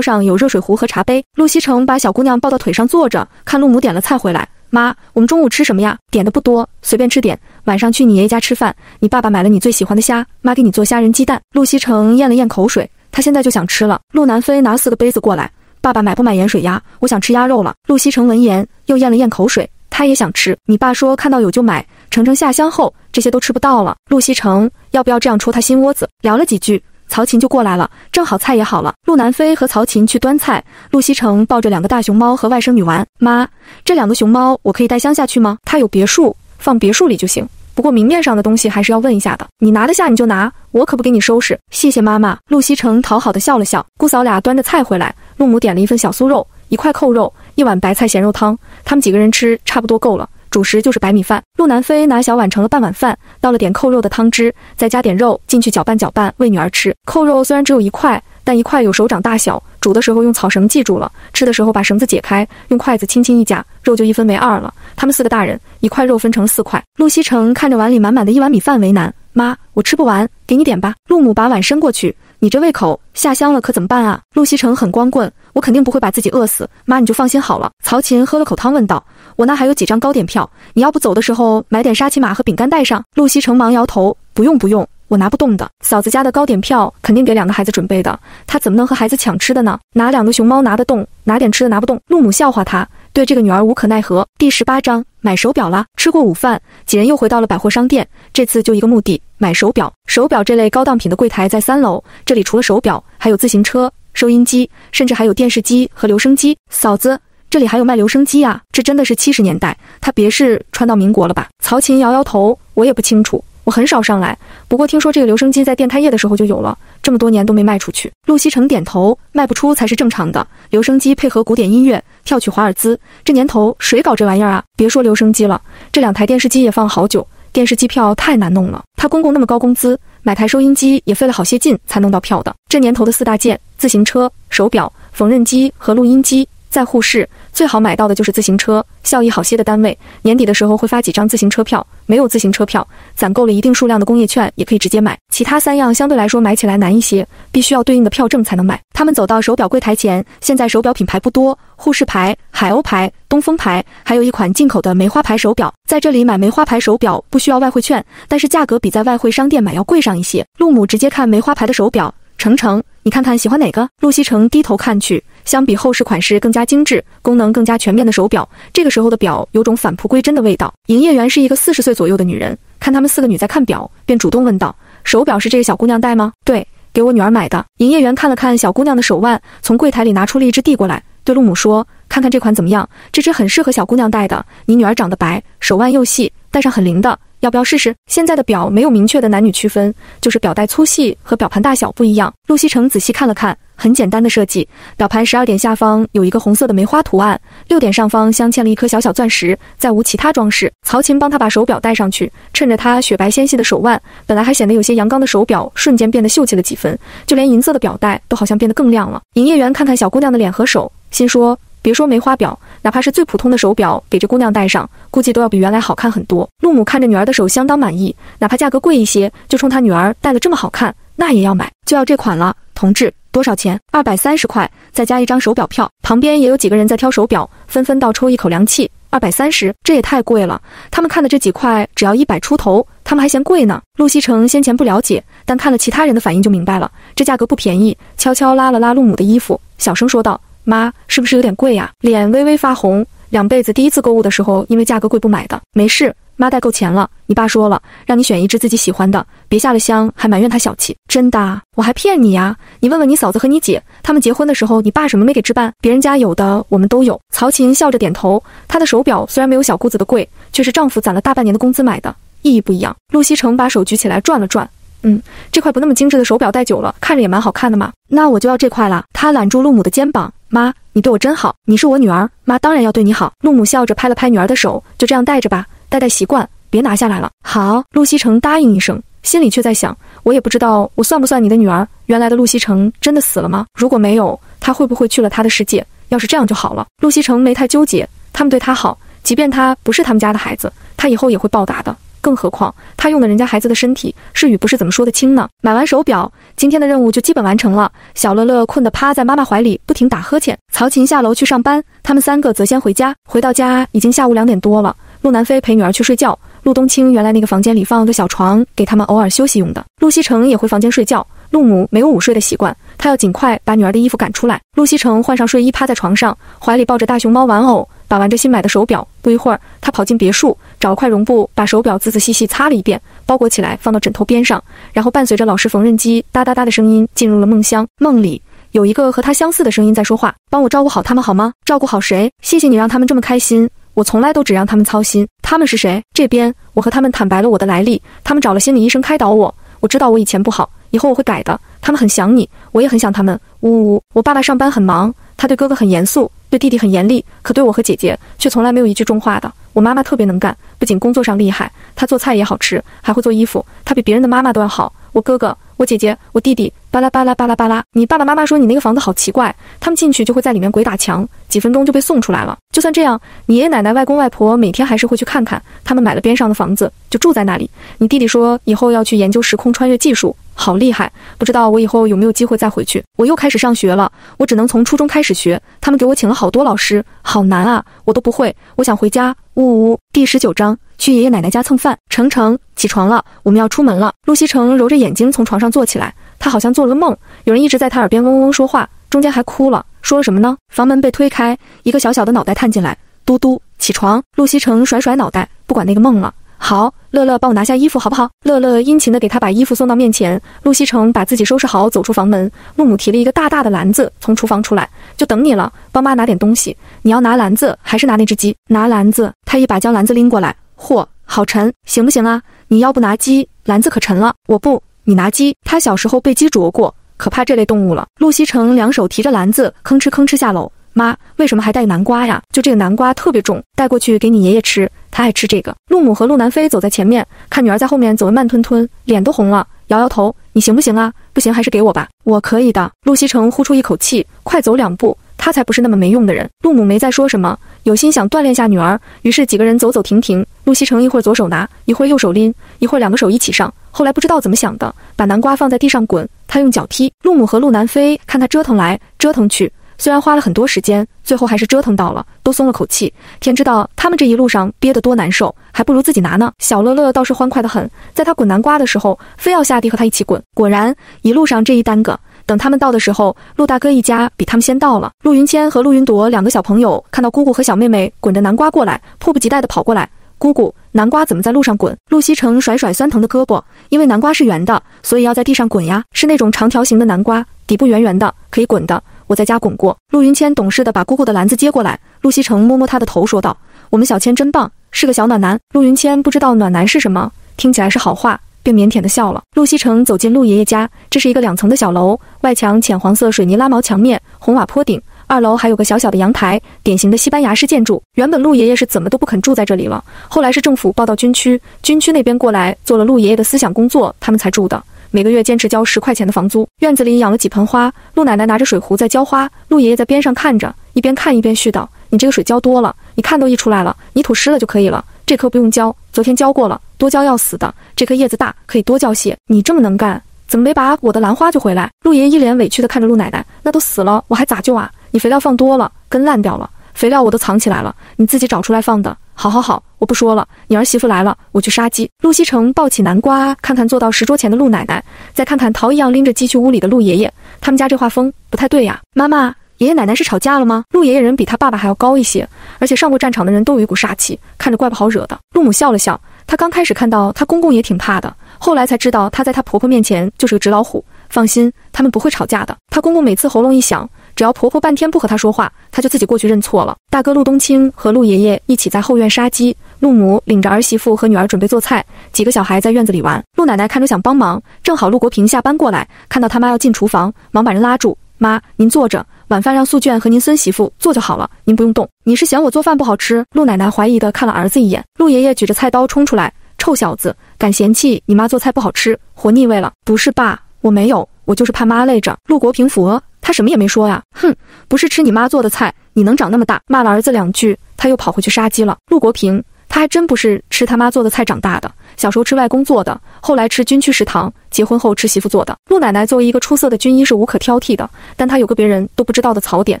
上有热水壶和茶杯。陆西城把小姑娘抱到腿上坐着，看陆母点了菜回来。妈，我们中午吃什么呀？点的不多，随便吃点。晚上去你爷爷家吃饭，你爸爸买了你最喜欢的虾，妈给你做虾仁鸡蛋。陆西城咽了咽口水，他现在就想吃了。陆南飞拿四个杯子过来，爸爸买不买盐水鸭？我想吃鸭肉了。陆西城闻言又咽了咽口水，他也想吃。你爸说看到有就买。程程下乡后，这些都吃不到了。陆西城要不要这样戳他心窝子？聊了几句。曹琴就过来了，正好菜也好了。陆南飞和曹琴去端菜，陆西城抱着两个大熊猫和外甥女玩。妈，这两个熊猫我可以带乡下去吗？他有别墅，放别墅里就行。不过明面上的东西还是要问一下的。你拿得下你就拿，我可不给你收拾。谢谢妈妈。陆西城讨好的笑了笑。姑嫂俩端着菜回来，陆母点了一份小酥肉，一块扣肉，一碗白菜咸肉汤。他们几个人吃差不多够了。主食就是白米饭。陆南飞拿小碗盛了半碗饭，倒了点扣肉的汤汁，再加点肉进去搅拌搅拌，喂女儿吃。扣肉虽然只有一块，但一块有手掌大小。煮的时候用草绳系住了，吃的时候把绳子解开，用筷子轻轻一夹，肉就一分为二了。他们四个大人，一块肉分成了四块。陆西城看着碗里满满的一碗米饭，为难：妈，我吃不完，给你点吧。陆母把碗伸过去：你这胃口，下乡了可怎么办啊？陆西城很光棍，我肯定不会把自己饿死。妈，你就放心好了。曹琴喝了口汤，问道。我那还有几张糕点票，你要不走的时候买点沙琪玛和饼干带上。陆西城忙摇头，不用不用，我拿不动的。嫂子家的糕点票肯定给两个孩子准备的，他怎么能和孩子抢吃的呢？拿两个熊猫拿得动，拿点吃的拿不动。陆母笑话他，对这个女儿无可奈何。第十八章买手表啦。吃过午饭，几人又回到了百货商店，这次就一个目的，买手表。手表这类高档品的柜台在三楼，这里除了手表，还有自行车、收音机，甚至还有电视机和留声机。嫂子。这里还有卖留声机啊！这真的是七十年代，他别是穿到民国了吧？曹琴摇摇头，我也不清楚，我很少上来。不过听说这个留声机在店开业的时候就有了，这么多年都没卖出去。陆西城点头，卖不出才是正常的。留声机配合古典音乐，跳曲华尔兹，这年头谁搞这玩意儿啊？别说留声机了，这两台电视机也放了好久。电视机票太难弄了，他公公那么高工资，买台收音机也费了好些劲才弄到票的。这年头的四大件。自行车、手表、缝纫机和录音机。在沪市，最好买到的就是自行车，效益好些的单位年底的时候会发几张自行车票。没有自行车票，攒够了一定数量的工业券也可以直接买。其他三样相对来说买起来难一些，必须要对应的票证才能买。他们走到手表柜台前，现在手表品牌不多，沪式牌、海鸥牌、东风牌，还有一款进口的梅花牌手表。在这里买梅花牌手表不需要外汇券，但是价格比在外汇商店买要贵上一些。陆母直接看梅花牌的手表，程程，你看看喜欢哪个？陆西城低头看去。相比后世款式更加精致、功能更加全面的手表，这个时候的表有种返璞归真的味道。营业员是一个四十岁左右的女人，看他们四个女在看表，便主动问道：“手表是这个小姑娘戴吗？”“对，给我女儿买的。”营业员看了看小姑娘的手腕，从柜台里拿出了一只递过来，对陆母说：“看看这款怎么样？这只很适合小姑娘戴的。你女儿长得白，手腕又细，戴上很灵的。”要不要试试？现在的表没有明确的男女区分，就是表带粗细和表盘大小不一样。陆西城仔细看了看，很简单的设计，表盘十二点下方有一个红色的梅花图案，六点上方镶嵌了一颗小小钻石，再无其他装饰。曹琴帮他把手表戴上去，趁着他雪白纤细的手腕，本来还显得有些阳刚的手表，瞬间变得秀气了几分，就连银色的表带都好像变得更亮了。营业员看看小姑娘的脸和手，心说。别说梅花表，哪怕是最普通的手表，给这姑娘戴上，估计都要比原来好看很多。陆母看着女儿的手，相当满意，哪怕价格贵一些，就冲她女儿戴了这么好看，那也要买，就要这款了。同志，多少钱？二百三十块，再加一张手表票。旁边也有几个人在挑手表，纷纷倒抽一口凉气。二百三十，这也太贵了。他们看的这几块只要一百出头，他们还嫌贵呢。陆西城先前不了解，但看了其他人的反应就明白了，这价格不便宜。悄悄拉了拉陆母的衣服，小声说道。妈，是不是有点贵呀？脸微微发红，两辈子第一次购物的时候，因为价格贵不买的。没事，妈带够钱了。你爸说了，让你选一只自己喜欢的，别下了乡还埋怨他小气。真的，我还骗你呀？你问问你嫂子和你姐，他们结婚的时候，你爸什么没给置办？别人家有的，我们都有。曹琴笑着点头。她的手表虽然没有小姑子的贵，却是丈夫攒了大半年的工资买的，意义不一样。陆西城把手举起来转了转。嗯，这块不那么精致的手表戴久了，看着也蛮好看的嘛。那我就要这块了。他揽住陆母的肩膀，妈，你对我真好。你是我女儿，妈当然要对你好。陆母笑着拍了拍女儿的手，就这样戴着吧，戴戴习惯，别拿下来了。好，陆西城答应一声，心里却在想，我也不知道我算不算你的女儿。原来的陆西城真的死了吗？如果没有，他会不会去了他的世界？要是这样就好了。陆西城没太纠结，他们对他好，即便他不是他们家的孩子，他以后也会报答的。更何况他用的人家孩子的身体，是与不是怎么说得清呢？买完手表，今天的任务就基本完成了。小乐乐困得趴在妈妈怀里，不停打呵欠。曹琴下楼去上班，他们三个则先回家。回到家已经下午两点多了。陆南飞陪女儿去睡觉。陆冬青原来那个房间里放了个小床，给他们偶尔休息用的。陆西成也回房间睡觉。陆母没有午睡的习惯，她要尽快把女儿的衣服赶出来。陆西成换上睡衣，趴在床上，怀里抱着大熊猫玩偶。把玩着新买的手表，不一会儿，他跑进别墅，找了块绒布，把手表仔仔细细擦了一遍，包裹起来，放到枕头边上，然后伴随着老式缝纫机哒哒哒的声音，进入了梦乡。梦里有一个和他相似的声音在说话：“帮我照顾好他们好吗？照顾好谁？谢谢你让他们这么开心，我从来都只让他们操心。他们是谁？这边我和他们坦白了我的来历，他们找了心理医生开导我，我知道我以前不好，以后我会改的。他们很想你，我也很想他们。呜呜，我爸爸上班很忙，他对哥哥很严肃。”对弟弟很严厉，可对我和姐姐却从来没有一句重话的。我妈妈特别能干，不仅工作上厉害，她做菜也好吃，还会做衣服。她比别人的妈妈都要好。我哥哥、我姐姐、我弟弟，巴拉巴拉巴拉巴拉。你爸爸妈妈说你那个房子好奇怪，他们进去就会在里面鬼打墙，几分钟就被送出来了。就算这样，你爷爷奶奶、外公外婆每天还是会去看看。他们买了边上的房子，就住在那里。你弟弟说以后要去研究时空穿越技术。好厉害！不知道我以后有没有机会再回去。我又开始上学了，我只能从初中开始学。他们给我请了好多老师，好难啊，我都不会。我想回家。呜呜。第十九章，去爷爷奶奶家蹭饭。程程，起床了，我们要出门了。陆西城揉着眼睛从床上坐起来，他好像做了个梦，有人一直在他耳边嗡嗡说话，中间还哭了。说了什么呢？房门被推开，一个小小的脑袋探进来。嘟嘟，起床。陆西城甩甩脑袋，不管那个梦了。好，乐乐帮我拿下衣服，好不好？乐乐殷勤地给他把衣服送到面前。陆西城把自己收拾好，走出房门。陆母提了一个大大的篮子，从厨房出来，就等你了，帮妈拿点东西。你要拿篮子还是拿那只鸡？拿篮子。他一把将篮子拎过来，嚯，好沉，行不行啊？你要不拿鸡，篮子可沉了。我不，你拿鸡。他小时候被鸡啄过，可怕这类动物了。陆西城两手提着篮子，吭哧吭哧下楼。妈，为什么还带南瓜呀？就这个南瓜特别重，带过去给你爷爷吃，他爱吃这个。陆母和陆南飞走在前面，看女儿在后面走得慢吞吞，脸都红了。摇摇头，你行不行啊？不行还是给我吧，我可以的。陆西城呼出一口气，快走两步，他才不是那么没用的人。陆母没再说什么，有心想锻炼下女儿，于是几个人走走停停。陆西城一会儿左手拿，一会儿右手拎，一会儿两个手一起上。后来不知道怎么想的，把南瓜放在地上滚，他用脚踢。陆母和陆南飞看他折腾来折腾去。虽然花了很多时间，最后还是折腾到了，都松了口气。天知道他们这一路上憋得多难受，还不如自己拿呢。小乐乐倒是欢快得很，在他滚南瓜的时候，非要下地和他一起滚。果然，一路上这一耽搁，等他们到的时候，陆大哥一家比他们先到了。陆云谦和陆云朵两个小朋友看到姑姑和小妹妹滚着南瓜过来，迫不及待地跑过来。姑姑，南瓜怎么在路上滚？陆西城甩甩酸疼的胳膊，因为南瓜是圆的，所以要在地上滚呀。是那种长条形的南瓜，底部圆圆的，可以滚的。我在家滚过。陆云谦懂事的把姑姑的篮子接过来。陆西城摸摸他的头，说道：“我们小千真棒，是个小暖男。”陆云谦不知道暖男是什么，听起来是好话，便腼腆的笑了。陆西城走进陆爷爷家，这是一个两层的小楼，外墙浅黄色水泥拉毛墙面，红瓦坡顶。二楼还有个小小的阳台，典型的西班牙式建筑。原本陆爷爷是怎么都不肯住在这里了，后来是政府报到军区，军区那边过来做了陆爷爷的思想工作，他们才住的。每个月坚持交十块钱的房租。院子里养了几盆花，陆奶奶拿着水壶在浇花，陆爷爷在边上看着，一边看一边絮叨：“你这个水浇多了，你看都溢出来了，泥土湿了就可以了。这棵不用浇，昨天浇过了，多浇要死的。这棵叶子大，可以多浇些。你这么能干，怎么没把我的兰花救回来？”陆爷爷一脸委屈地看着陆奶奶：“那都死了，我还咋救啊？你肥料放多了，根烂掉了。肥料我都藏起来了，你自己找出来放的。”好好好，我不说了。你儿媳妇来了，我去杀鸡。陆西城抱起南瓜，看看坐到石桌前的陆奶奶，再看看桃一样拎着鸡去屋里的陆爷爷。他们家这画风不太对呀。妈妈，爷爷奶奶是吵架了吗？陆爷爷人比他爸爸还要高一些，而且上过战场的人都有一股煞气，看着怪不好惹的。陆母笑了笑，她刚开始看到她公公也挺怕的，后来才知道他在她婆婆面前就是个纸老虎。放心，他们不会吵架的。她公公每次喉咙一响。只要婆婆半天不和他说话，他就自己过去认错了。大哥陆冬青和陆爷爷一起在后院杀鸡，陆母领着儿媳妇和女儿准备做菜，几个小孩在院子里玩。陆奶奶看着想帮忙，正好陆国平下班过来，看到他妈要进厨房，忙把人拉住：“妈，您坐着，晚饭让素娟和您孙媳妇做就好了，您不用动。你是嫌我做饭不好吃？”陆奶奶怀疑的看了儿子一眼。陆爷爷举着菜刀冲出来：“臭小子，敢嫌弃你妈做菜不好吃，活腻味了？不是爸，我没有，我就是怕妈累着。”陆国平抚额。他什么也没说呀，哼，不是吃你妈做的菜，你能长那么大？骂了儿子两句，他又跑回去杀鸡了。陆国平，他还真不是吃他妈做的菜长大的，小时候吃外公做的，后来吃军区食堂，结婚后吃媳妇做的。陆奶奶作为一个出色的军医是无可挑剔的，但她有个别人都不知道的槽点，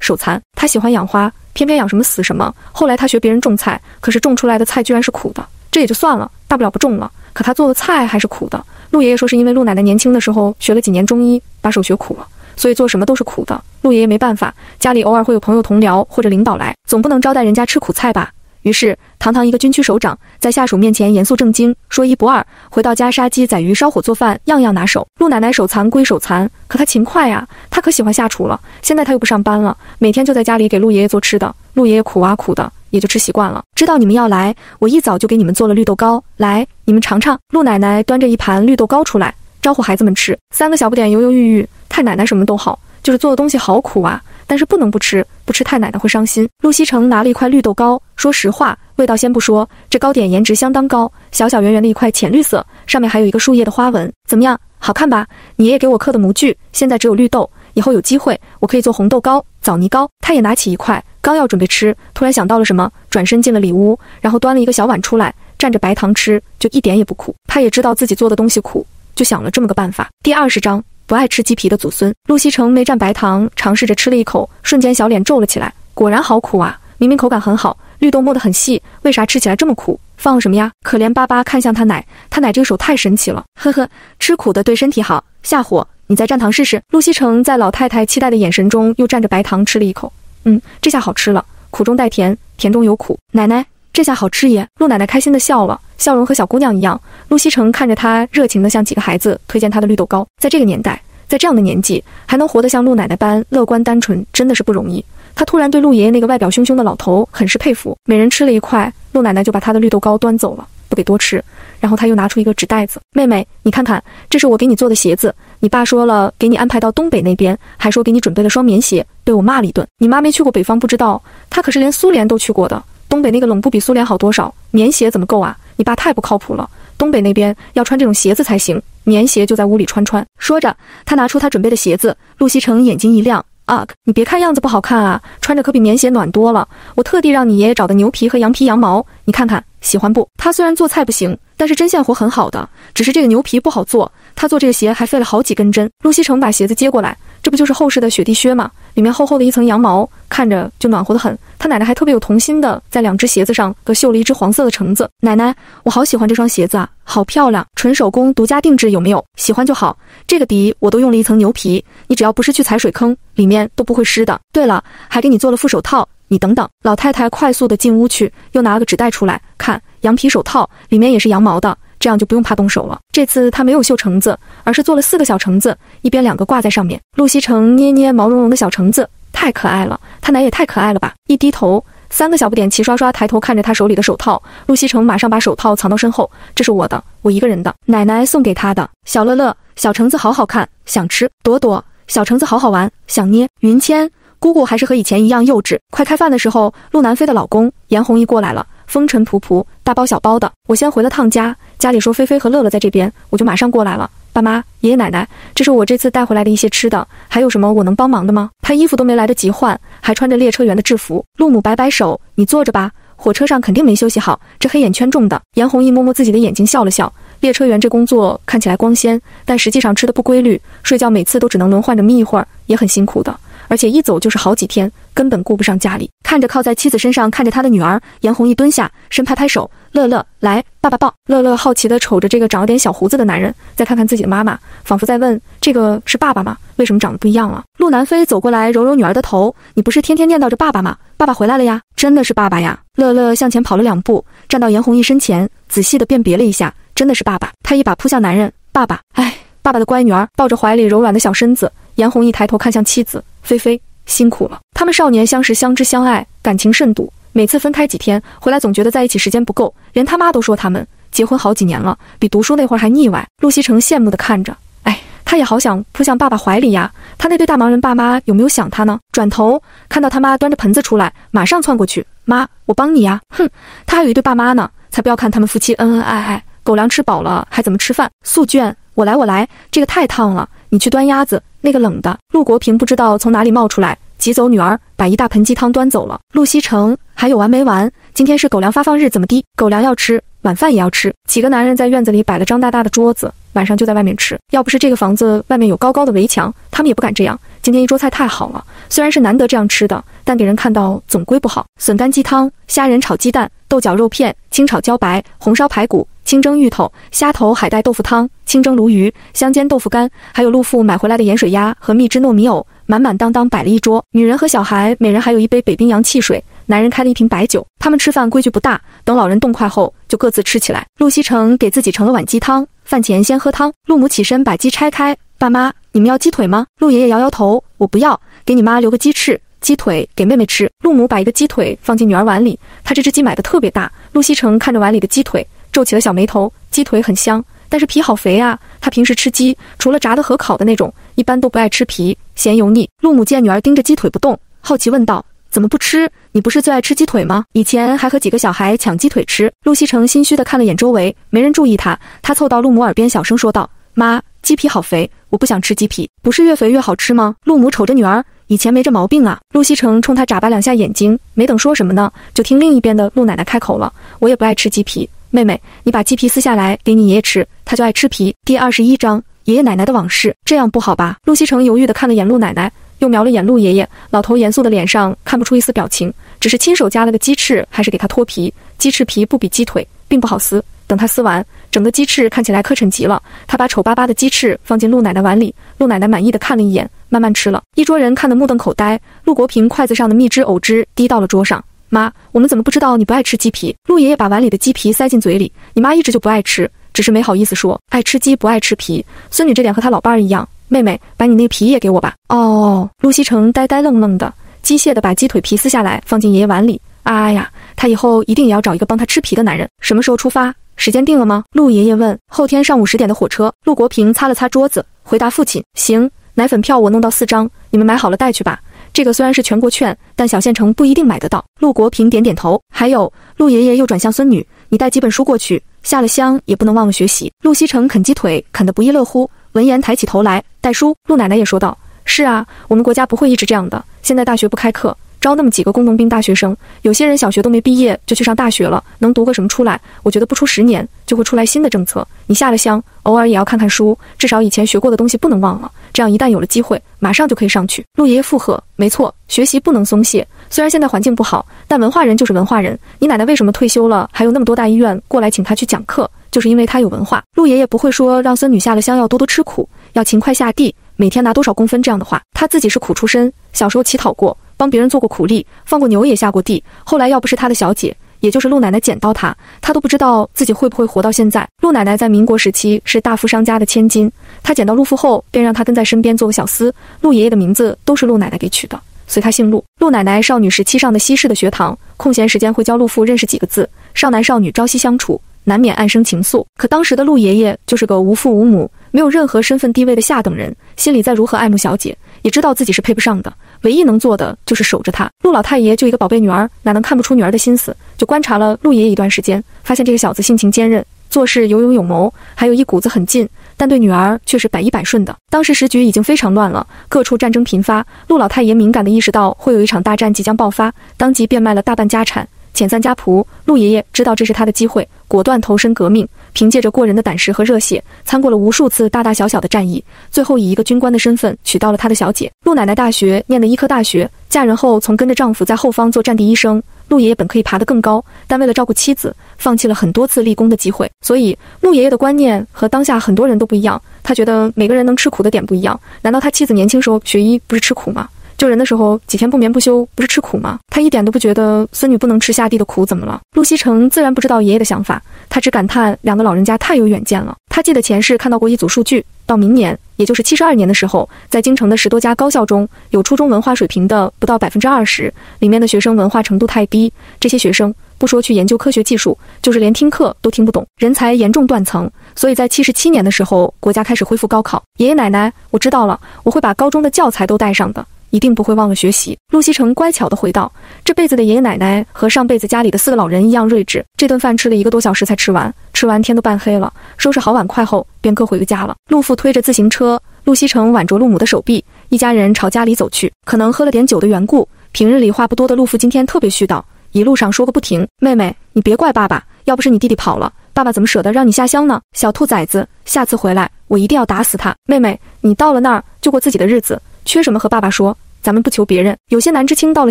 手残。她喜欢养花，偏偏养什么死什么。后来她学别人种菜，可是种出来的菜居然是苦的，这也就算了，大不了不种了。可她做的菜还是苦的。陆爷爷说是因为陆奶奶年轻的时候学了几年中医，把手学苦了。所以做什么都是苦的，陆爷爷没办法，家里偶尔会有朋友同僚或者领导来，总不能招待人家吃苦菜吧。于是，堂堂一个军区首长，在下属面前严肃正经，说一不二。回到家杀鸡宰鱼烧火做饭，样样拿手。陆奶奶手残归手残，可她勤快呀，她可喜欢下厨了。现在她又不上班了，每天就在家里给陆爷爷做吃的。陆爷爷苦啊苦的，也就吃习惯了。知道你们要来，我一早就给你们做了绿豆糕，来，你们尝尝。陆奶奶端着一盘绿豆糕出来，招呼孩子们吃。三个小不点犹犹豫豫。太奶奶什么都好，就是做的东西好苦啊！但是不能不吃，不吃太奶奶会伤心。陆西城拿了一块绿豆糕，说实话，味道先不说，这糕点颜值相当高，小小圆圆的一块浅绿色，上面还有一个树叶的花纹，怎么样？好看吧？你爷爷给我刻的模具，现在只有绿豆，以后有机会我可以做红豆糕、枣泥糕。他也拿起一块，刚要准备吃，突然想到了什么，转身进了里屋，然后端了一个小碗出来，蘸着白糖吃，就一点也不苦。他也知道自己做的东西苦，就想了这么个办法。第二十章。不爱吃鸡皮的祖孙陆西城没蘸白糖，尝试着吃了一口，瞬间小脸皱了起来。果然好苦啊！明明口感很好，绿豆磨得很细，为啥吃起来这么苦？放什么呀？可怜巴巴看向他奶，他奶这个手太神奇了。呵呵，吃苦的对身体好。下火，你再蘸糖试试。陆西城在老太太期待的眼神中，又蘸着白糖吃了一口。嗯，这下好吃了，苦中带甜，甜中有苦。奶奶。这下好吃耶！陆奶奶开心的笑了，笑容和小姑娘一样。陆西城看着她，热情的向几个孩子推荐她的绿豆糕。在这个年代，在这样的年纪，还能活得像陆奶奶般乐观单纯，真的是不容易。他突然对陆爷爷那个外表凶凶的老头很是佩服。每人吃了一块，陆奶奶就把他的绿豆糕端走了，不给多吃。然后他又拿出一个纸袋子，妹妹，你看看，这是我给你做的鞋子。你爸说了，给你安排到东北那边，还说给你准备了双棉鞋，被我骂了一顿。你妈没去过北方，不知道，她可是连苏联都去过的。东北那个冷不比苏联好多少？棉鞋怎么够啊？你爸太不靠谱了。东北那边要穿这种鞋子才行，棉鞋就在屋里穿穿。说着，他拿出他准备的鞋子。陆西城眼睛一亮。啊，你别看样子不好看啊，穿着可比棉鞋暖多了。我特地让你爷爷找的牛皮和羊皮羊毛，你看看喜欢不？他虽然做菜不行，但是针线活很好的，只是这个牛皮不好做。他做这个鞋还费了好几根针。陆西城把鞋子接过来，这不就是厚实的雪地靴吗？里面厚厚的一层羊毛，看着就暖和的很。他奶奶还特别有童心的，在两只鞋子上各绣了一只黄色的橙子。奶奶，我好喜欢这双鞋子啊，好漂亮，纯手工，独家定制，有没有？喜欢就好。这个底我都用了一层牛皮，你只要不是去踩水坑，里面都不会湿的。对了，还给你做了副手套，你等等。老太太快速的进屋去，又拿了个纸袋出来，看羊皮手套，里面也是羊毛的，这样就不用怕动手了。这次她没有绣橙子，而是做了四个小橙子，一边两个挂在上面。陆西城捏捏毛茸茸的小橙子。太可爱了，他奶也太可爱了吧！一低头，三个小不点齐刷刷抬头看着他手里的手套。陆西城马上把手套藏到身后，这是我的，我一个人的，奶奶送给他的。小乐乐，小橙子好好看，想吃。朵朵，小橙子好好玩，想捏。云谦，姑姑还是和以前一样幼稚。快开饭的时候，陆南飞的老公严红一过来了，风尘仆仆，大包小包的。我先回了趟家，家里说菲菲和乐乐在这边，我就马上过来了。爸妈、爷爷奶奶，这是我这次带回来的一些吃的，还有什么我能帮忙的吗？他衣服都没来得及换，还穿着列车员的制服。陆母摆摆手，你坐着吧，火车上肯定没休息好，这黑眼圈重的。严红一摸摸自己的眼睛，笑了笑。列车员这工作看起来光鲜，但实际上吃的不规律，睡觉每次都只能轮换着眯一会儿，也很辛苦的。而且一走就是好几天，根本顾不上家里。看着靠在妻子身上看着他的女儿，严红一蹲下身拍拍手。乐乐，来，爸爸抱。乐乐好奇地瞅着这个长了点小胡子的男人，再看看自己的妈妈，仿佛在问：这个是爸爸吗？为什么长得不一样了？陆南飞走过来揉揉女儿的头，你不是天天念叨着爸爸吗？爸爸回来了呀，真的是爸爸呀！乐乐向前跑了两步，站到严红一身前，仔细地辨别了一下，真的是爸爸。他一把扑向男人，爸爸，哎，爸爸的乖女儿，抱着怀里柔软的小身子。严红一抬头看向妻子，菲菲辛苦了。他们少年相识，相知相爱，感情甚笃。每次分开几天回来，总觉得在一起时间不够，连他妈都说他们结婚好几年了，比读书那会儿还腻歪。陆西城羡慕地看着，哎，他也好想扑向爸爸怀里呀。他那对大忙人爸妈有没有想他呢？转头看到他妈端着盆子出来，马上窜过去，妈，我帮你呀。哼，他还有一对爸妈呢，才不要看他们夫妻恩恩爱爱。狗粮吃饱了还怎么吃饭？素娟，我来我来，这个太烫了，你去端鸭子，那个冷的。陆国平不知道从哪里冒出来。挤走女儿，把一大盆鸡汤端走了。陆西城还有完没完？今天是狗粮发放日，怎么的？狗粮要吃，晚饭也要吃。几个男人在院子里摆了张大大的桌子，晚上就在外面吃。要不是这个房子外面有高高的围墙，他们也不敢这样。今天一桌菜太好了，虽然是难得这样吃的，但给人看到总归不好。笋干鸡汤、虾仁炒鸡蛋、豆角肉片、清炒茭白、红烧排骨、清蒸芋头、虾头海带豆腐汤、清蒸鲈鱼、香煎豆腐干，还有陆父买回来的盐水鸭和蜜汁糯米藕。满满当当摆了一桌，女人和小孩每人还有一杯北冰洋汽水，男人开了一瓶白酒。他们吃饭规矩不大，等老人动筷后就各自吃起来。陆西城给自己盛了碗鸡汤，饭前先喝汤。陆母起身把鸡拆开，爸妈，你们要鸡腿吗？陆爷爷摇摇头，我不要，给你妈留个鸡翅，鸡腿给妹妹吃。陆母把一个鸡腿放进女儿碗里，她这只鸡买的特别大。陆西城看着碗里的鸡腿，皱起了小眉头。鸡腿很香。但是皮好肥啊！他平时吃鸡，除了炸的和烤的那种，一般都不爱吃皮，嫌油腻。陆母见女儿盯着鸡腿不动，好奇问道：“怎么不吃？你不是最爱吃鸡腿吗？以前还和几个小孩抢鸡腿吃。”陆西城心虚地看了眼周围，没人注意他。他凑到陆母耳边小声说道：“妈，鸡皮好肥，我不想吃鸡皮。不是越肥越好吃吗？”陆母瞅着女儿，以前没这毛病啊。陆西城冲他眨巴两下眼睛，没等说什么呢，就听另一边的陆奶奶开口了：“我也不爱吃鸡皮。”妹妹，你把鸡皮撕下来给你爷爷吃，他就爱吃皮。第二十一章爷爷奶奶的往事，这样不好吧？陆西城犹豫地看了眼陆奶奶，又瞄了眼陆爷爷。老头严肃的脸上看不出一丝表情，只是亲手夹了个鸡翅，还是给他脱皮。鸡翅皮不比鸡腿，并不好撕。等他撕完，整个鸡翅看起来磕碜极了。他把丑巴巴的鸡翅放进陆奶奶碗里，陆奶奶满意的看了一眼，慢慢吃了。一桌人看得目瞪口呆。陆国平筷子上的蜜汁藕汁滴到了桌上。妈，我们怎么不知道你不爱吃鸡皮？陆爷爷把碗里的鸡皮塞进嘴里。你妈一直就不爱吃，只是没好意思说。爱吃鸡不爱吃皮，孙女这点和她老伴儿一样。妹妹，把你那皮也给我吧。哦，陆西城呆呆愣愣的，机械的把鸡腿皮撕下来，放进爷爷碗里。啊呀，他以后一定也要找一个帮他吃皮的男人。什么时候出发？时间定了吗？陆爷爷问。后天上午十点的火车。陆国平擦了擦桌子，回答父亲。行，奶粉票我弄到四张，你们买好了带去吧。这个虽然是全国券，但小县城不一定买得到。陆国平点点头。还有，陆爷爷又转向孙女：“你带几本书过去，下了乡也不能忘了学习。陆西城啃鸡腿啃得不亦乐乎，闻言抬起头来，带书。陆奶奶也说道：“是啊，我们国家不会一直这样的。现在大学不开课。”招那么几个工农兵大学生，有些人小学都没毕业就去上大学了，能读个什么出来？我觉得不出十年就会出来新的政策。你下了乡，偶尔也要看看书，至少以前学过的东西不能忘了。这样一旦有了机会，马上就可以上去。陆爷爷附和：“没错，学习不能松懈。虽然现在环境不好，但文化人就是文化人。你奶奶为什么退休了还有那么多大医院过来请她去讲课？就是因为她有文化。陆爷爷不会说让孙女下了乡要多多吃苦，要勤快下地，每天拿多少工分这样的话。他自己是苦出身，小时候乞讨过。”帮别人做过苦力，放过牛也下过地。后来要不是他的小姐，也就是陆奶奶捡到他，他都不知道自己会不会活到现在。陆奶奶在民国时期是大富商家的千金，他捡到陆父后，便让他跟在身边做个小厮。陆爷爷的名字都是陆奶奶给取的，随他姓陆。陆奶奶少女时期上的西式的学堂，空闲时间会教陆父认识几个字。少男少女朝夕相处，难免暗生情愫。可当时的陆爷爷就是个无父无母、没有任何身份地位的下等人，心里再如何爱慕小姐，也知道自己是配不上的。唯一能做的就是守着他。陆老太爷就一个宝贝女儿，哪能看不出女儿的心思？就观察了陆爷爷一段时间，发现这个小子性情坚韧，做事有勇有谋，还有一股子狠劲，但对女儿却是百依百顺的。当时时局已经非常乱了，各处战争频发。陆老太爷敏感地意识到会有一场大战即将爆发，当即变卖了大半家产。遣散家仆，陆爷爷知道这是他的机会，果断投身革命。凭借着过人的胆识和热血，参过了无数次大大小小的战役，最后以一个军官的身份娶到了他的小姐。陆奶奶大学念的医科大学，嫁人后从跟着丈夫在后方做战地医生。陆爷爷本可以爬得更高，但为了照顾妻子，放弃了很多次立功的机会。所以，陆爷爷的观念和当下很多人都不一样。他觉得每个人能吃苦的点不一样。难道他妻子年轻时候学医不是吃苦吗？救人的时候几天不眠不休，不是吃苦吗？他一点都不觉得孙女不能吃下地的苦，怎么了？陆西城自然不知道爷爷的想法，他只感叹两个老人家太有远见了。他记得前世看到过一组数据，到明年，也就是七十二年的时候，在京城的十多家高校中有初中文化水平的不到百分之二十，里面的学生文化程度太低，这些学生不说去研究科学技术，就是连听课都听不懂，人才严重断层。所以在七十七年的时候，国家开始恢复高考。爷爷奶奶，我知道了，我会把高中的教材都带上的。一定不会忘了学习。陆西城乖巧地回道：“这辈子的爷爷奶奶和上辈子家里的四个老人一样睿智。这顿饭吃了一个多小时才吃完，吃完天都半黑了。收拾好碗筷后，便各回个家了。”陆父推着自行车，陆西城挽着陆母的手臂，一家人朝家里走去。可能喝了点酒的缘故，平日里话不多的陆父今天特别絮叨，一路上说个不停。妹妹，你别怪爸爸，要不是你弟弟跑了，爸爸怎么舍得让你下乡呢？小兔崽子，下次回来我一定要打死他。妹妹，你到了那儿就过自己的日子。缺什么和爸爸说，咱们不求别人。有些男知青到了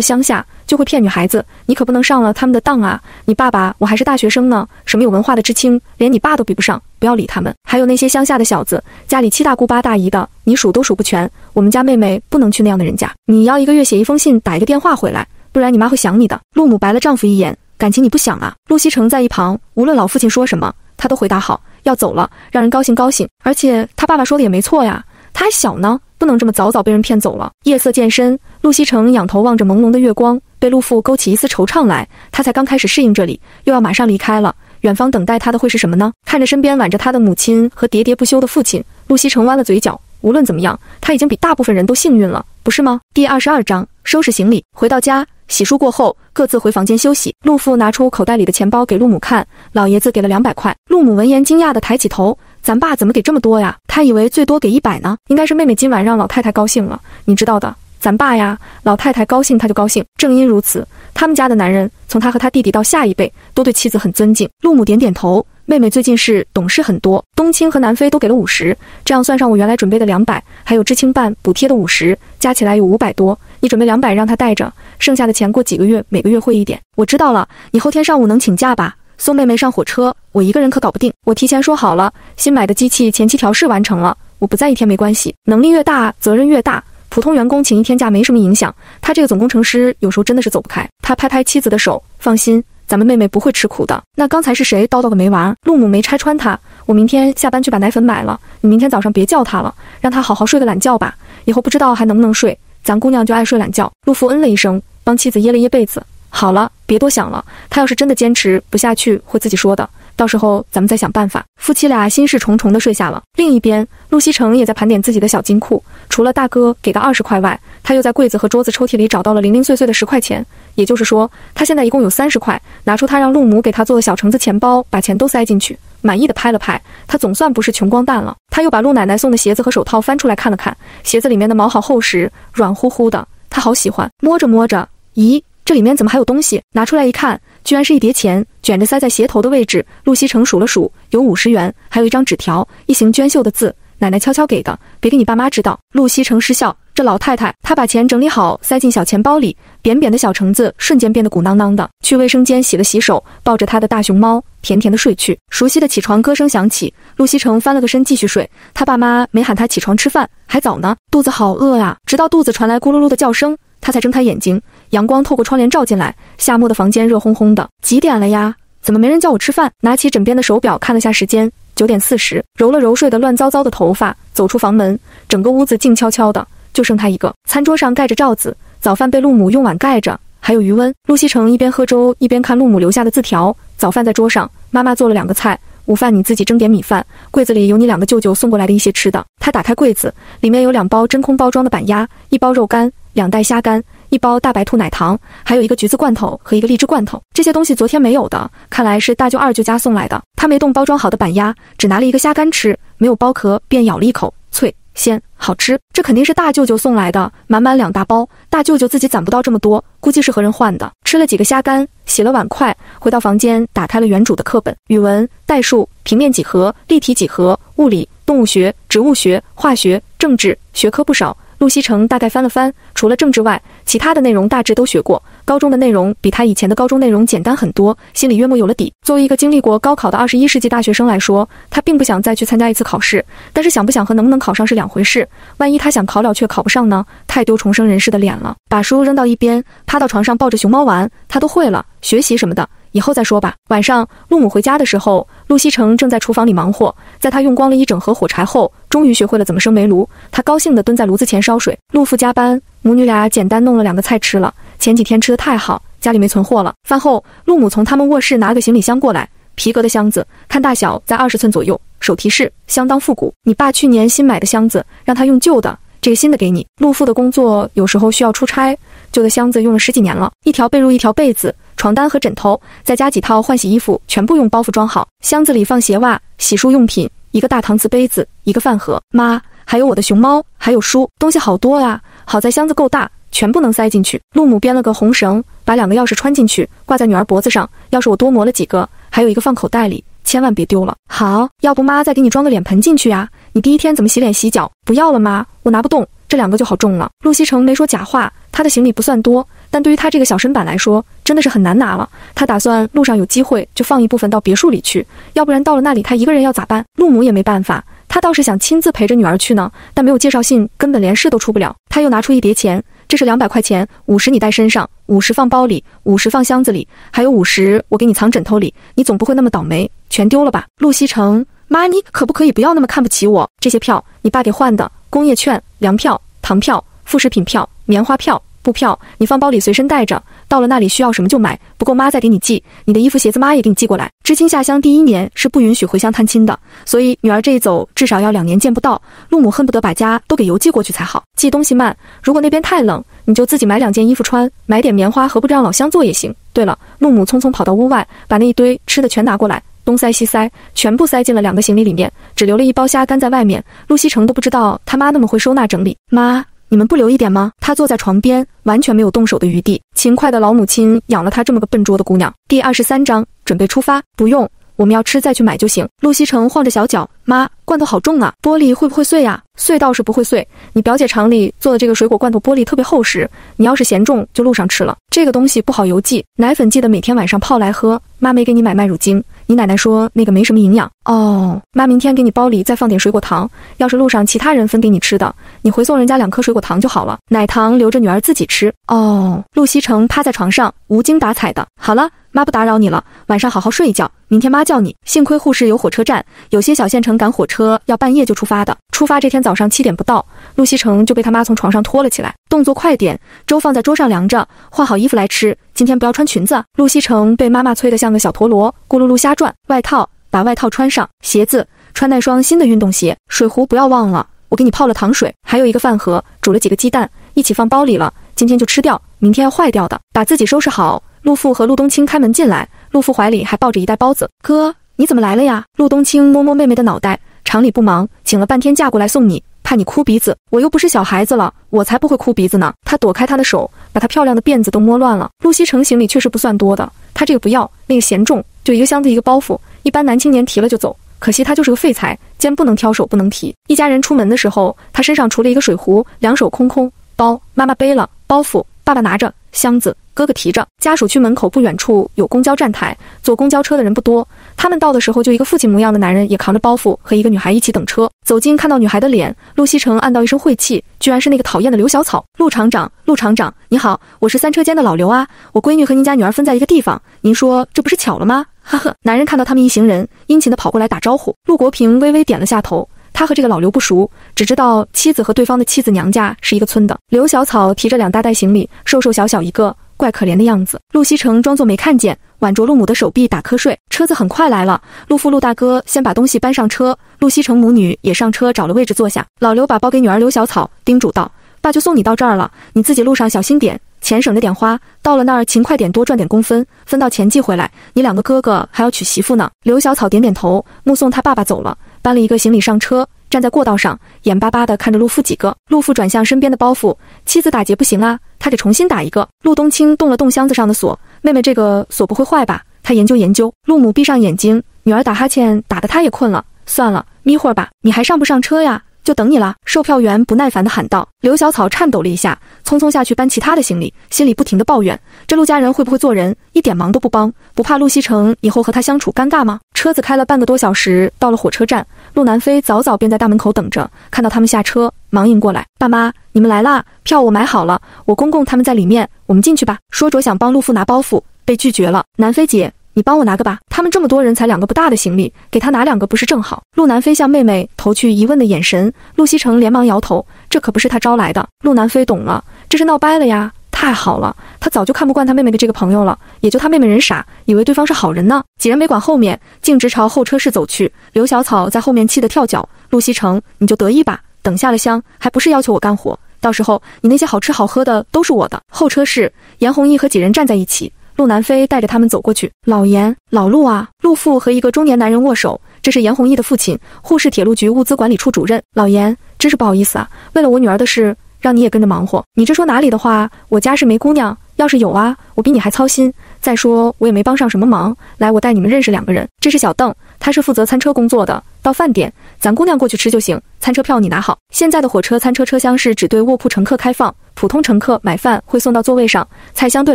乡下就会骗女孩子，你可不能上了他们的当啊！你爸爸我还是大学生呢，什么有文化的知青，连你爸都比不上，不要理他们。还有那些乡下的小子，家里七大姑八大姨的，你数都数不全。我们家妹妹不能去那样的人家，你要一个月写一封信，打一个电话回来，不然你妈会想你的。陆母白了丈夫一眼，感情你不想啊？陆西城在一旁，无论老父亲说什么，他都回答好，要走了，让人高兴高兴。而且他爸爸说的也没错呀，他还小呢。不能这么早早被人骗走了。夜色渐深，陆西城仰头望着朦胧的月光，被陆父勾起一丝惆怅来。他才刚开始适应这里，又要马上离开了。远方等待他的会是什么呢？看着身边挽着他的母亲和喋喋不休的父亲，陆西城弯了嘴角。无论怎么样，他已经比大部分人都幸运了，不是吗？第二十二章，收拾行李，回到家，洗漱过后，各自回房间休息。陆父拿出口袋里的钱包给陆母看，老爷子给了两百块。陆母闻言惊讶地抬起头。咱爸怎么给这么多呀？他以为最多给一百呢。应该是妹妹今晚让老太太高兴了，你知道的。咱爸呀，老太太高兴他就高兴。正因如此，他们家的男人从他和他弟弟到下一辈，都对妻子很尊敬。陆母点点头。妹妹最近是懂事很多。冬青和南非都给了五十，这样算上我原来准备的两百，还有知青办补贴的五十，加起来有五百多。你准备两百让他带着，剩下的钱过几个月每个月汇一点。我知道了，你后天上午能请假吧？送妹妹上火车，我一个人可搞不定。我提前说好了，新买的机器前期调试完成了，我不在一天没关系。能力越大，责任越大。普通员工请一天假没什么影响，他这个总工程师有时候真的是走不开。他拍拍妻子的手，放心，咱们妹妹不会吃苦的。那刚才是谁叨叨个没完？陆母没拆穿他。我明天下班去把奶粉买了，你明天早上别叫他了，让他好好睡个懒觉吧。以后不知道还能不能睡，咱姑娘就爱睡懒觉。陆父嗯了一声，帮妻子掖了掖被子。好了，别多想了。他要是真的坚持不下去，会自己说的。到时候咱们再想办法。夫妻俩心事重重的睡下了。另一边，陆西城也在盘点自己的小金库。除了大哥给的二十块外，他又在柜子和桌子抽屉里找到了零零碎碎的十块钱。也就是说，他现在一共有三十块。拿出他让陆母给他做的小橙子钱包，把钱都塞进去，满意的拍了拍，他总算不是穷光蛋了。他又把陆奶奶送的鞋子和手套翻出来看了看，鞋子里面的毛好厚实，软乎乎的，他好喜欢。摸着摸着，咦，这里面怎么还有东西？拿出来一看，居然是一叠钱，卷着塞在鞋头的位置。陆西成数了数，有五十元，还有一张纸条，一行娟秀的字。奶奶悄悄给的，别给你爸妈知道。陆西成失笑，这老太太，她把钱整理好，塞进小钱包里，扁扁的小橙子瞬间变得鼓囊囊的。去卫生间洗了洗手，抱着他的大熊猫，甜甜的睡去。熟悉的起床歌声响起，陆西成翻了个身继续睡。他爸妈没喊他起床吃饭，还早呢，肚子好饿啊。直到肚子传来咕噜噜的叫声，他才睁开眼睛。阳光透过窗帘照进来，夏末的房间热烘烘的。几点了呀？怎么没人叫我吃饭？拿起枕边的手表看了下时间。九点四十，揉了揉睡得乱糟糟的头发，走出房门，整个屋子静悄悄的，就剩他一个。餐桌上盖着罩子，早饭被陆母用碗盖着，还有余温。陆西成一边喝粥，一边看陆母留下的字条。早饭在桌上，妈妈做了两个菜，午饭你自己蒸点米饭。柜子里有你两个舅舅送过来的一些吃的。他打开柜子，里面有两包真空包装的板鸭，一包肉干，两袋虾干。一包大白兔奶糖，还有一个橘子罐头和一个荔枝罐头，这些东西昨天没有的，看来是大舅、二舅家送来的。他没动包装好的板鸭，只拿了一个虾干吃，没有剥壳，便咬了一口，脆鲜好吃。这肯定是大舅舅送来的，满满两大包。大舅舅自己攒不到这么多，估计是和人换的。吃了几个虾干，洗了碗筷，回到房间，打开了原主的课本，语文、代数、平面几何、立体几何、物理、动物学、植物学、化学、政治，学科不少。陆西城大概翻了翻，除了政治外，其他的内容大致都学过。高中的内容比他以前的高中内容简单很多，心里约莫有了底。作为一个经历过高考的二十一世纪大学生来说，他并不想再去参加一次考试，但是想不想和能不能考上是两回事。万一他想考了却考不上呢？太丢重生人士的脸了。把书扔到一边，趴到床上抱着熊猫玩。他都会了，学习什么的。以后再说吧。晚上，陆母回家的时候，陆西成正在厨房里忙活。在他用光了一整盒火柴后，终于学会了怎么生煤炉。他高兴地蹲在炉子前烧水。陆父加班，母女俩简单弄了两个菜吃了。前几天吃的太好，家里没存货了。饭后，陆母从他们卧室拿个行李箱过来，皮革的箱子，看大小在二十寸左右，手提式，相当复古。你爸去年新买的箱子，让他用旧的，这个新的给你。陆父的工作有时候需要出差，旧的箱子用了十几年了，一条被褥，一条被子。床单和枕头，再加几套换洗衣服，全部用包袱装好。箱子里放鞋袜、洗漱用品，一个大搪瓷杯子，一个饭盒。妈，还有我的熊猫，还有书，东西好多呀！好在箱子够大，全部能塞进去。陆母编了个红绳，把两个钥匙穿进去，挂在女儿脖子上。要是我多磨了几个，还有一个放口袋里，千万别丢了。好，要不妈再给你装个脸盆进去呀？你第一天怎么洗脸洗脚？不要了，妈，我拿不动，这两个就好重了。陆西成没说假话，他的行李不算多。但对于他这个小身板来说，真的是很难拿了。他打算路上有机会就放一部分到别墅里去，要不然到了那里他一个人要咋办？陆母也没办法，他倒是想亲自陪着女儿去呢，但没有介绍信，根本连市都出不了。他又拿出一叠钱，这是两百块钱，五十你带身上，五十放包里，五十放箱子里，还有五十我给你藏枕头里。你总不会那么倒霉，全丢了吧？陆西成，妈，你可不可以不要那么看不起我？这些票你爸给换的，工业券、粮票、糖票、副食品票、棉花票。布票你放包里随身带着，到了那里需要什么就买，不够妈再给你寄。你的衣服鞋子妈也给你寄过来。知青下乡第一年是不允许回乡探亲的，所以女儿这一走至少要两年见不到。陆母恨不得把家都给邮寄过去才好。寄东西慢，如果那边太冷，你就自己买两件衣服穿，买点棉花和布让老乡做也行。对了，陆母匆匆跑到屋外，把那一堆吃的全拿过来，东塞西塞，全部塞进了两个行李里面，只留了一包虾干在外面。陆西城都不知道他妈那么会收纳整理，妈。你们不留一点吗？他坐在床边，完全没有动手的余地。勤快的老母亲养了他这么个笨拙的姑娘。第二十三章，准备出发。不用，我们要吃再去买就行。陆西城晃着小脚，妈，罐头好重啊，玻璃会不会碎呀？碎倒是不会碎。你表姐厂里做的这个水果罐头玻璃特别厚实，你要是嫌重就路上吃了。这个东西不好邮寄，奶粉记得每天晚上泡来喝。妈没给你买麦乳精。你奶奶说那个没什么营养哦，妈明天给你包里再放点水果糖，要是路上其他人分给你吃的，你回送人家两颗水果糖就好了，奶糖留着女儿自己吃哦。陆西城趴在床上无精打采的，好了，妈不打扰你了，晚上好好睡一觉，明天妈叫你。幸亏护士有火车站，有些小县城赶火车要半夜就出发的，出发这天早早上七点不到，陆西成就被他妈从床上拖了起来，动作快点，粥放在桌上凉着，换好衣服来吃。今天不要穿裙子。陆西成被妈妈催得像个小陀螺，咕噜噜瞎转。外套，把外套穿上。鞋子，穿那双新的运动鞋。水壶不要忘了。我给你泡了糖水，还有一个饭盒，煮了几个鸡蛋，一起放包里了。今天就吃掉，明天要坏掉的。把自己收拾好。陆父和陆冬青开门进来，陆父怀里还抱着一袋包子。哥，你怎么来了呀？陆冬青摸摸妹妹的脑袋，厂里不忙，请了半天假过来送你，怕你哭鼻子。我又不是小孩子了，我才不会哭鼻子呢。他躲开他的手，把他漂亮的辫子都摸乱了。陆西城行李确实不算多的，他这个不要，那个嫌重，就一个箱子一个包袱，一般男青年提了就走。可惜他就是个废材，肩不能挑，手不能提。一家人出门的时候，他身上除了一个水壶，两手空空。包妈妈背了，包袱爸爸拿着，箱子哥哥提着。家属区门口不远处有公交站台，坐公交车的人不多。他们到的时候，就一个父亲模样的男人也扛着包袱和一个女孩一起等车。走近看到女孩的脸，陆西城暗道一声晦气，居然是那个讨厌的刘小草。陆厂长，陆厂长，你好，我是三车间的老刘啊，我闺女和您家女儿分在一个地方，您说这不是巧了吗？呵呵，男人看到他们一行人，殷勤地跑过来打招呼。陆国平微微点了下头，他和这个老刘不熟，只知道妻子和对方的妻子娘家是一个村的。刘小草提着两大袋行李，瘦瘦小小一个，怪可怜的样子。陆西城装作没看见，挽着陆母的手臂打瞌睡。车子很快来了，陆父陆大哥先把东西搬上车，陆西城母女也上车找了位置坐下。老刘把包给女儿刘小草，叮嘱道：“爸就送你到这儿了，你自己路上小心点。”钱省着点花，到了那儿勤快点，多赚点工分，分到钱寄回来。你两个哥哥还要娶媳妇呢。刘小草点点头，目送他爸爸走了，搬了一个行李上车，站在过道上，眼巴巴地看着陆父几个。陆父转向身边的包袱，妻子打结不行啊，他得重新打一个。陆冬青动了动箱子上的锁，妹妹这个锁不会坏吧？他研究研究。陆母闭上眼睛，女儿打哈欠打得他也困了，算了，眯会儿吧。你还上不上车呀？就等你了，售票员不耐烦地喊道。刘小草颤抖了一下，匆匆下去搬其他的行李，心里不停地抱怨：这陆家人会不会做人，一点忙都不帮，不怕陆西城以后和他相处尴尬吗？车子开了半个多小时，到了火车站，陆南飞早早便在大门口等着，看到他们下车，忙迎过来：“爸妈，你们来啦，票我买好了，我公公他们在里面，我们进去吧。”说着想帮陆父拿包袱，被拒绝了。南飞姐。你帮我拿个吧，他们这么多人才两个不大的行李，给他拿两个不是正好？陆南飞向妹妹投去疑问的眼神，陆西城连忙摇头，这可不是他招来的。陆南飞懂了，这是闹掰了呀！太好了，他早就看不惯他妹妹的这个朋友了，也就他妹妹人傻，以为对方是好人呢。几人没管后面，径直朝候车室走去。刘小草在后面气得跳脚。陆西城，你就得意吧，等下了乡，还不是要求我干活？到时候你那些好吃好喝的都是我的。候车室，严弘毅和几人站在一起。陆南飞带着他们走过去。老严，老陆啊！陆父和一个中年男人握手。这是严弘毅的父亲，沪市铁路局物资管理处主任。老严，真是不好意思啊，为了我女儿的事，让你也跟着忙活。你这说哪里的话？我家是没姑娘，要是有啊，我比你还操心。再说我也没帮上什么忙。来，我带你们认识两个人。这是小邓，他是负责餐车工作的。到饭点，咱姑娘过去吃就行。餐车票你拿好。现在的火车餐车车厢是只对卧铺乘客开放。普通乘客买饭会送到座位上，菜相对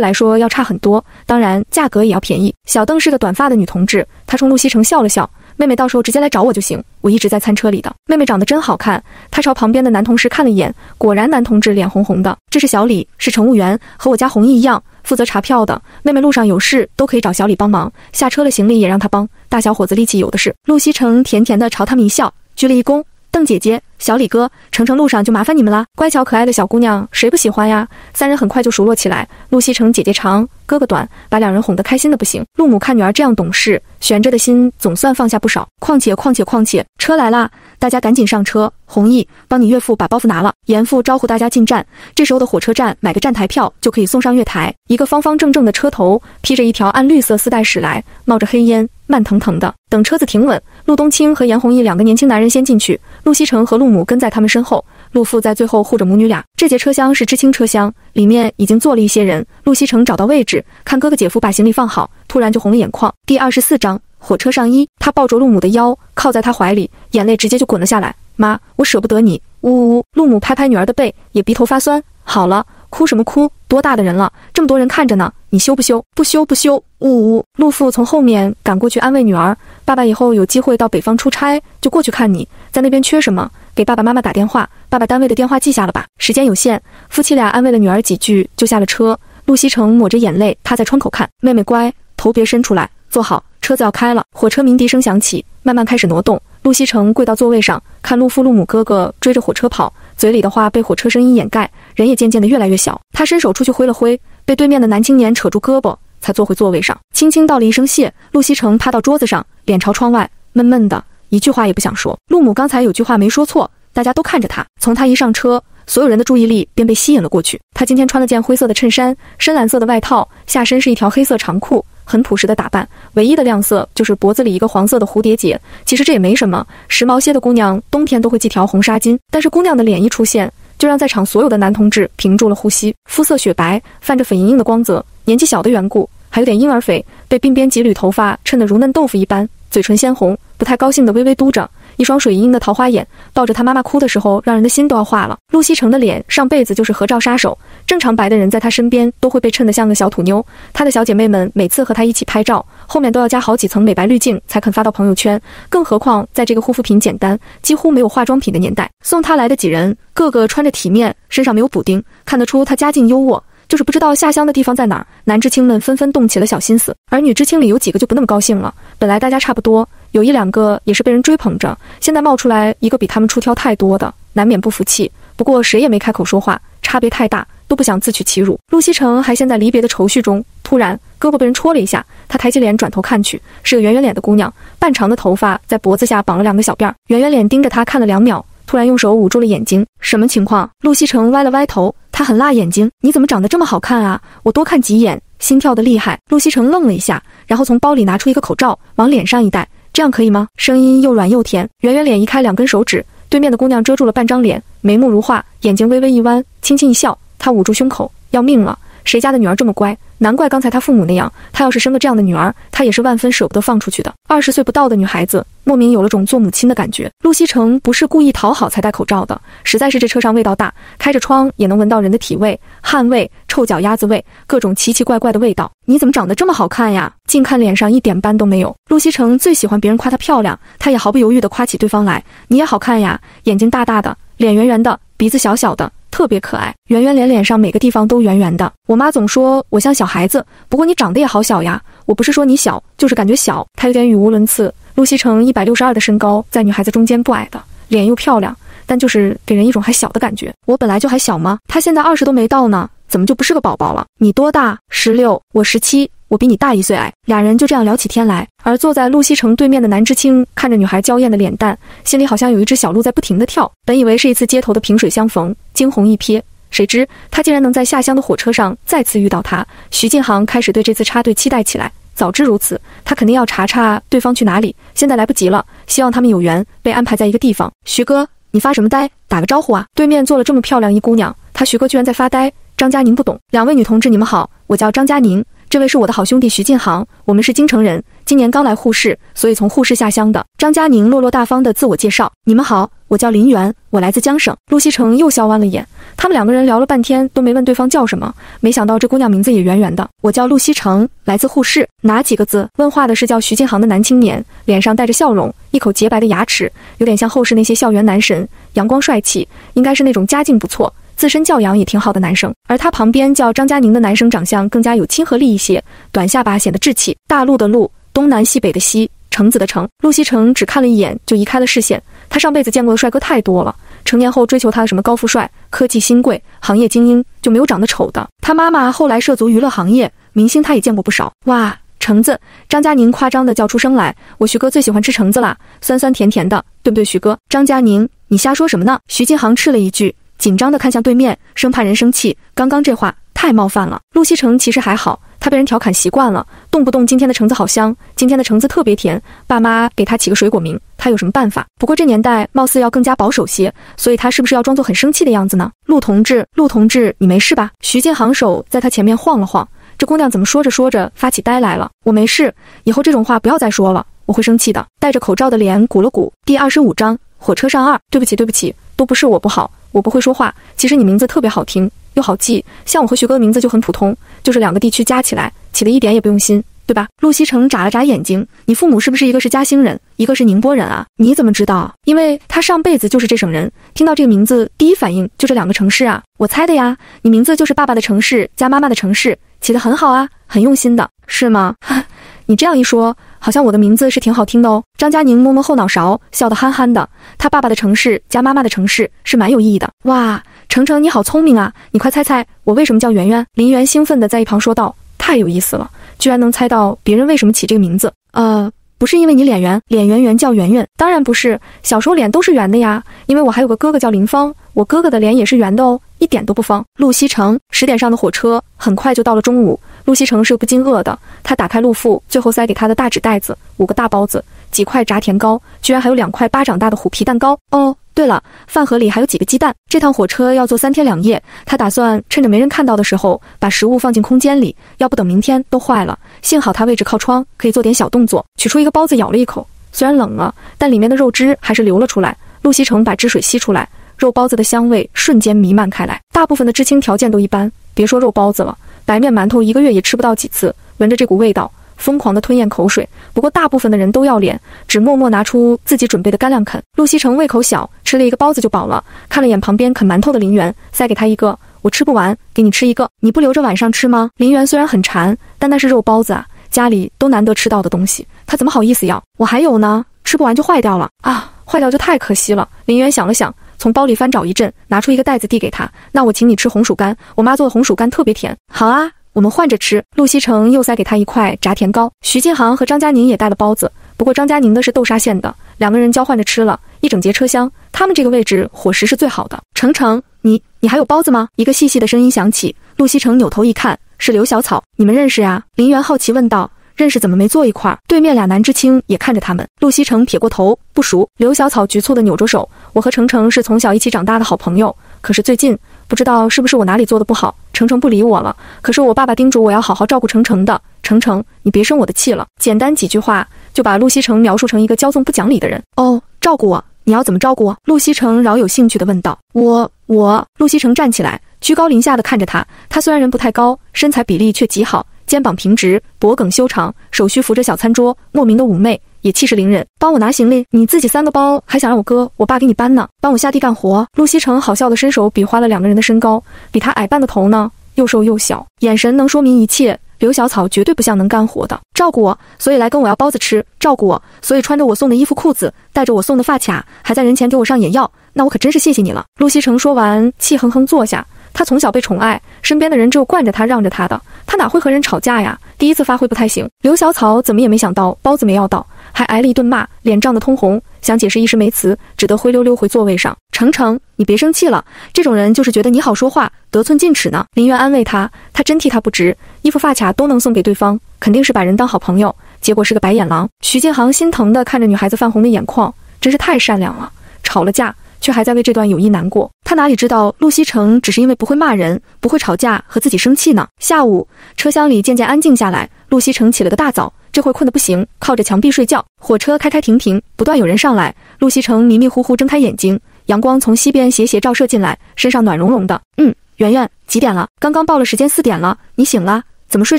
来说要差很多，当然价格也要便宜。小邓是个短发的女同志，她冲陆西城笑了笑：“妹妹到时候直接来找我就行，我一直在餐车里的。”妹妹长得真好看，她朝旁边的男同事看了一眼，果然男同志脸红红的。这是小李，是乘务员，和我家红毅一样，负责查票的。妹妹路上有事都可以找小李帮忙，下车了行李也让他帮。大小伙子力气有的是。陆西城甜甜的朝他们一笑，鞠了一躬。邓姐姐、小李哥，程程路上就麻烦你们了。乖巧可爱的小姑娘，谁不喜欢呀？三人很快就熟络起来。陆西城姐姐长，哥哥短，把两人哄得开心的不行。陆母看女儿这样懂事，悬着的心总算放下不少。况且况且况且，车来啦，大家赶紧上车。弘毅，帮你岳父把包袱拿了。严父招呼大家进站。这时候的火车站，买个站台票就可以送上月台。一个方方正正的车头，披着一条暗绿色丝带驶来，冒着黑烟。慢腾腾的，等车子停稳，陆冬青和严弘毅两个年轻男人先进去，陆西城和陆母跟在他们身后，陆父在最后护着母女俩。这节车厢是知青车厢，里面已经坐了一些人。陆西城找到位置，看哥哥姐夫把行李放好，突然就红了眼眶。第二十四章，火车上一，他抱着陆母的腰，靠在他怀里，眼泪直接就滚了下来。妈，我舍不得你，呜呜呜。陆母拍拍女儿的背，也鼻头发酸。好了。哭什么哭？多大的人了，这么多人看着呢，你羞不羞？不羞不羞。呜呜！陆父从后面赶过去安慰女儿：“爸爸以后有机会到北方出差，就过去看你，在那边缺什么，给爸爸妈妈打电话，爸爸单位的电话记下了吧。”时间有限，夫妻俩安慰了女儿几句，就下了车。陆西城抹着眼泪，趴在窗口看妹妹乖，头别伸出来，坐好，车子要开了。火车鸣笛声响起，慢慢开始挪动。陆西城跪到座位上，看陆父、陆母哥哥追着火车跑。嘴里的话被火车声音掩盖，人也渐渐的越来越小。他伸手出去挥了挥，被对面的男青年扯住胳膊，才坐回座位上，轻轻道了一声谢。陆西城趴到桌子上，脸朝窗外，闷闷的，一句话也不想说。陆母刚才有句话没说错，大家都看着他。从他一上车，所有人的注意力便被吸引了过去。他今天穿了件灰色的衬衫，深蓝色的外套，下身是一条黑色长裤，很朴实的打扮。唯一的亮色就是脖子里一个黄色的蝴蝶结。其实这也没什么，时髦些的姑娘冬天都会系条红纱巾。但是姑娘的脸一出现，就让在场所有的男同志屏住了呼吸。肤色雪白，泛着粉莹莹的光泽，年纪小的缘故，还有点婴儿肥，被鬓边几缕头发衬得如嫩豆腐一般，嘴唇鲜红，不太高兴的微微嘟着。一双水盈盈的桃花眼，抱着他妈妈哭的时候，让人的心都要化了。陆西城的脸上辈子就是合照杀手，正常白的人在他身边都会被衬得像个小土妞。他的小姐妹们每次和他一起拍照，后面都要加好几层美白滤镜才肯发到朋友圈。更何况在这个护肤品简单、几乎没有化妆品的年代，送他来的几人个个穿着体面，身上没有补丁，看得出他家境优渥。就是不知道下乡的地方在哪儿，男知青们纷纷动起了小心思，而女知青里有几个就不那么高兴了。本来大家差不多，有一两个也是被人追捧着，现在冒出来一个比他们出挑太多的，难免不服气。不过谁也没开口说话，差别太大，都不想自取其辱。陆西城还陷在离别的愁绪中，突然胳膊被人戳了一下，他抬起脸转头看去，是个圆圆脸的姑娘，半长的头发在脖子下绑了两个小辫儿，圆圆脸盯着他看了两秒。突然用手捂住了眼睛，什么情况？陆西城歪了歪头，他很辣眼睛，你怎么长得这么好看啊？我多看几眼，心跳的厉害。陆西城愣了一下，然后从包里拿出一个口罩，往脸上一戴，这样可以吗？声音又软又甜。圆圆脸移开两根手指，对面的姑娘遮住了半张脸，眉目如画，眼睛微微一弯，轻轻一笑。她捂住胸口，要命了。谁家的女儿这么乖？难怪刚才他父母那样。他要是生个这样的女儿，他也是万分舍不得放出去的。二十岁不到的女孩子，莫名有了种做母亲的感觉。陆西城不是故意讨好才戴口罩的，实在是这车上味道大，开着窗也能闻到人的体味、汗味、臭脚丫子味，各种奇奇怪怪的味道。你怎么长得这么好看呀？近看脸上一点斑都没有。陆西城最喜欢别人夸她漂亮，他也毫不犹豫地夸起对方来。你也好看呀，眼睛大大的，脸圆圆的，鼻子小小的。特别可爱，圆圆脸脸上每个地方都圆圆的。我妈总说我像小孩子，不过你长得也好小呀。我不是说你小，就是感觉小。她有点语无伦次。陆西城一百六十二的身高，在女孩子中间不矮的，脸又漂亮，但就是给人一种还小的感觉。我本来就还小吗？他现在二十都没到呢，怎么就不是个宝宝了？你多大？十六，我十七。我比你大一岁矮，俩人就这样聊起天来。而坐在陆西城对面的南知青看着女孩娇艳的脸蛋，心里好像有一只小鹿在不停地跳。本以为是一次街头的萍水相逢，惊鸿一瞥，谁知他竟然能在下乡的火车上再次遇到她。徐静航开始对这次插队期待起来。早知如此，他肯定要查查对方去哪里。现在来不及了，希望他们有缘被安排在一个地方。徐哥，你发什么呆？打个招呼啊！对面坐了这么漂亮一姑娘，他徐哥居然在发呆。张佳宁不懂，两位女同志，你们好，我叫张佳宁。这位是我的好兄弟徐进航，我们是京城人，今年刚来沪市，所以从沪市下乡的。张佳宁落落大方的自我介绍：你们好，我叫林媛，我来自江省。陆西城又笑弯了眼。他们两个人聊了半天都没问对方叫什么，没想到这姑娘名字也圆圆的。我叫陆西城，来自沪市。哪几个字？问话的是叫徐进航的男青年，脸上带着笑容，一口洁白的牙齿，有点像后世那些校园男神，阳光帅气，应该是那种家境不错。自身教养也挺好的男生，而他旁边叫张佳宁的男生长相更加有亲和力一些，短下巴显得稚气。大陆的陆，东南西北的西，橙子的橙。陆西城只看了一眼就移开了视线。他上辈子见过的帅哥太多了，成年后追求他的什么高富帅、科技新贵、行业精英，就没有长得丑的。他妈妈后来涉足娱乐行业，明星他也见过不少。哇，橙子！张佳宁夸张的叫出声来。我徐哥最喜欢吃橙子啦，酸酸甜甜的，对不对，徐哥？张佳宁，你瞎说什么呢？徐金航斥了一句。紧张地看向对面，生怕人生气。刚刚这话太冒犯了。陆西城其实还好，他被人调侃习惯了，动不动今天的橙子好香，今天的橙子特别甜。爸妈给他起个水果名，他有什么办法？不过这年代貌似要更加保守些，所以他是不是要装作很生气的样子呢？陆同志，陆同志，你没事吧？徐建行手在他前面晃了晃，这姑娘怎么说着说着发起呆来了？我没事，以后这种话不要再说了，我会生气的。戴着口罩的脸鼓了鼓。第二十五章，火车上二。对不起，对不起，都不是我不好。我不会说话，其实你名字特别好听又好记，像我和徐哥的名字就很普通，就是两个地区加起来起的一点也不用心，对吧？陆西城眨了眨眼睛，你父母是不是一个是嘉兴人，一个是宁波人啊？你怎么知道？因为他上辈子就是这省人，听到这个名字第一反应就这两个城市啊，我猜的呀。你名字就是爸爸的城市加妈妈的城市，起得很好啊，很用心的，是吗？你这样一说。好像我的名字是挺好听的哦。张佳宁摸摸后脑勺，笑得憨憨的。他爸爸的城市加妈妈的城市是蛮有意义的。哇，程程你好聪明啊！你快猜猜我为什么叫圆圆？林媛兴奋地在一旁说道：“太有意思了，居然能猜到别人为什么起这个名字。”呃，不是因为你脸圆，脸圆圆叫圆圆，当然不是。小时候脸都是圆的呀，因为我还有个哥哥叫林峰，我哥哥的脸也是圆的哦，一点都不方。陆西城十点上的火车，很快就到了中午。陆西城是不禁饿的，他打开陆父，最后塞给他的大纸袋子，五个大包子，几块炸甜糕，居然还有两块巴掌大的虎皮蛋糕哦。对了，饭盒里还有几个鸡蛋。这趟火车要坐三天两夜，他打算趁着没人看到的时候把食物放进空间里，要不等明天都坏了。幸好他位置靠窗，可以做点小动作。取出一个包子，咬了一口，虽然冷了，但里面的肉汁还是流了出来。陆西城把汁水吸出来，肉包子的香味瞬间弥漫开来。大部分的知青条件都一般，别说肉包子了，白面馒头一个月也吃不到几次。闻着这股味道。疯狂地吞咽口水，不过大部分的人都要脸，只默默拿出自己准备的干粮啃。陆西城胃口小，吃了一个包子就饱了，看了眼旁边啃馒头的林媛，塞给他一个，我吃不完，给你吃一个，你不留着晚上吃吗？林媛虽然很馋，但那是肉包子啊，家里都难得吃到的东西，他怎么好意思要？我还有呢，吃不完就坏掉了啊，坏掉就太可惜了。林媛想了想，从包里翻找一阵，拿出一个袋子递给他，那我请你吃红薯干，我妈做的红薯干特别甜。好啊。我们换着吃。陆西城又塞给他一块炸甜糕。徐静航和张佳宁也带了包子，不过张佳宁的是豆沙馅的。两个人交换着吃了一整节车厢，他们这个位置伙食是最好的。程程，你你还有包子吗？一个细细的声音响起。陆西城扭头一看，是刘小草。你们认识呀？林媛好奇问道。认识，怎么没坐一块？对面俩男知青也看着他们。陆西城撇过头，不熟。刘小草局促地扭着手。我和程程是从小一起长大的好朋友，可是最近。不知道是不是我哪里做的不好，程程不理我了。可是我爸爸叮嘱我要好好照顾程程的。程程，你别生我的气了。简单几句话就把陆西城描述成一个骄纵不讲理的人。哦，照顾我，你要怎么照顾我？陆西城饶有兴趣地问道。我我。陆西城站起来，居高临下地看着他。他虽然人不太高，身材比例却极好，肩膀平直，脖颈修长，手虚扶着小餐桌，莫名的妩媚。也气势凌人，帮我拿行李，你自己三个包，还想让我哥、我爸给你搬呢？帮我下地干活。陆西城好笑的伸手比划了两个人的身高，比他矮半个头呢，又瘦又小，眼神能说明一切。刘小草绝对不像能干活的，照顾我，所以来跟我要包子吃；照顾我，所以穿着我送的衣服裤子，戴着我送的发卡，还在人前给我上眼药。那我可真是谢谢你了。陆西城说完，气哼哼坐下。他从小被宠爱，身边的人只有惯着他、让着他的，他哪会和人吵架呀？第一次发挥不太行。刘小草怎么也没想到包子没要到，还挨了一顿骂，脸涨得通红，想解释一时没词，只得灰溜溜回座位上。程程，你别生气了，这种人就是觉得你好说话，得寸进尺呢。林渊安慰他，他真替他不值，衣服发卡都能送给对方，肯定是把人当好朋友，结果是个白眼狼。徐建航心疼地看着女孩子泛红的眼眶，真是太善良了。吵了架。却还在为这段友谊难过。他哪里知道陆西城只是因为不会骂人、不会吵架和自己生气呢？下午车厢里渐渐安静下来。陆西城起了个大早，这会困得不行，靠着墙壁睡觉。火车开开停停，不断有人上来。陆西城迷迷糊糊睁开眼睛，阳光从西边斜斜照射进来，身上暖融融的。嗯，圆圆，几点了？刚刚报了时间，四点了。你醒了？怎么睡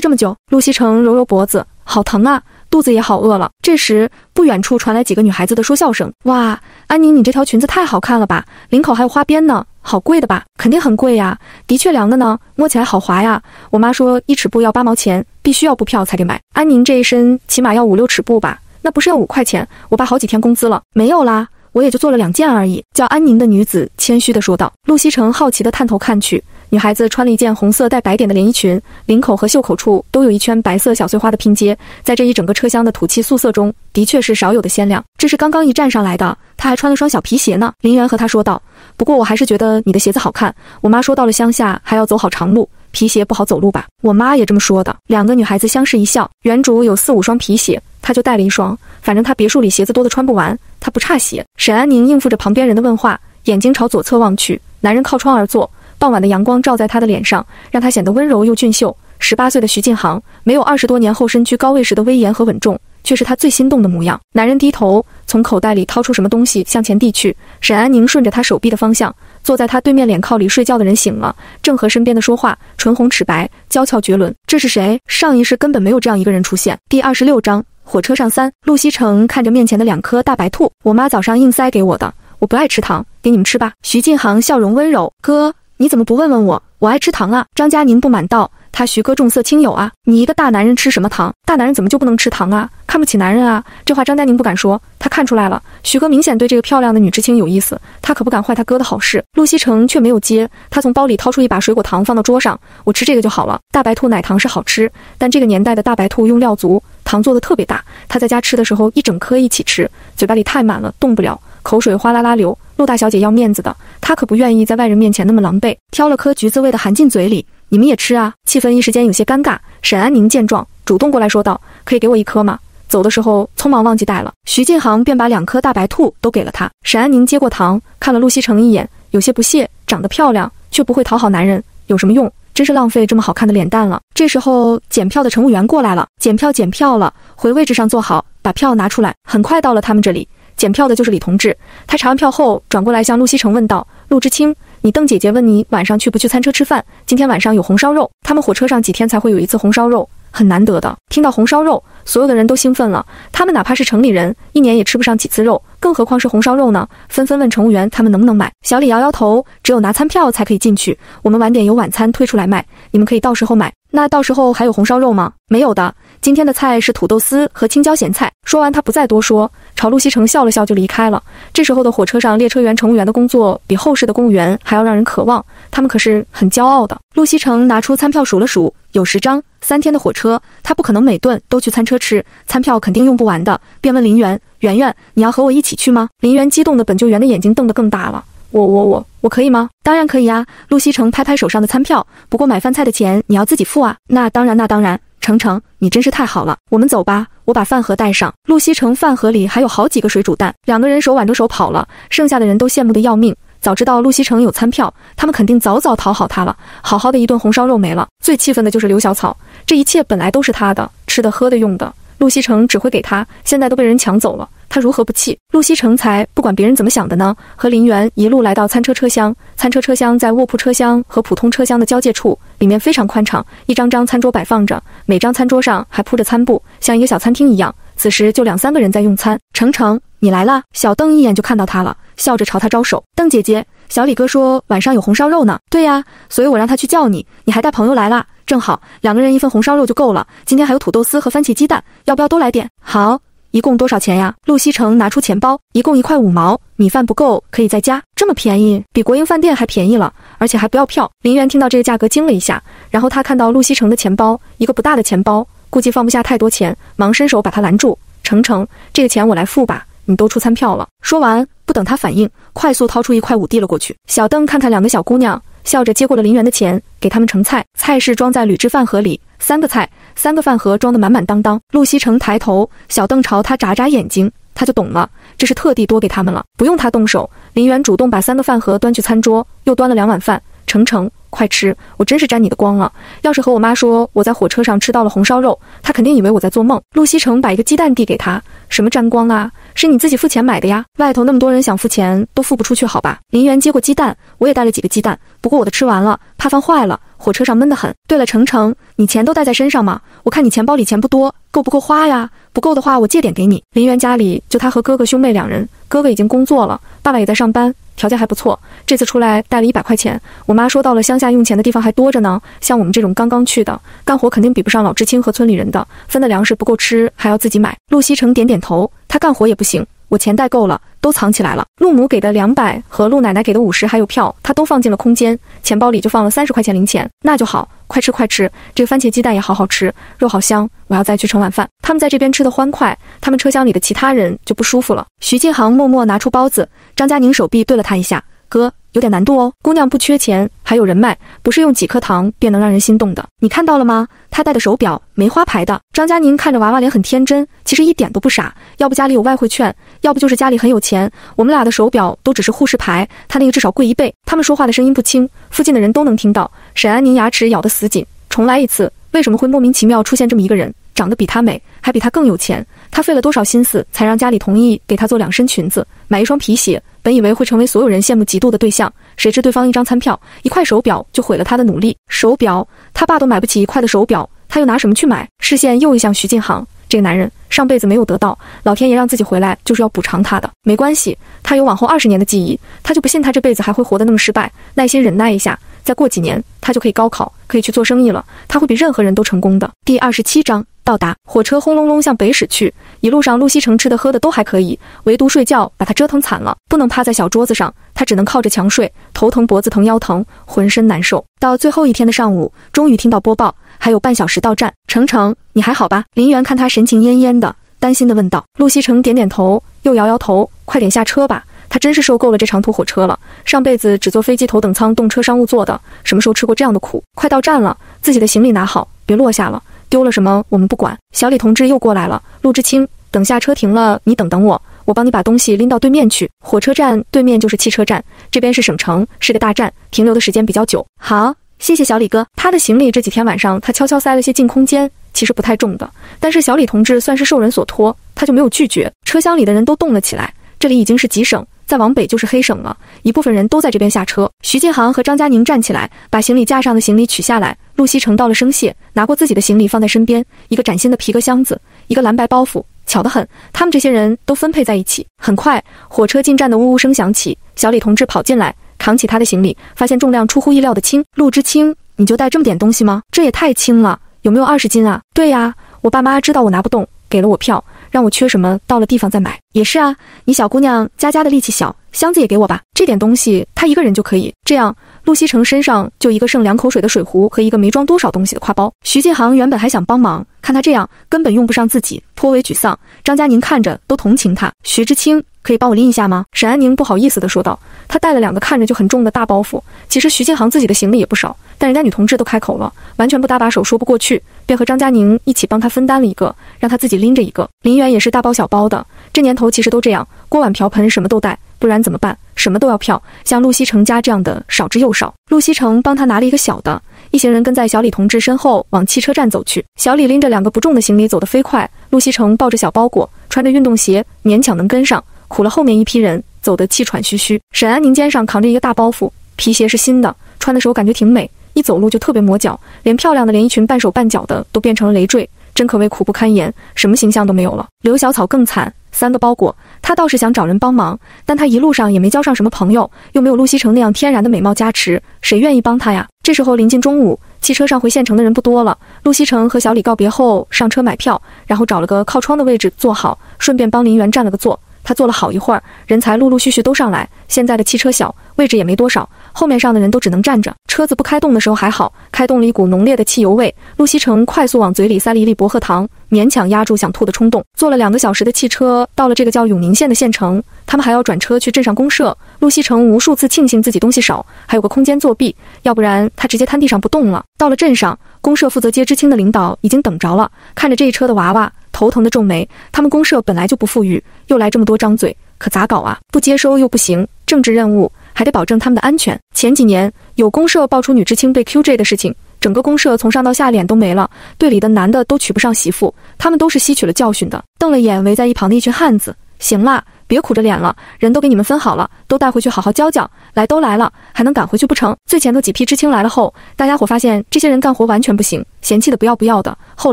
这么久？陆西城揉揉脖子，好疼啊。肚子也好饿了。这时，不远处传来几个女孩子的说笑声。哇，安宁，你这条裙子太好看了吧？领口还有花边呢，好贵的吧？肯定很贵呀。的确凉的呢，摸起来好滑呀。我妈说一尺布要八毛钱，必须要布票才给买。安宁这一身起码要五六尺布吧？那不是要五块钱？我爸好几天工资了。没有啦，我也就做了两件而已。叫安宁的女子谦虚地说道。陆西城好奇地探头看去。女孩子穿了一件红色带白点的连衣裙，领口和袖口处都有一圈白色小碎花的拼接，在这一整个车厢的土气素色中，的确是少有的鲜亮。这是刚刚一站上来的，她还穿了双小皮鞋呢。林媛和她说道：“不过我还是觉得你的鞋子好看。我妈说到了乡下还要走好长路，皮鞋不好走路吧？我妈也这么说的。”两个女孩子相视一笑。原主有四五双皮鞋，她就带了一双，反正她别墅里鞋子多的穿不完，她不差鞋。沈安宁应付着旁边人的问话，眼睛朝左侧望去，男人靠窗而坐。傍晚的阳光照在他的脸上，让他显得温柔又俊秀。十八岁的徐静航，没有二十多年后身居高位时的威严和稳重，却是他最心动的模样。男人低头，从口袋里掏出什么东西向前递去。沈安宁顺着他手臂的方向，坐在他对面脸靠里睡觉的人醒了，正和身边的说话，唇红齿白，娇俏绝伦。这是谁？上一世根本没有这样一个人出现。第二十六章，火车上三。陆西城看着面前的两颗大白兔，我妈早上硬塞给我的，我不爱吃糖，给你们吃吧。徐静航笑容温柔，哥。你怎么不问问我？我爱吃糖啊！张佳宁不满道：“他徐哥重色轻友啊，你一个大男人吃什么糖？大男人怎么就不能吃糖啊？看不起男人啊？”这话张佳宁不敢说，他看出来了，徐哥明显对这个漂亮的女知青有意思，他可不敢坏他哥的好事。陆西城却没有接，他从包里掏出一把水果糖放到桌上：“我吃这个就好了。大白兔奶糖是好吃，但这个年代的大白兔用料足。”糖做的特别大，他在家吃的时候一整颗一起吃，嘴巴里太满了，动不了，口水哗啦啦流。陆大小姐要面子的，她可不愿意在外人面前那么狼狈，挑了颗橘子味的含进嘴里。你们也吃啊？气氛一时间有些尴尬。沈安宁见状，主动过来说道：“可以给我一颗吗？”走的时候匆忙忘记带了，徐进航便把两颗大白兔都给了他。沈安宁接过糖，看了陆西城一眼，有些不屑：“长得漂亮却不会讨好男人，有什么用？真是浪费这么好看的脸蛋了。”这时候检票的乘务员过来了，检票检票了，回位置上坐好，把票拿出来。很快到了他们这里，检票的就是李同志。他查完票后，转过来向陆西城问道：“陆知青，你邓姐姐问你晚上去不去餐车吃饭？今天晚上有红烧肉，他们火车上几天才会有一次红烧肉。”很难得的，听到红烧肉，所有的人都兴奋了。他们哪怕是城里人，一年也吃不上几次肉，更何况是红烧肉呢？纷纷问乘务员他们能不能买。小李摇摇头，只有拿餐票才可以进去。我们晚点有晚餐推出来卖，你们可以到时候买。那到时候还有红烧肉吗？没有的，今天的菜是土豆丝和青椒咸菜。说完，他不再多说，朝陆西城笑了笑就离开了。这时候的火车上，列车员、乘务员的工作比后世的公务员还要让人渴望，他们可是很骄傲的。陆西城拿出餐票数了数，有十张。三天的火车，他不可能每顿都去餐车吃，餐票肯定用不完的，便问林媛：“圆圆，你要和我一起去吗？”林媛激动的本就圆的眼睛瞪得更大了：“我我我我可以吗？当然可以啊！”陆西城拍拍手上的餐票，不过买饭菜的钱你要自己付啊。那当然，那当然，程程，你真是太好了。我们走吧，我把饭盒带上。陆西城饭盒里还有好几个水煮蛋，两个人手挽着手跑了，剩下的人都羡慕的要命。早知道陆西城有餐票，他们肯定早早讨好他了。好好的一顿红烧肉没了，最气愤的就是刘小草。这一切本来都是他的，吃的喝的用的，陆西城只会给他，现在都被人抢走了，他如何不气？陆西成才不管别人怎么想的呢。和林媛一路来到餐车车厢，餐车车厢在卧铺车厢和普通车厢的交界处，里面非常宽敞，一张张餐桌摆放着，每张餐桌上还铺着餐布，像一个小餐厅一样。此时就两三个人在用餐。程程，你来啦。小邓一眼就看到他了。笑着朝他招手，邓姐姐，小李哥说晚上有红烧肉呢。对呀，所以我让他去叫你。你还带朋友来啦？正好两个人一份红烧肉就够了。今天还有土豆丝和番茄鸡蛋，要不要都来点？好，一共多少钱呀？陆西城拿出钱包，一共一块五毛。米饭不够可以再加，这么便宜，比国营饭店还便宜了，而且还不要票。林媛听到这个价格惊了一下，然后他看到陆西城的钱包，一个不大的钱包，估计放不下太多钱，忙伸手把他拦住。程程，这个钱我来付吧。你都出餐票了。说完，不等他反应，快速掏出一块五递了过去。小邓看看两个小姑娘，笑着接过了林媛的钱，给他们盛菜。菜是装在铝制饭盒里，三个菜，三个饭盒装得满满当当。陆西城抬头，小邓朝他眨眨眼睛，他就懂了，这是特地多给他们了，不用他动手。林媛主动把三个饭盒端去餐桌，又端了两碗饭。程程，快吃！我真是沾你的光了。要是和我妈说我在火车上吃到了红烧肉，她肯定以为我在做梦。陆西城把一个鸡蛋递给他，什么沾光啊？是你自己付钱买的呀？外头那么多人想付钱都付不出去，好吧？林媛接过鸡蛋，我也带了几个鸡蛋，不过我的吃完了，怕放坏了。火车上闷得很。对了，程程，你钱都带在身上吗？我看你钱包里钱不多，够不够花呀？不够的话，我借点给你。林媛家里就他和哥哥兄妹两人，哥哥已经工作了，爸爸也在上班。条件还不错，这次出来带了一百块钱。我妈说到了乡下用钱的地方还多着呢，像我们这种刚刚去的，干活肯定比不上老知青和村里人的，分的粮食不够吃，还要自己买。陆西城点点头，他干活也不行，我钱带够了，都藏起来了。陆母给的两百和陆奶奶给的五十还有票，她都放进了空间，钱包里就放了三十块钱零钱，那就好。快吃快吃，这个番茄鸡蛋也好好吃，肉好香，我要再去盛碗饭。他们在这边吃的欢快，他们车厢里的其他人就不舒服了。徐静航默默拿出包子，张佳宁手臂对了他一下，哥。有点难度哦，姑娘不缺钱，还有人脉，不是用几颗糖便能让人心动的。你看到了吗？她戴的手表梅花牌的。张佳宁看着娃娃脸很天真，其实一点都不傻。要不家里有外汇券，要不就是家里很有钱。我们俩的手表都只是护士牌，她那个至少贵一倍。他们说话的声音不轻，附近的人都能听到。沈安宁牙齿咬得死紧，重来一次。为什么会莫名其妙出现这么一个人？长得比她美，还比她更有钱。她费了多少心思才让家里同意给她做两身裙子，买一双皮鞋？本以为会成为所有人羡慕嫉妒的对象，谁知对方一张餐票、一块手表就毁了他的努力。手表，他爸都买不起一块的手表，他又拿什么去买？视线又一向徐静航，这个男人上辈子没有得到，老天爷让自己回来就是要补偿他的。没关系，他有往后二十年的记忆，他就不信他这辈子还会活得那么失败。耐心忍耐一下，再过几年他就可以高考，可以去做生意了。他会比任何人都成功的。第二十七章。到达火车轰隆隆向北驶去，一路上陆西城吃的喝的都还可以，唯独睡觉把他折腾惨了，不能趴在小桌子上，他只能靠着墙睡，头疼脖子疼腰疼，浑身难受。到最后一天的上午，终于听到播报，还有半小时到站。程程，你还好吧？林媛看他神情恹恹的，担心的问道。陆西城点点头，又摇摇头，快点下车吧。他真是受够了这长途火车了，上辈子只坐飞机头等舱动车商务座的，什么时候吃过这样的苦？快到站了，自己的行李拿好，别落下了，丢了什么我们不管。小李同志又过来了，陆之清，等下车停了，你等等我，我帮你把东西拎到对面去。火车站对面就是汽车站，这边是省城，是个大站，停留的时间比较久。好，谢谢小李哥。他的行李这几天晚上他悄悄塞了些进空间，其实不太重的，但是小李同志算是受人所托，他就没有拒绝。车厢里的人都动了起来，这里已经是吉省。再往北就是黑省了，一部分人都在这边下车。徐静航和张佳宁站起来，把行李架上的行李取下来。陆西成道了声谢，拿过自己的行李放在身边，一个崭新的皮革箱子，一个蓝白包袱，巧得很。他们这些人都分配在一起。很快，火车进站的呜呜声响起，小李同志跑进来，扛起他的行李，发现重量出乎意料的轻。陆之清，你就带这么点东西吗？这也太轻了，有没有二十斤啊？对呀，我爸妈知道我拿不动，给了我票。让我缺什么，到了地方再买。也是啊，你小姑娘家家的力气小，箱子也给我吧。这点东西她一个人就可以。这样，陆西城身上就一个剩两口水的水壶和一个没装多少东西的挎包。徐进航原本还想帮忙，看他这样根本用不上自己，颇为沮丧。张佳宁看着都同情他。徐知青，可以帮我拎一下吗？沈安宁不好意思地说道。他带了两个看着就很重的大包袱。其实徐进航自己的行李也不少。但人家女同志都开口了，完全不搭把手，说不过去，便和张佳宁一起帮他分担了一个，让他自己拎着一个。林远也是大包小包的，这年头其实都这样，锅碗瓢盆什么都带，不然怎么办？什么都要票。像陆西成家这样的少之又少。陆西成帮他拿了一个小的，一行人跟在小李同志身后往汽车站走去。小李拎着两个不重的行李走得飞快，陆西成抱着小包裹，穿着运动鞋，勉强能跟上，苦了后面一批人，走得气喘吁吁。沈安宁肩上扛着一个大包袱，皮鞋是新的，穿的时候感觉挺美。一走路就特别磨脚，连漂亮的连衣裙半手半脚的都变成了累赘，真可谓苦不堪言，什么形象都没有了。刘小草更惨，三个包裹，他倒是想找人帮忙，但他一路上也没交上什么朋友，又没有陆西城那样天然的美貌加持，谁愿意帮他呀？这时候临近中午，汽车上回县城的人不多了。陆西城和小李告别后上车买票，然后找了个靠窗的位置坐好，顺便帮林园占了个座。他坐了好一会儿，人才陆陆续续都上来。现在的汽车小，位置也没多少。后面上的人都只能站着，车子不开动的时候还好，开动了一股浓烈的汽油味。陆西城快速往嘴里塞了一粒薄荷糖，勉强压住想吐的冲动。坐了两个小时的汽车，到了这个叫永宁县的县城，他们还要转车去镇上公社。陆西城无数次庆幸自己东西少，还有个空间作弊，要不然他直接瘫地上不动了。到了镇上，公社负责接知青的领导已经等着了，看着这一车的娃娃，头疼的皱眉。他们公社本来就不富裕，又来这么多张嘴，可咋搞啊？不接收又不行，政治任务。还得保证他们的安全。前几年有公社爆出女知青被 QJ 的事情，整个公社从上到下脸都没了，队里的男的都娶不上媳妇，他们都是吸取了教训的，瞪了眼围在一旁的一群汉子。行啦，别苦着脸了，人都给你们分好了，都带回去好好教教。来都来了，还能赶回去不成？最前头几批知青来了后，大家伙发现这些人干活完全不行，嫌弃的不要不要的。后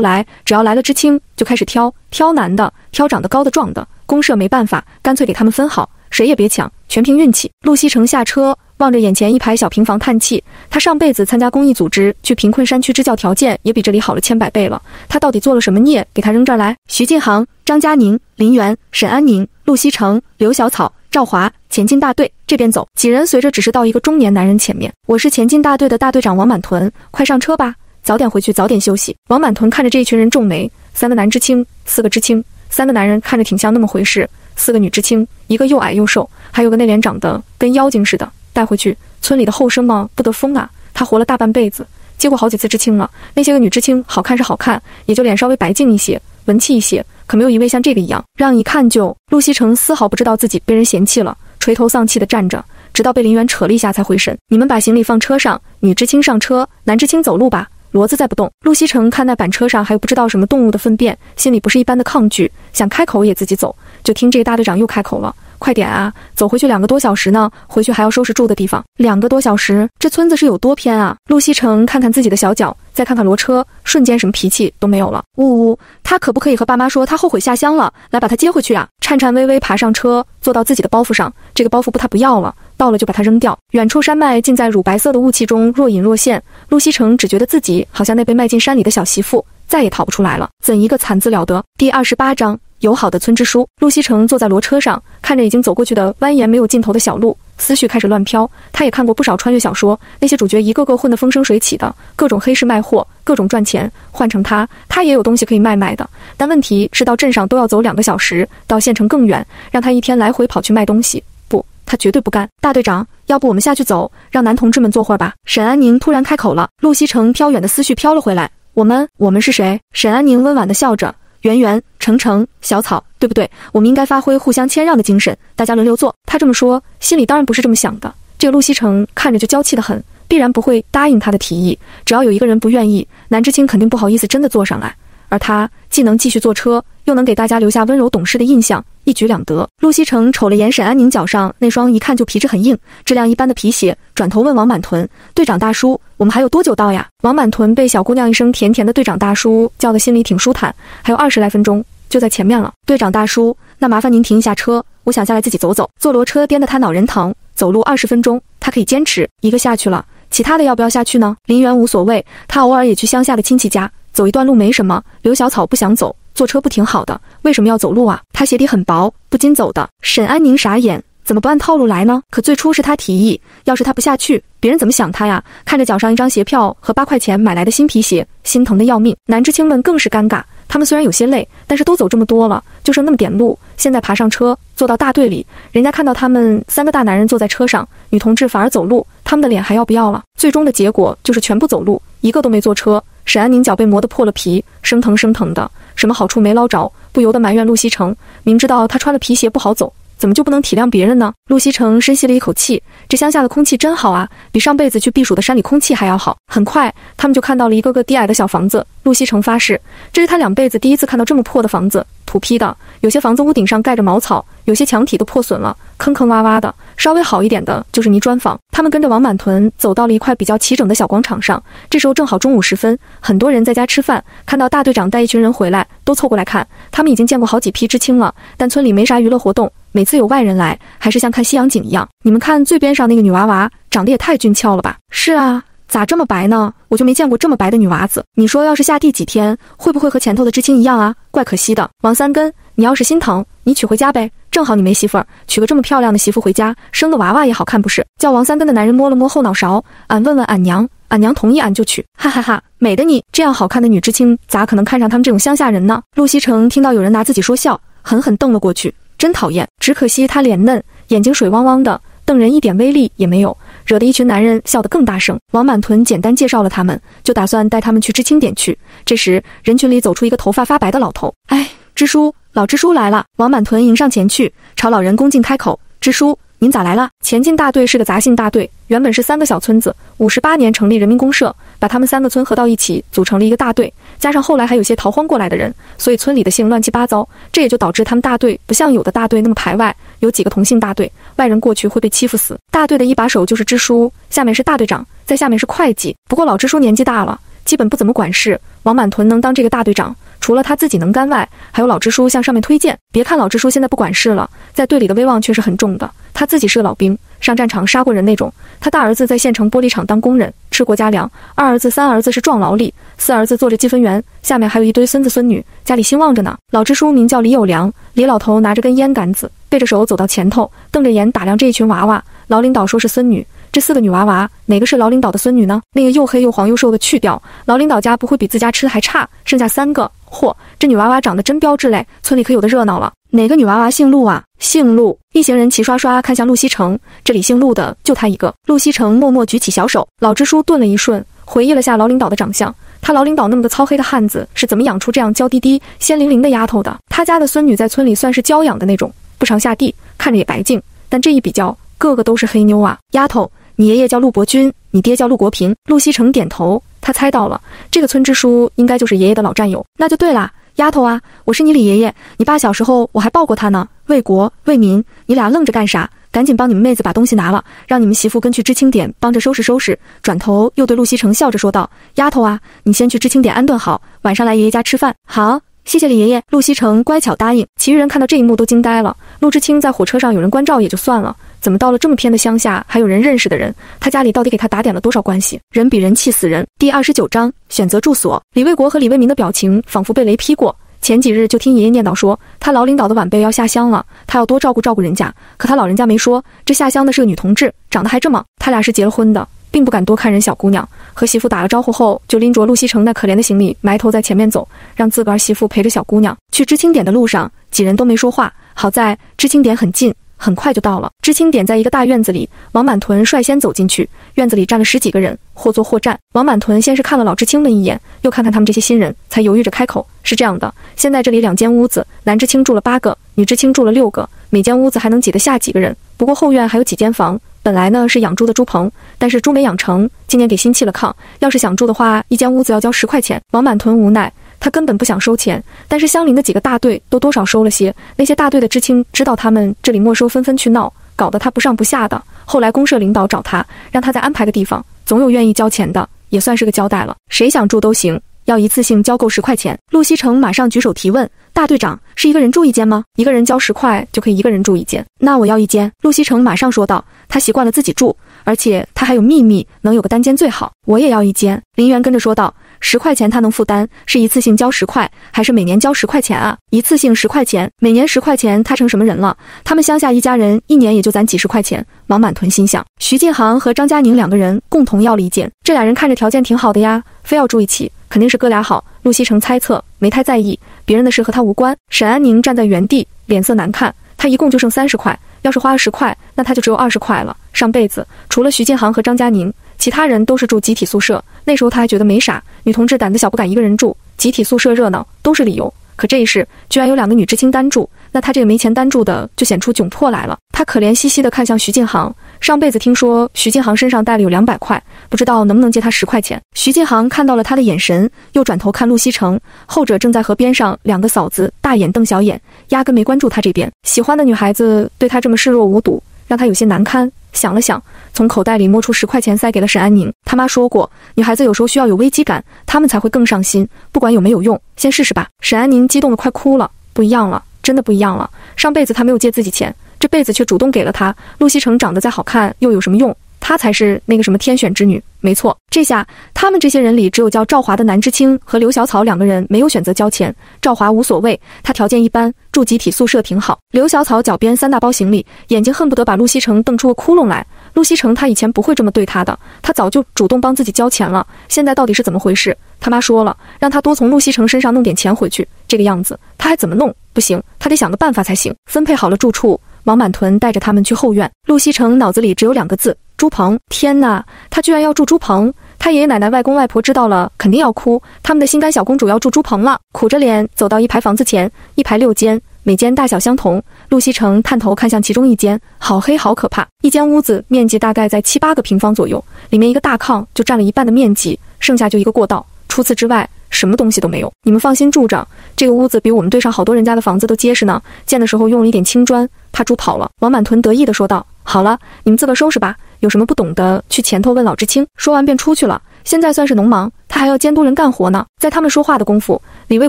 来只要来了知青，就开始挑挑男的，挑长得高的壮的。公社没办法，干脆给他们分好。谁也别抢，全凭运气。陆西城下车，望着眼前一排小平房叹气。他上辈子参加公益组织，去贫困山区支教，条件也比这里好了千百倍了。他到底做了什么孽，给他扔这儿来？徐进航、张佳宁、林源、沈安宁、陆西城、刘小草、赵华，前进大队这边走。几人随着指示到一个中年男人前面。我是前进大队的大队长王满屯，快上车吧，早点回去，早点休息。王满屯看着这一群人皱眉，三个男知青，四个知青，三个男人看着挺像那么回事。四个女知青，一个又矮又瘦，还有个那脸长得跟妖精似的。带回去，村里的后生嘛不得疯啊！她活了大半辈子，接过好几次知青了。那些个女知青好看是好看，也就脸稍微白净一些，文气一些，可没有一位像这个一样，让一看就……陆西城丝毫不知道自己被人嫌弃了，垂头丧气地站着，直到被林远扯了一下才回神。你们把行李放车上，女知青上车，男知青走路吧。骡子再不动，陆西城看那板车上还有不知道什么动物的粪便，心里不是一般的抗拒，想开口也自己走。就听这个大队长又开口了：“快点啊，走回去两个多小时呢，回去还要收拾住的地方。两个多小时，这村子是有多偏啊？”陆西城看看自己的小脚，再看看骡车，瞬间什么脾气都没有了。呜呜，他可不可以和爸妈说他后悔下乡了，来把他接回去啊？颤颤巍巍爬上车，坐到自己的包袱上，这个包袱不他不要了。到了就把它扔掉。远处山脉浸在乳白色的雾气中，若隐若现。陆西城只觉得自己好像那被卖进山里的小媳妇，再也逃不出来了。怎一个惨字了得！第二十八章友好的村支书。陆西城坐在骡车上，看着已经走过去的蜿蜒没有尽头的小路，思绪开始乱飘。他也看过不少穿越小说，那些主角一个个混得风生水起的，各种黑市卖货，各种赚钱。换成他，他也有东西可以卖卖的。但问题是到镇上都要走两个小时，到县城更远，让他一天来回跑去卖东西，不，他绝对不干。大队长，要不我们下去走，让男同志们坐会儿吧？沈安宁突然开口了。陆西城飘远的思绪飘了回来。我们，我们是谁？沈安宁温婉地笑着。圆圆、程程、小草，对不对？我们应该发挥互相谦让的精神，大家轮流坐。他这么说，心里当然不是这么想的。这个陆西城看着就娇气得很，必然不会答应他的提议。只要有一个人不愿意，南知青肯定不好意思真的坐上来。而他既能继续坐车，又能给大家留下温柔懂事的印象，一举两得。陆西城瞅了眼沈安宁脚上那双一看就皮质很硬、质量一般的皮鞋，转头问王满屯：“队长大叔，我们还有多久到呀？”王满屯被小姑娘一声甜甜的“队长大叔”叫的心里挺舒坦，还有二十来分钟就在前面了。队长大叔，那麻烦您停一下车，我想下来自己走走。坐骡车颠得他脑仁疼，走路二十分钟他可以坚持。一个下去了，其他的要不要下去呢？林园无所谓，他偶尔也去乡下的亲戚家。走一段路没什么，刘小草不想走，坐车不挺好的？为什么要走路啊？他鞋底很薄，不禁走的。沈安宁傻眼，怎么不按套路来呢？可最初是他提议，要是他不下去，别人怎么想他呀？看着脚上一张鞋票和八块钱买来的新皮鞋，心疼的要命。男知青们更是尴尬，他们虽然有些累，但是都走这么多了，就剩那么点路，现在爬上车，坐到大队里，人家看到他们三个大男人坐在车上，女同志反而走路，他们的脸还要不要了？最终的结果就是全部走路，一个都没坐车。沈安宁脚被磨得破了皮，生疼生疼的，什么好处没捞着，不由得埋怨陆西城。明知道他穿了皮鞋不好走，怎么就不能体谅别人呢？陆西城深吸了一口气，这乡下的空气真好啊，比上辈子去避暑的山里空气还要好。很快，他们就看到了一个个低矮的小房子。陆西城发誓，这是他两辈子第一次看到这么破的房子，土坯的，有些房子屋顶上盖着茅草，有些墙体都破损了，坑坑洼洼的。稍微好一点的就是泥砖房。他们跟着王满屯走到了一块比较齐整的小广场上。这时候正好中午时分，很多人在家吃饭，看到大队长带一群人回来，都凑过来看。他们已经见过好几批知青了，但村里没啥娱乐活动，每次有外人来，还是像看西洋景一样。你们看最边上那个女娃娃，长得也太俊俏了吧？是啊，咋这么白呢？我就没见过这么白的女娃子。你说要是下地几天，会不会和前头的知青一样啊？怪可惜的。王三根，你要是心疼，你娶回家呗。正好你没媳妇儿，娶个这么漂亮的媳妇回家，生个娃娃也好看不是？叫王三根的男人摸了摸后脑勺，俺问问俺娘，俺娘同意俺就娶。哈哈哈，美的你这样好看的女知青，咋可能看上他们这种乡下人呢？陆西城听到有人拿自己说笑，狠狠瞪了过去，真讨厌。只可惜他脸嫩，眼睛水汪汪的，瞪人一点威力也没有，惹得一群男人笑得更大声。王满屯简单介绍了他们，就打算带他们去知青点去。这时人群里走出一个头发发白的老头，哎，支书。老支书来了，王满屯迎上前去，朝老人恭敬开口：“支书，您咋来了？”前进大队是个杂姓大队，原本是三个小村子，五十八年成立人民公社，把他们三个村合到一起，组成了一个大队。加上后来还有些逃荒过来的人，所以村里的姓乱七八糟。这也就导致他们大队不像有的大队那么排外，有几个同姓大队，外人过去会被欺负死。大队的一把手就是支书，下面是大队长，在下面是会计。不过老支书年纪大了，基本不怎么管事。王满屯能当这个大队长。除了他自己能干外，还有老支书向上面推荐。别看老支书现在不管事了，在队里的威望却是很重的。他自己是个老兵，上战场杀过人那种。他大儿子在县城玻璃厂当工人，吃国家粮；二儿子、三儿子是壮劳力；四儿子做着积分员，下面还有一堆孙子孙女，家里兴旺着呢。老支书名叫李有良，李老头拿着根烟杆子，背着手走到前头，瞪着眼打量这一群娃娃。老领导说是孙女。这四个女娃娃，哪个是老领导的孙女呢？那个又黑又黄又瘦的去掉，老领导家不会比自家吃的还差。剩下三个，嚯，这女娃娃长得真标致嘞！村里可有的热闹了。哪个女娃娃姓陆啊？姓陆。一行人齐刷刷看向陆西城，这里姓陆的就他一个。陆西城默默举起小手。老支书顿了一瞬，回忆了下老领导的长相。他老领导那么个糙黑的汉子，是怎么养出这样娇滴滴、鲜灵灵的丫头的？他家的孙女在村里算是娇养的那种，不常下地，看着也白净。但这一比较，个个都是黑妞啊！丫头。你爷爷叫陆伯君，你爹叫陆国平。陆西城点头，他猜到了，这个村支书应该就是爷爷的老战友。那就对了，丫头啊，我是你李爷爷，你爸小时候我还抱过他呢。为国为民，你俩愣着干啥？赶紧帮你们妹子把东西拿了，让你们媳妇跟去知青点帮着收拾收拾。转头又对陆西城笑着说道：“丫头啊，你先去知青点安顿好，晚上来爷爷家吃饭。”好。谢谢李爷爷，陆西城乖巧答应。其余人看到这一幕都惊呆了。陆知青在火车上有人关照也就算了，怎么到了这么偏的乡下还有人认识的人？他家里到底给他打点了多少关系？人比人气死人。第二十九章选择住所。李卫国和李卫民的表情仿佛被雷劈过，前几日就听爷爷念叨说，他老领导的晚辈要下乡了，他要多照顾照顾人家。可他老人家没说，这下乡的是个女同志，长得还这么……他俩是结了婚的，并不敢多看人小姑娘。和媳妇打了招呼后，就拎着陆西城那可怜的行李，埋头在前面走，让自个儿媳妇陪着小姑娘去知青点的路上，几人都没说话。好在知青点很近。很快就到了知青点，在一个大院子里。王满屯率先走进去，院子里站了十几个人，或坐或站。王满屯先是看了老知青们一眼，又看看他们这些新人，才犹豫着开口：“是这样的，现在这里两间屋子，男知青住了八个，女知青住了六个，每间屋子还能挤得下几个人。不过后院还有几间房，本来呢是养猪的猪棚，但是猪没养成，今年给新砌了炕。要是想住的话，一间屋子要交十块钱。”王满屯无奈。他根本不想收钱，但是相邻的几个大队都多少收了些。那些大队的知青知道他们这里没收，纷纷去闹，搞得他不上不下的。后来公社领导找他，让他再安排个地方，总有愿意交钱的，也算是个交代了。谁想住都行，要一次性交够十块钱。陆西城马上举手提问：“大队长，是一个人住一间吗？一个人交十块就可以一个人住一间？那我要一间。”陆西城马上说道：“他习惯了自己住，而且他还有秘密，能有个单间最好。我也要一间。”林元跟着说道。十块钱他能负担，是一次性交十块，还是每年交十块钱啊？一次性十块钱，每年十块钱，他成什么人了？他们乡下一家人一年也就攒几十块钱。王满屯心想，徐进航和张佳宁两个人共同要了一间，这俩人看着条件挺好的呀，非要住一起，肯定是哥俩好。陆西城猜测，没太在意，别人的事和他无关。沈安宁站在原地，脸色难看。他一共就剩三十块，要是花了十块，那他就只有二十块了。上辈子除了徐进航和张佳宁。其他人都是住集体宿舍，那时候他还觉得没啥。女同志胆子小，不敢一个人住，集体宿舍热闹都是理由。可这一世居然有两个女知青单住，那他这个没钱单住的就显出窘迫来了。他可怜兮兮地看向徐静航，上辈子听说徐静航身上带了有两百块，不知道能不能借他十块钱。徐静航看到了他的眼神，又转头看陆西城，后者正在河边上两个嫂子大眼瞪小眼，压根没关注他这边。喜欢的女孩子对他这么视若无睹，让他有些难堪。想了想，从口袋里摸出十块钱，塞给了沈安宁。他妈说过，女孩子有时候需要有危机感，她们才会更上心。不管有没有用，先试试吧。沈安宁激动得快哭了，不一样了，真的不一样了。上辈子他没有借自己钱，这辈子却主动给了他。陆西城长得再好看又有什么用？她才是那个什么天选之女，没错。这下他们这些人里，只有叫赵华的南知青和刘小草两个人没有选择交钱。赵华无所谓，他条件一般，住集体宿舍挺好。刘小草脚边三大包行李，眼睛恨不得把陆西城瞪出个窟窿来。陆西城他以前不会这么对他的，他早就主动帮自己交钱了。现在到底是怎么回事？他妈说了，让他多从陆西城身上弄点钱回去。这个样子，他还怎么弄？不行，他得想个办法才行。分配好了住处，王满屯带着他们去后院。陆西城脑子里只有两个字。猪棚！天哪，他居然要住猪棚！他爷爷奶奶、外公外婆知道了肯定要哭。他们的心肝小公主要住猪棚了，苦着脸走到一排房子前，一排六间，每间大小相同。陆西城探头看向其中一间，好黑，好可怕！一间屋子面积大概在七八个平方左右，里面一个大炕就占了一半的面积，剩下就一个过道，除此之外什么东西都没有。你们放心住着，这个屋子比我们队上好多人家的房子都结实呢。建的时候用了一点青砖，怕猪跑了。王满屯得意地说道：“好了，你们自个收拾吧。”有什么不懂的，去前头问老知青。说完便出去了。现在算是农忙，他还要监督人干活呢。在他们说话的功夫，李卫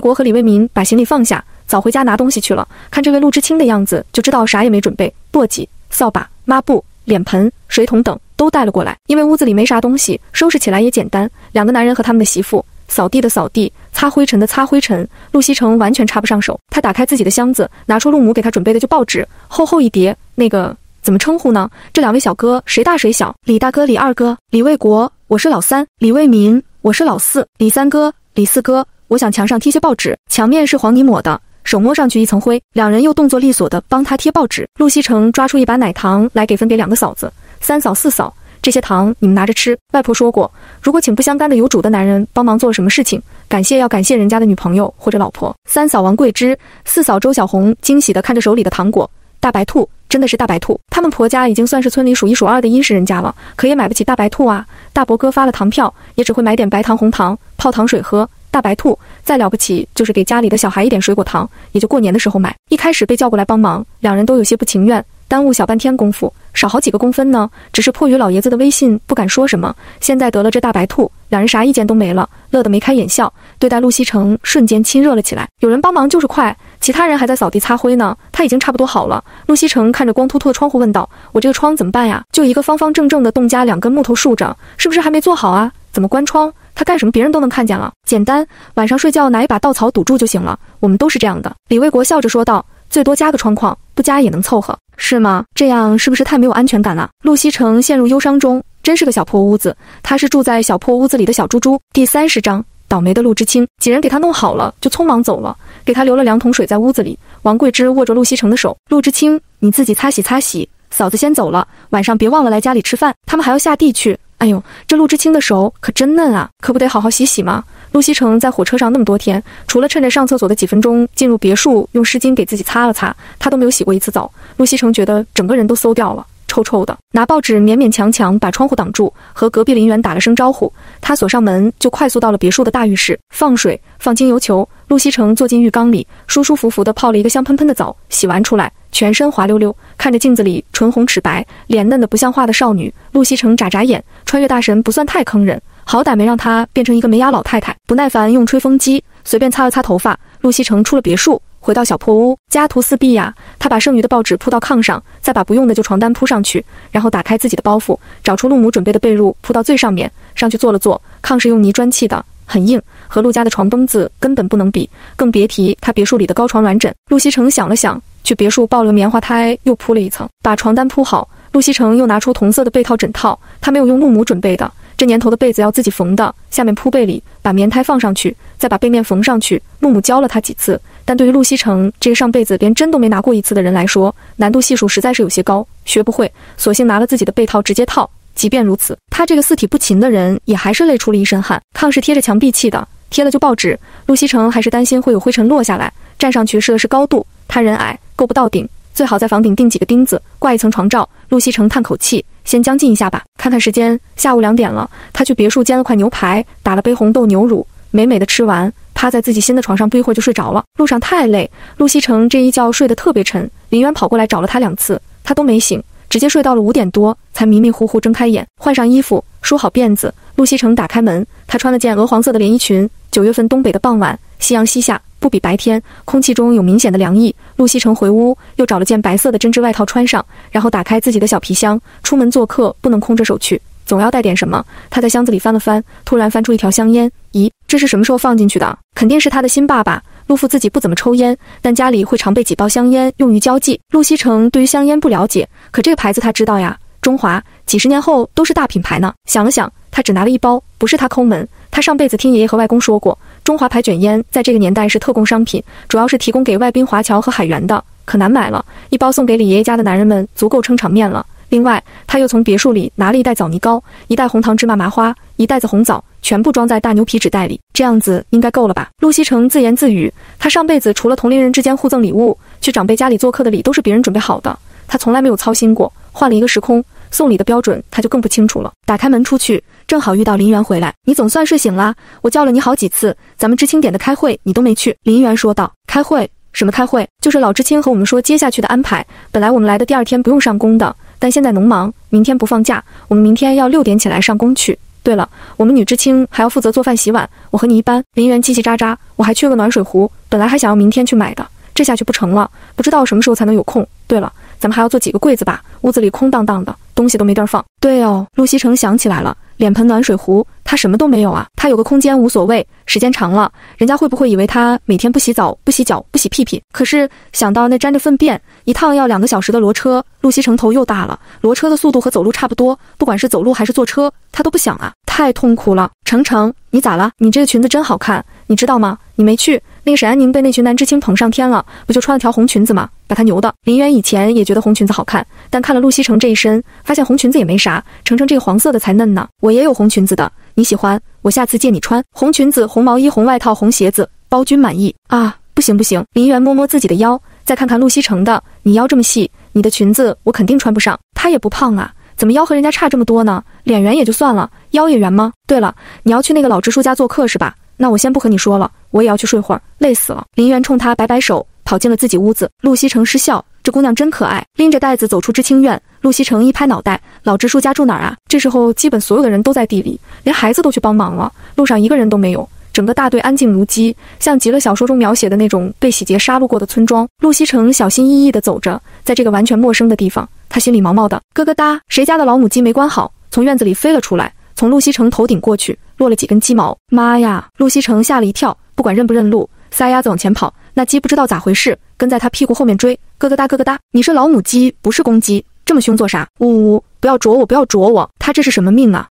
国和李卫民把行李放下，早回家拿东西去了。看这位陆知青的样子，就知道啥也没准备。簸箕、扫把、抹布、脸盆、水桶等都带了过来。因为屋子里没啥东西，收拾起来也简单。两个男人和他们的媳妇，扫地的扫地，擦灰尘的擦灰尘。陆西城完全插不上手。他打开自己的箱子，拿出陆母给他准备的旧报纸，厚厚一叠。那个。怎么称呼呢？这两位小哥谁大谁小？李大哥、李二哥、李卫国，我是老三；李卫民，我是老四；李三哥、李四哥，我想墙上贴些报纸，墙面是黄泥抹的，手摸上去一层灰。两人又动作利索地帮他贴报纸。陆西城抓出一把奶糖来给分别两个嫂子，三嫂、四嫂，这些糖你们拿着吃。外婆说过，如果请不相干的有主的男人帮忙做了什么事情，感谢要感谢人家的女朋友或者老婆。三嫂王桂枝，四嫂周小红惊喜地看着手里的糖果，大白兔。真的是大白兔，他们婆家已经算是村里数一数二的殷实人家了，可也买不起大白兔啊。大伯哥发了糖票，也只会买点白糖、红糖泡糖水喝。大白兔再了不起，就是给家里的小孩一点水果糖，也就过年的时候买。一开始被叫过来帮忙，两人都有些不情愿，耽误小半天功夫，少好几个公分呢。只是迫于老爷子的威信，不敢说什么。现在得了这大白兔，两人啥意见都没了，乐得眉开眼笑，对待陆西城瞬间亲热了起来。有人帮忙就是快。其他人还在扫地擦灰呢，他已经差不多好了。陆西城看着光秃秃的窗户问道：“我这个窗怎么办呀？就一个方方正正的洞加两根木头竖着，是不是还没做好啊？怎么关窗？”他干什么别人都能看见了，简单，晚上睡觉拿一把稻草堵住就行了。我们都是这样的。李卫国笑着说道：“最多加个窗框，不加也能凑合，是吗？这样是不是太没有安全感了？”陆西城陷入忧伤中，真是个小破屋子。他是住在小破屋子里的小猪猪。第三十章，倒霉的陆之清，几人给他弄好了，就匆忙走了，给他留了两桶水在屋子里。王桂枝握着陆西城的手：“陆之清，你自己擦洗擦洗，嫂子先走了，晚上别忘了来家里吃饭。他们还要下地去。”哎呦，这陆之清的手可真嫩啊，可不得好好洗洗吗？陆西城在火车上那么多天，除了趁着上厕所的几分钟进入别墅用湿巾给自己擦了擦，他都没有洗过一次澡。陆西城觉得整个人都馊掉了，臭臭的。拿报纸勉勉强强把窗户挡住，和隔壁林园打了声招呼，他锁上门就快速到了别墅的大浴室，放水，放精油球。陆西城坐进浴缸里，舒舒服服地泡了一个香喷喷的澡，洗完出来。全身滑溜溜，看着镜子里唇红齿白、脸嫩的不像话的少女，陆西城眨眨眼。穿越大神不算太坑人，好歹没让她变成一个没牙老太太。不耐烦，用吹风机随便擦了擦头发。陆西城出了别墅，回到小破屋，家徒四壁呀。他把剩余的报纸铺到炕上，再把不用的旧床单铺上去，然后打开自己的包袱，找出陆母准备的被褥铺到最上面，上去坐了坐。炕是用泥砖砌的，很硬，和陆家的床崩子根本不能比，更别提他别墅里的高床软枕。陆西城想了想。去别墅抱了个棉花胎，又铺了一层，把床单铺好。陆西城又拿出同色的被套枕套，他没有用陆母准备的，这年头的被子要自己缝的。下面铺被里，把棉胎放上去，再把背面缝上去。木母教了他几次，但对于陆西城这个上辈子连针都没拿过一次的人来说，难度系数实在是有些高，学不会，索性拿了自己的被套直接套。即便如此，他这个四体不勤的人也还是累出了一身汗。炕是贴着墙壁砌的，贴了就报纸。陆西城还是担心会有灰尘落下来，站上去试了试高度，他人矮。够不到顶，最好在房顶钉几个钉子，挂一层床罩。陆西城叹口气，先将进一下吧。看看时间，下午两点了。他去别墅煎了块牛排，打了杯红豆牛乳，美美的吃完，趴在自己新的床上，不一会儿就睡着了。路上太累，陆西城这一觉睡得特别沉。林渊跑过来找了他两次，他都没醒，直接睡到了五点多，才迷迷糊糊睁开眼，换上衣服，梳好辫子。陆西城打开门，他穿了件鹅黄色的连衣裙。九月份东北的傍晚，夕阳西下。不比白天，空气中有明显的凉意。陆西城回屋，又找了件白色的针织外套穿上，然后打开自己的小皮箱。出门做客不能空着手去，总要带点什么。他在箱子里翻了翻，突然翻出一条香烟。咦，这是什么时候放进去的？肯定是他的新爸爸。陆父自己不怎么抽烟，但家里会常备几包香烟用于交际。陆西城对于香烟不了解，可这个牌子他知道呀，中华，几十年后都是大品牌呢。想了想，他只拿了一包，不是他抠门，他上辈子听爷爷和外公说过。中华牌卷烟在这个年代是特供商品，主要是提供给外宾华侨和海员的，可难买了。一包送给李爷爷家的男人们，足够撑场面了。另外，他又从别墅里拿了一袋枣泥糕，一袋红糖芝麻麻花，一袋子红枣，全部装在大牛皮纸袋里。这样子应该够了吧？陆西城自言自语，他上辈子除了同龄人之间互赠礼物，去长辈家里做客的礼都是别人准备好的，他从来没有操心过。换了一个时空，送礼的标准他就更不清楚了。打开门出去。正好遇到林园回来，你总算睡醒了。我叫了你好几次，咱们知青点的开会你都没去。林园说道：“开会？什么开会？就是老知青和我们说接下去的安排。本来我们来的第二天不用上工的，但现在农忙，明天不放假，我们明天要六点起来上工去。对了，我们女知青还要负责做饭洗碗，我和你一般。”林园叽叽喳喳，我还缺个暖水壶，本来还想要明天去买的，这下去不成了，不知道什么时候才能有空。对了，咱们还要做几个柜子吧，屋子里空荡荡的，东西都没地儿放。对哦，陆西城想起来了。脸盆、暖水壶，他什么都没有啊！他有个空间无所谓，时间长了，人家会不会以为他每天不洗澡、不洗脚、不洗屁屁？可是想到那沾着粪便，一趟要两个小时的骡车，陆西城头又大了。骡车的速度和走路差不多，不管是走路还是坐车，他都不想啊，太痛苦了。程程，你咋了？你这个裙子真好看，你知道吗？你没去，那个沈安宁被那群男知青捧上天了，不就穿了条红裙子吗？把他牛的。林渊以前也觉得红裙子好看，但看了陆西城这一身，发现红裙子也没啥，程程这个黄色的才嫩呢。我也有红裙子的，你喜欢？我下次借你穿。红裙子、红毛衣、红外套、红鞋子，包君满意啊！不行不行，林渊摸摸自己的腰，再看看陆西城的，你腰这么细，你的裙子我肯定穿不上。他也不胖啊，怎么腰和人家差这么多呢？脸圆也就算了，腰也圆吗？对了，你要去那个老支书家做客是吧？那我先不和你说了，我也要去睡会儿，累死了。林媛冲他摆摆手。跑进了自己屋子，陆西城失笑，这姑娘真可爱。拎着袋子走出知青院，陆西城一拍脑袋，老支书家住哪儿啊？这时候基本所有的人都在地里，连孩子都去帮忙了，路上一个人都没有，整个大队安静如鸡，像极了小说中描写的那种被洗劫杀戮过的村庄。陆西城小心翼翼地走着，在这个完全陌生的地方，他心里毛毛的，咯咯哒，谁家的老母鸡没关好，从院子里飞了出来。从陆西城头顶过去，落了几根鸡毛。妈呀！陆西城吓了一跳，不管认不认路，撒丫子往前跑。那鸡不知道咋回事，跟在他屁股后面追，咯咯哒咯咯哒。你是老母鸡，不是公鸡，这么凶做啥？呜呜！不要啄我，不要啄我！他这是什么命啊？